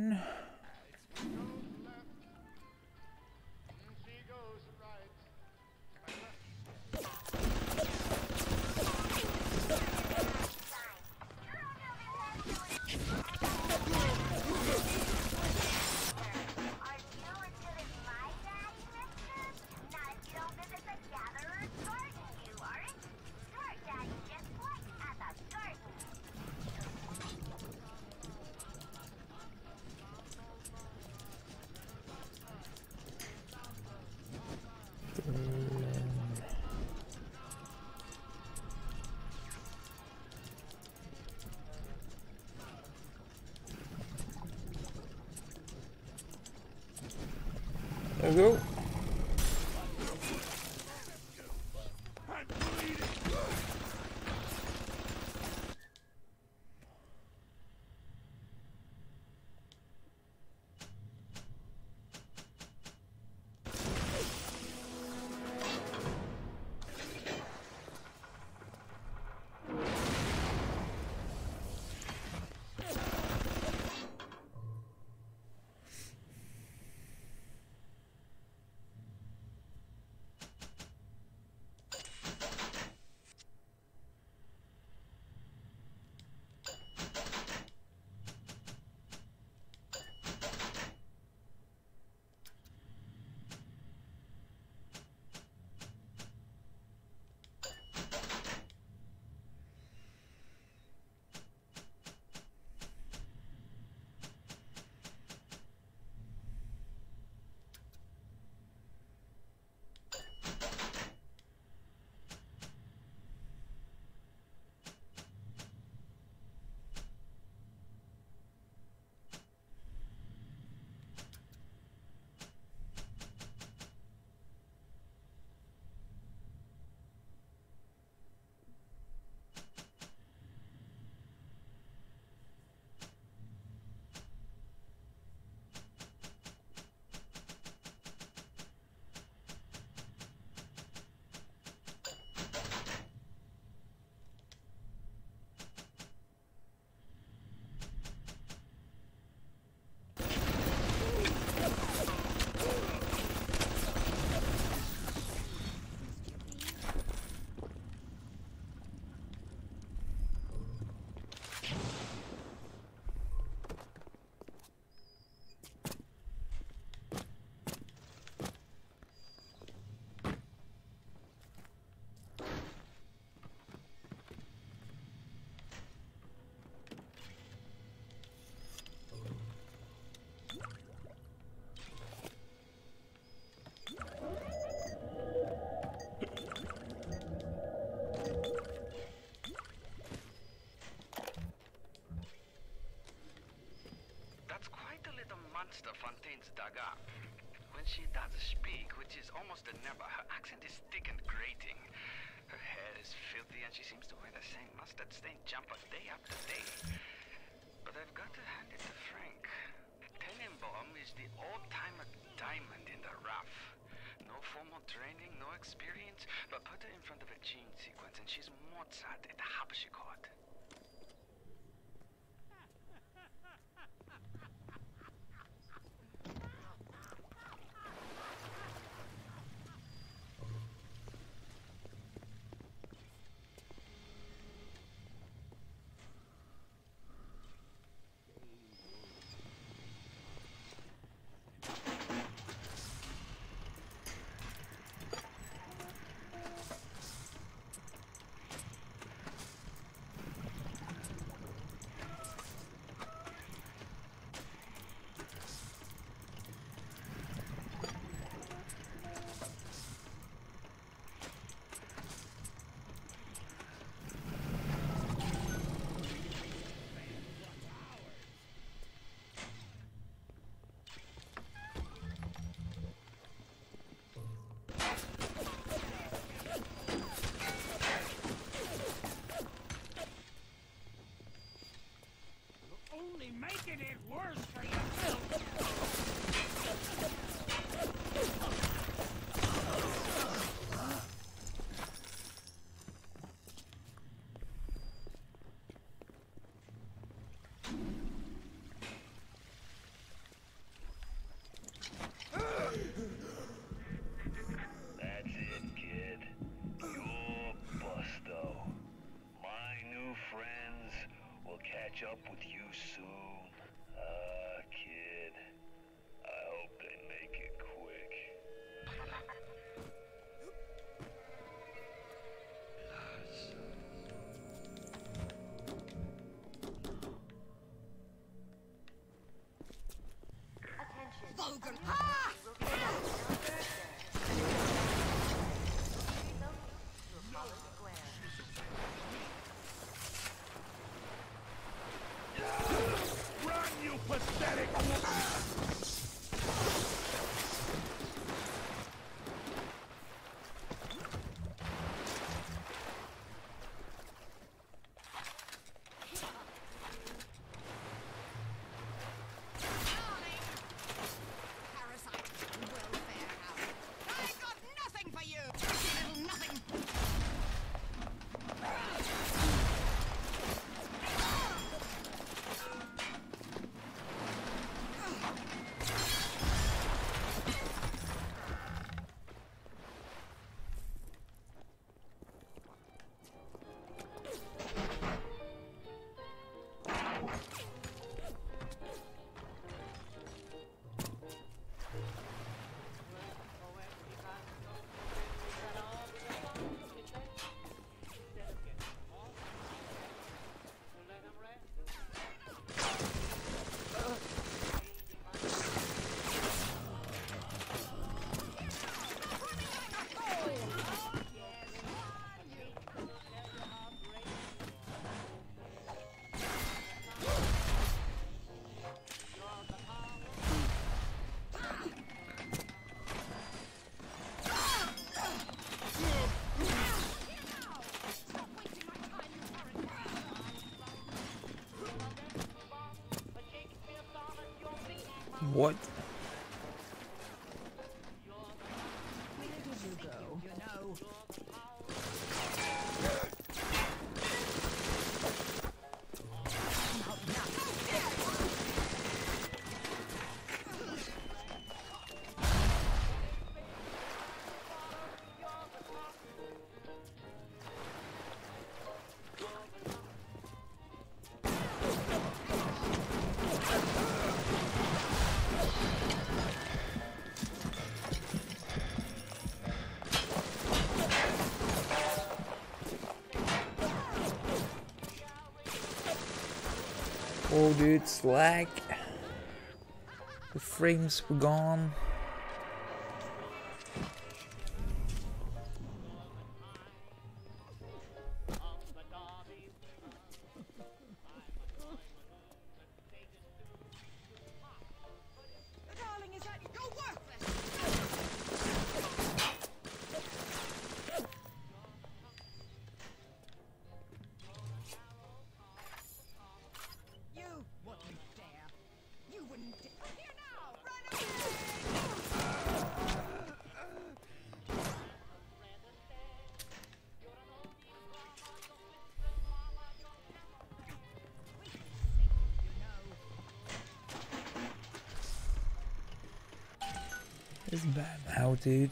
Little monster Fontaine's dug up. When she does speak, which is almost a never, her accent is thick and grating. Her hair is filthy and she seems to wear the same mustard-stained jumper day after day. But I've got to hand it to Frank. Tenenbaum is the old-timer diamond in the rough. No formal training, no experience, but put her in front of a gene sequence and she's Mozart at the Harpsichord. Where's broken heart. What? Dude, lag. The frames were gone. Dude.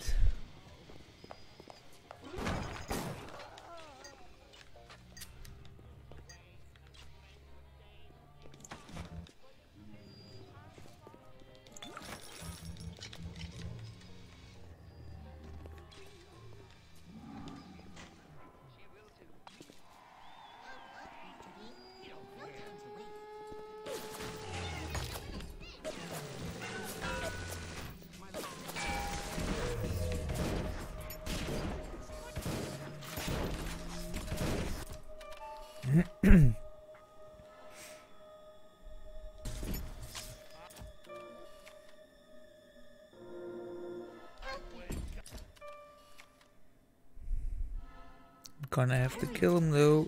Gonna have to kill him though.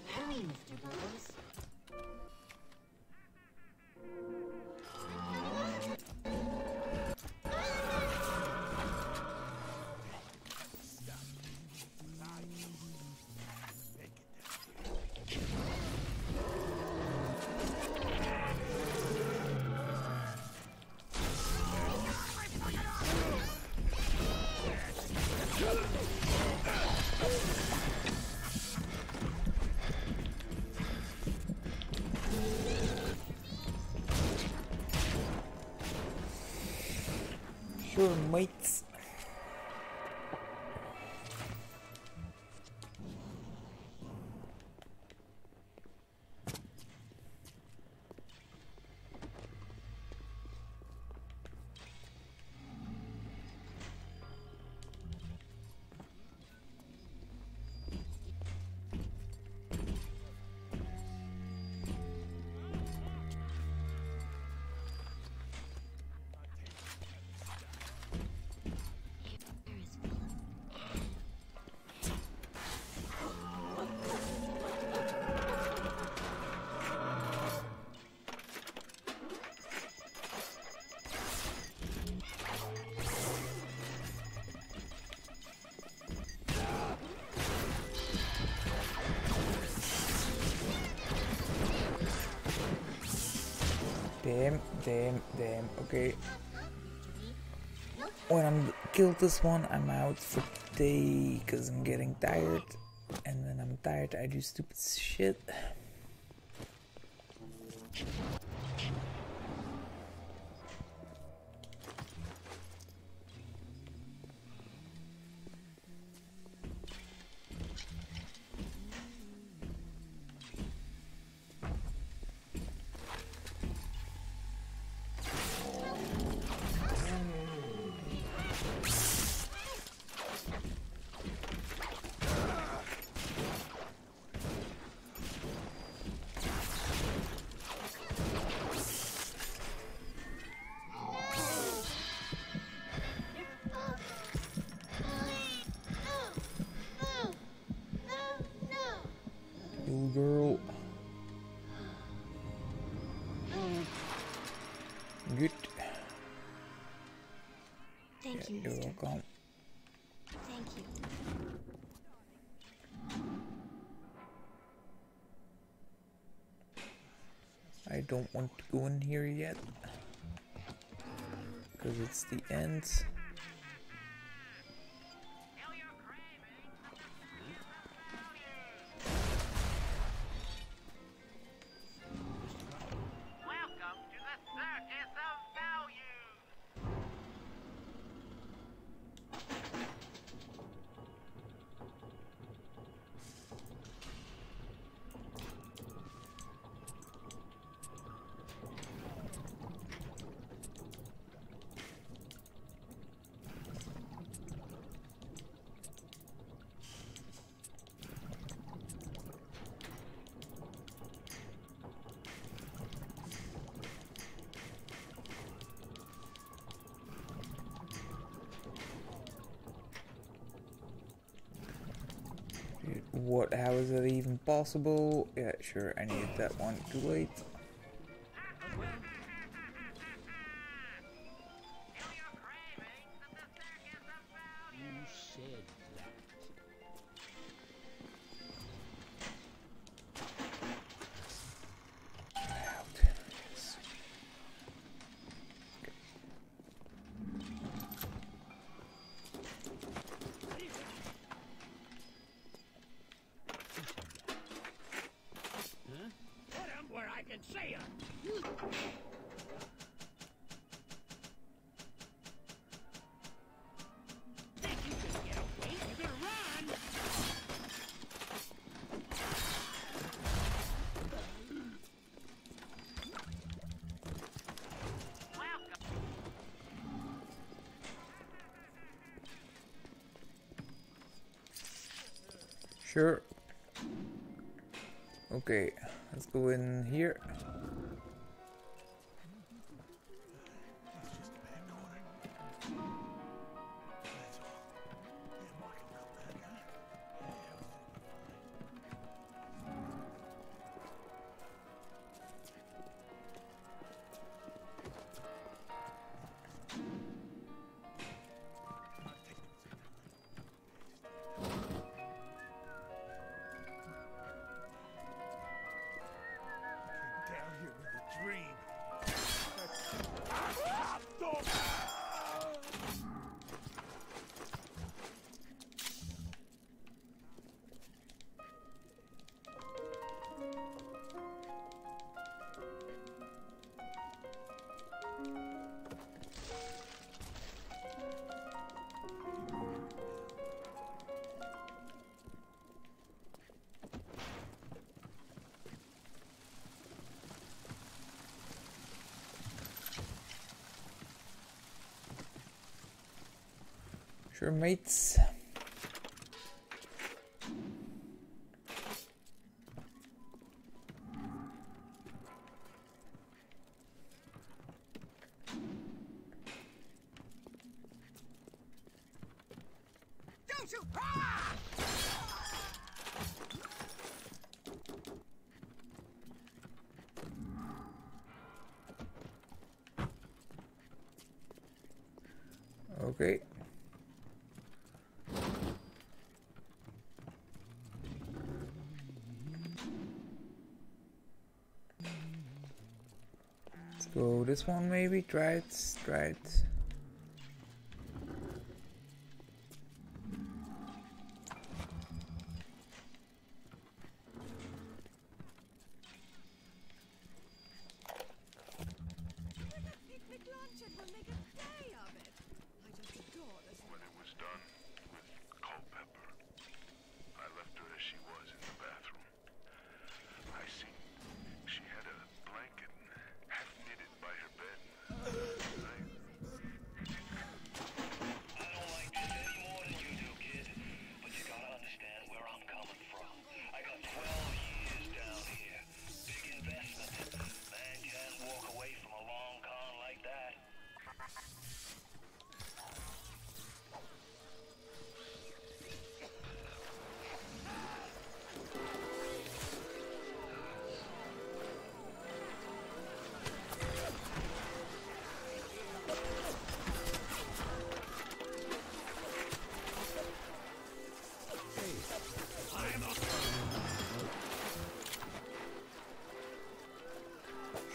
Damn, damn. Okay. When I'm killed this one, I'm out for the day because I'm getting tired. And when I'm tired, I do stupid shit. Thank you, You're mister. welcome. Thank you. I don't want to go in here yet. Because it's the end. Possible? Yeah, sure. I need that one. Too late. Sure. Okay, let's go in here. Sure, mates. Don't you! Ah! Okay. Let's go this one maybe. Try it. Try it.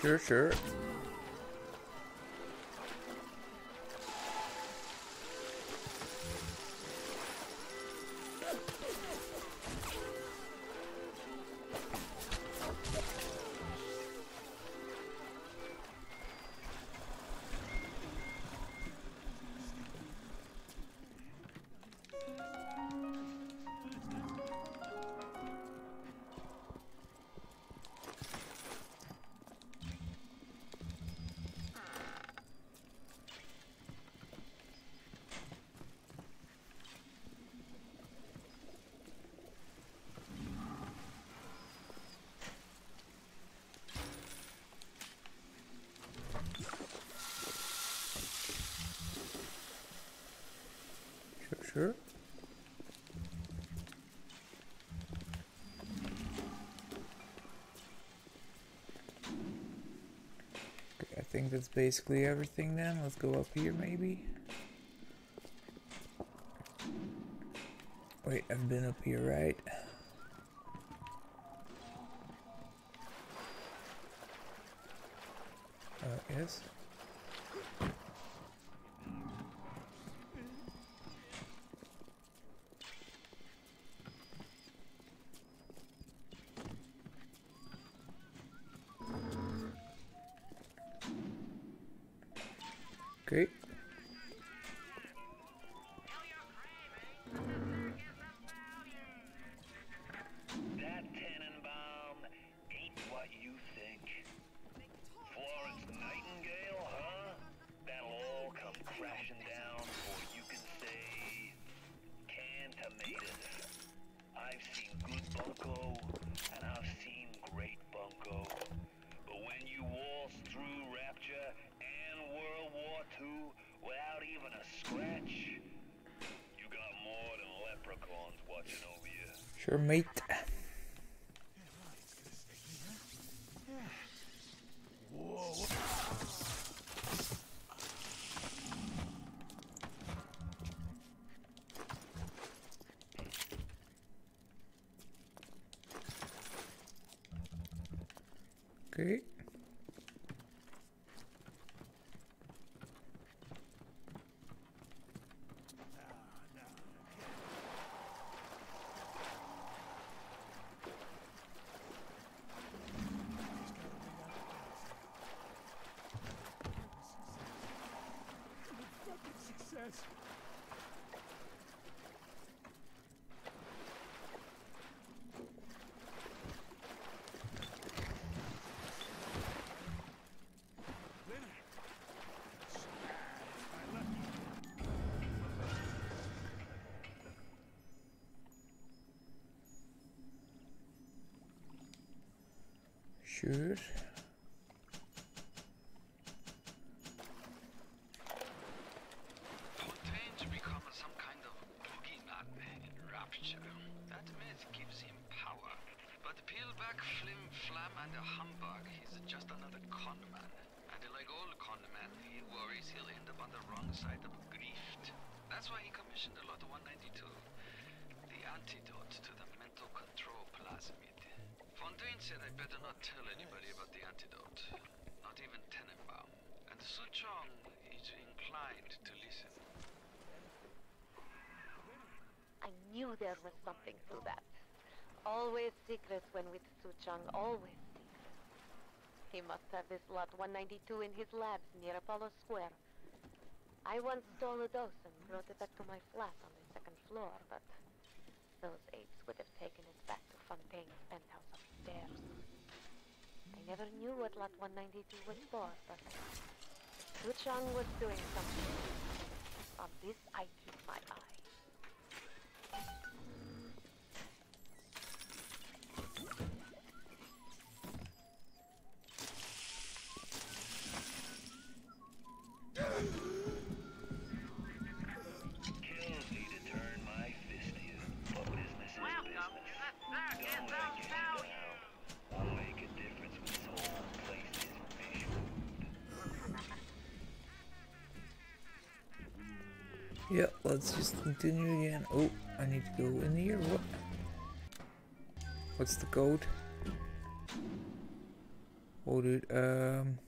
Sure, sure. Basically everything then. Let's go up here maybe. Wait, I've been up here, right? Success. Sure. Fontaine's become some kind of boogeyman in Rapture. That myth gives him power. But peel back Flim Flam and a humbug, he's just another con man. And like all con men, he worries he'll end up on the wrong side of grift. That's why he commissioned a lot of 192. The antidote to the mental control plasmid. Fontaine said I better not tell anybody about the antidote. Not even Tenenbaum. And Suchong is inclined to listen. I knew there was something to that. Always secret when Suchong, always. He must have this lot 192 in his labs near Apollo Square. I once stole a dose and brought it back to my flat on the second floor, but those apes would have taken it back to Fontaine's penthouse upstairs. I never knew what lot 192 was for, but Suchong was doing something. On this I keep my. Yeah, let's just continue again. Oh, I need to go in here. What? What's the code? Hold oh, it. Um.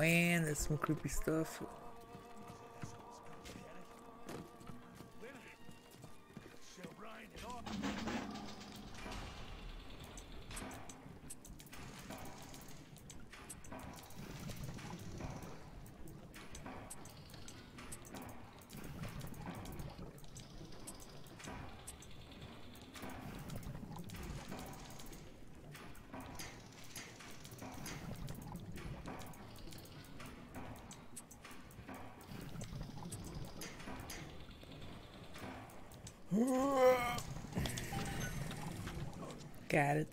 Man, there's some creepy stuff. Got it.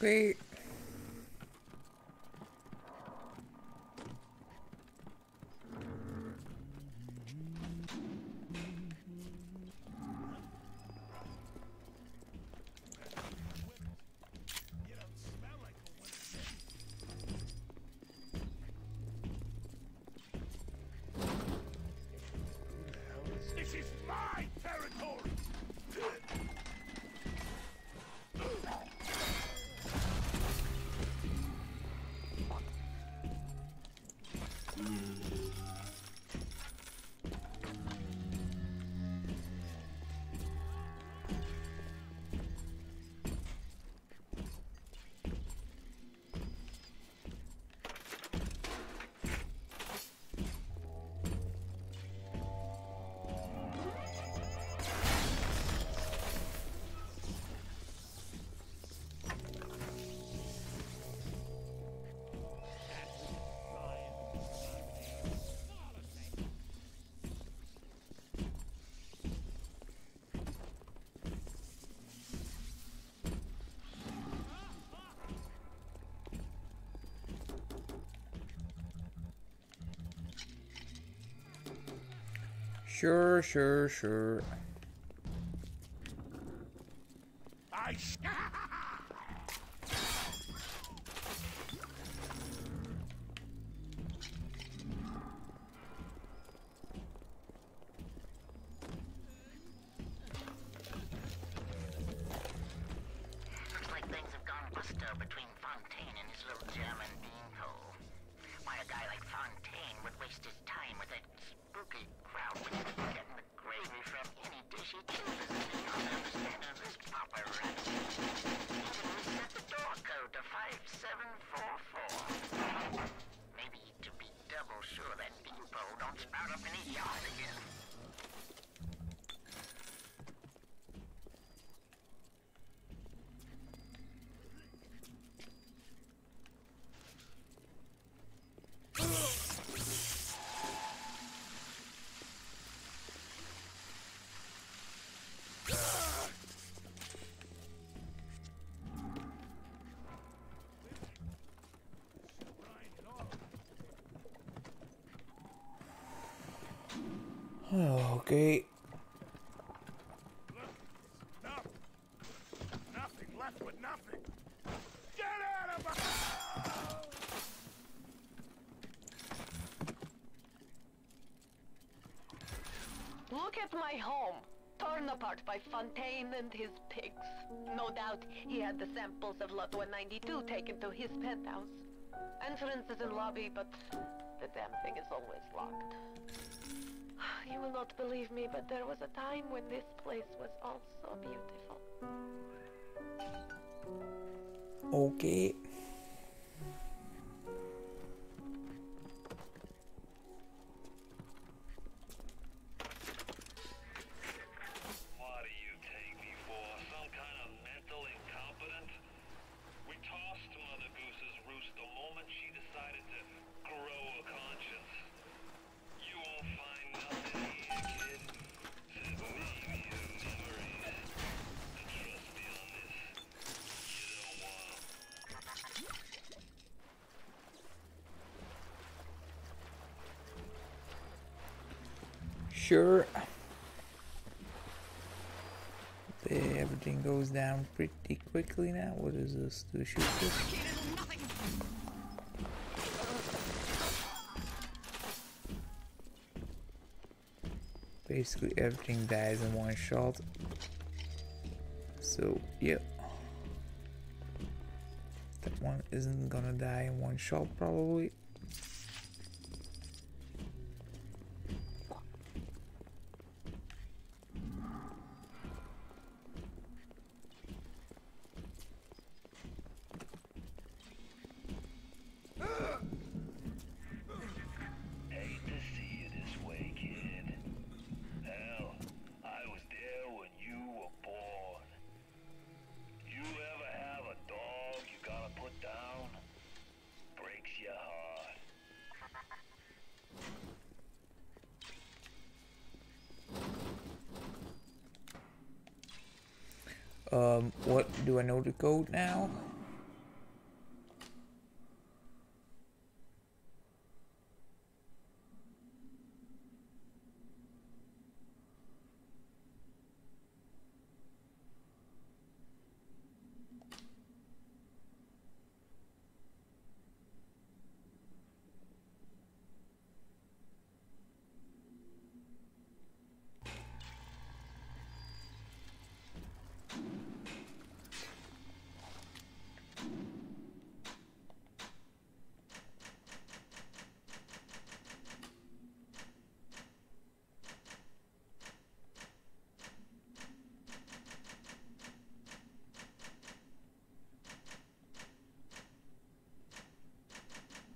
Great. Sure, sure, sure. Okay. Look at my home, torn apart by Fontaine and his pigs. No doubt he had the samples of Lot 192 taken to his penthouse. Entrance is in lobby, but the damn thing is always locked. You will not believe me, but there was a time when this place was also beautiful. Okay. Sure. Everything goes down pretty quickly now. What is this? Do shoot this? Basically everything dies in one shot. So, yeah. That one isn't gonna die in one shot probably. Code now?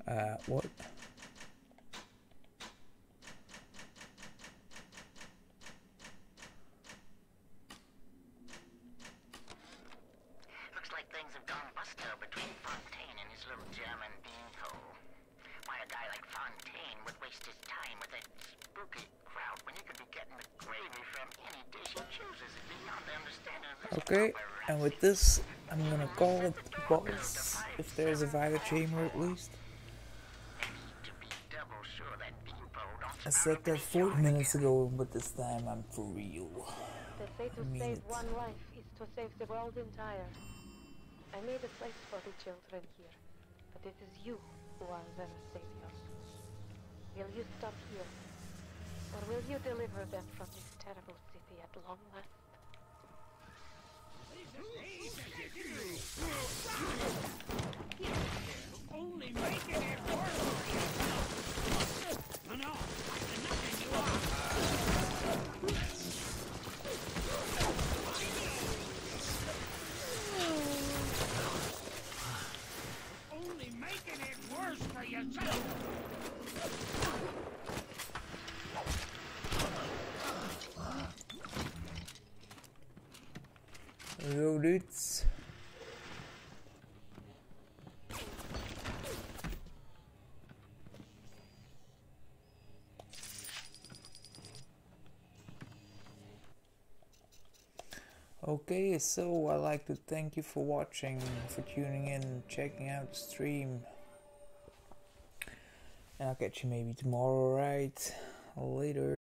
Uh, what? Looks like things have gone busto between Fontaine and his little German beanhole. Why a guy like Fontaine would waste his time with that spooky crowd when he could be getting the gravy from any dish he chooses is beyond the understanding of this Okay, and with this, I'm gonna call it boss. If there's a Vita-Chamber at least. double sure that beanpole don't I said that 40 minutes ago, but this time I'm for real. They say to I mean save it. one life is to save the world entire. I made a place for the children here, but it is you who are their saviors. Will you stop here? Or will you deliver them from this terrible city at long last? Only making it worse for yourself! No, no! Nothing you are! Only making it worse for yourself! Hello, dudes. Okay, so I'd like to thank you for watching, for tuning in, checking out the stream. And I'll catch you maybe tomorrow, right? Later.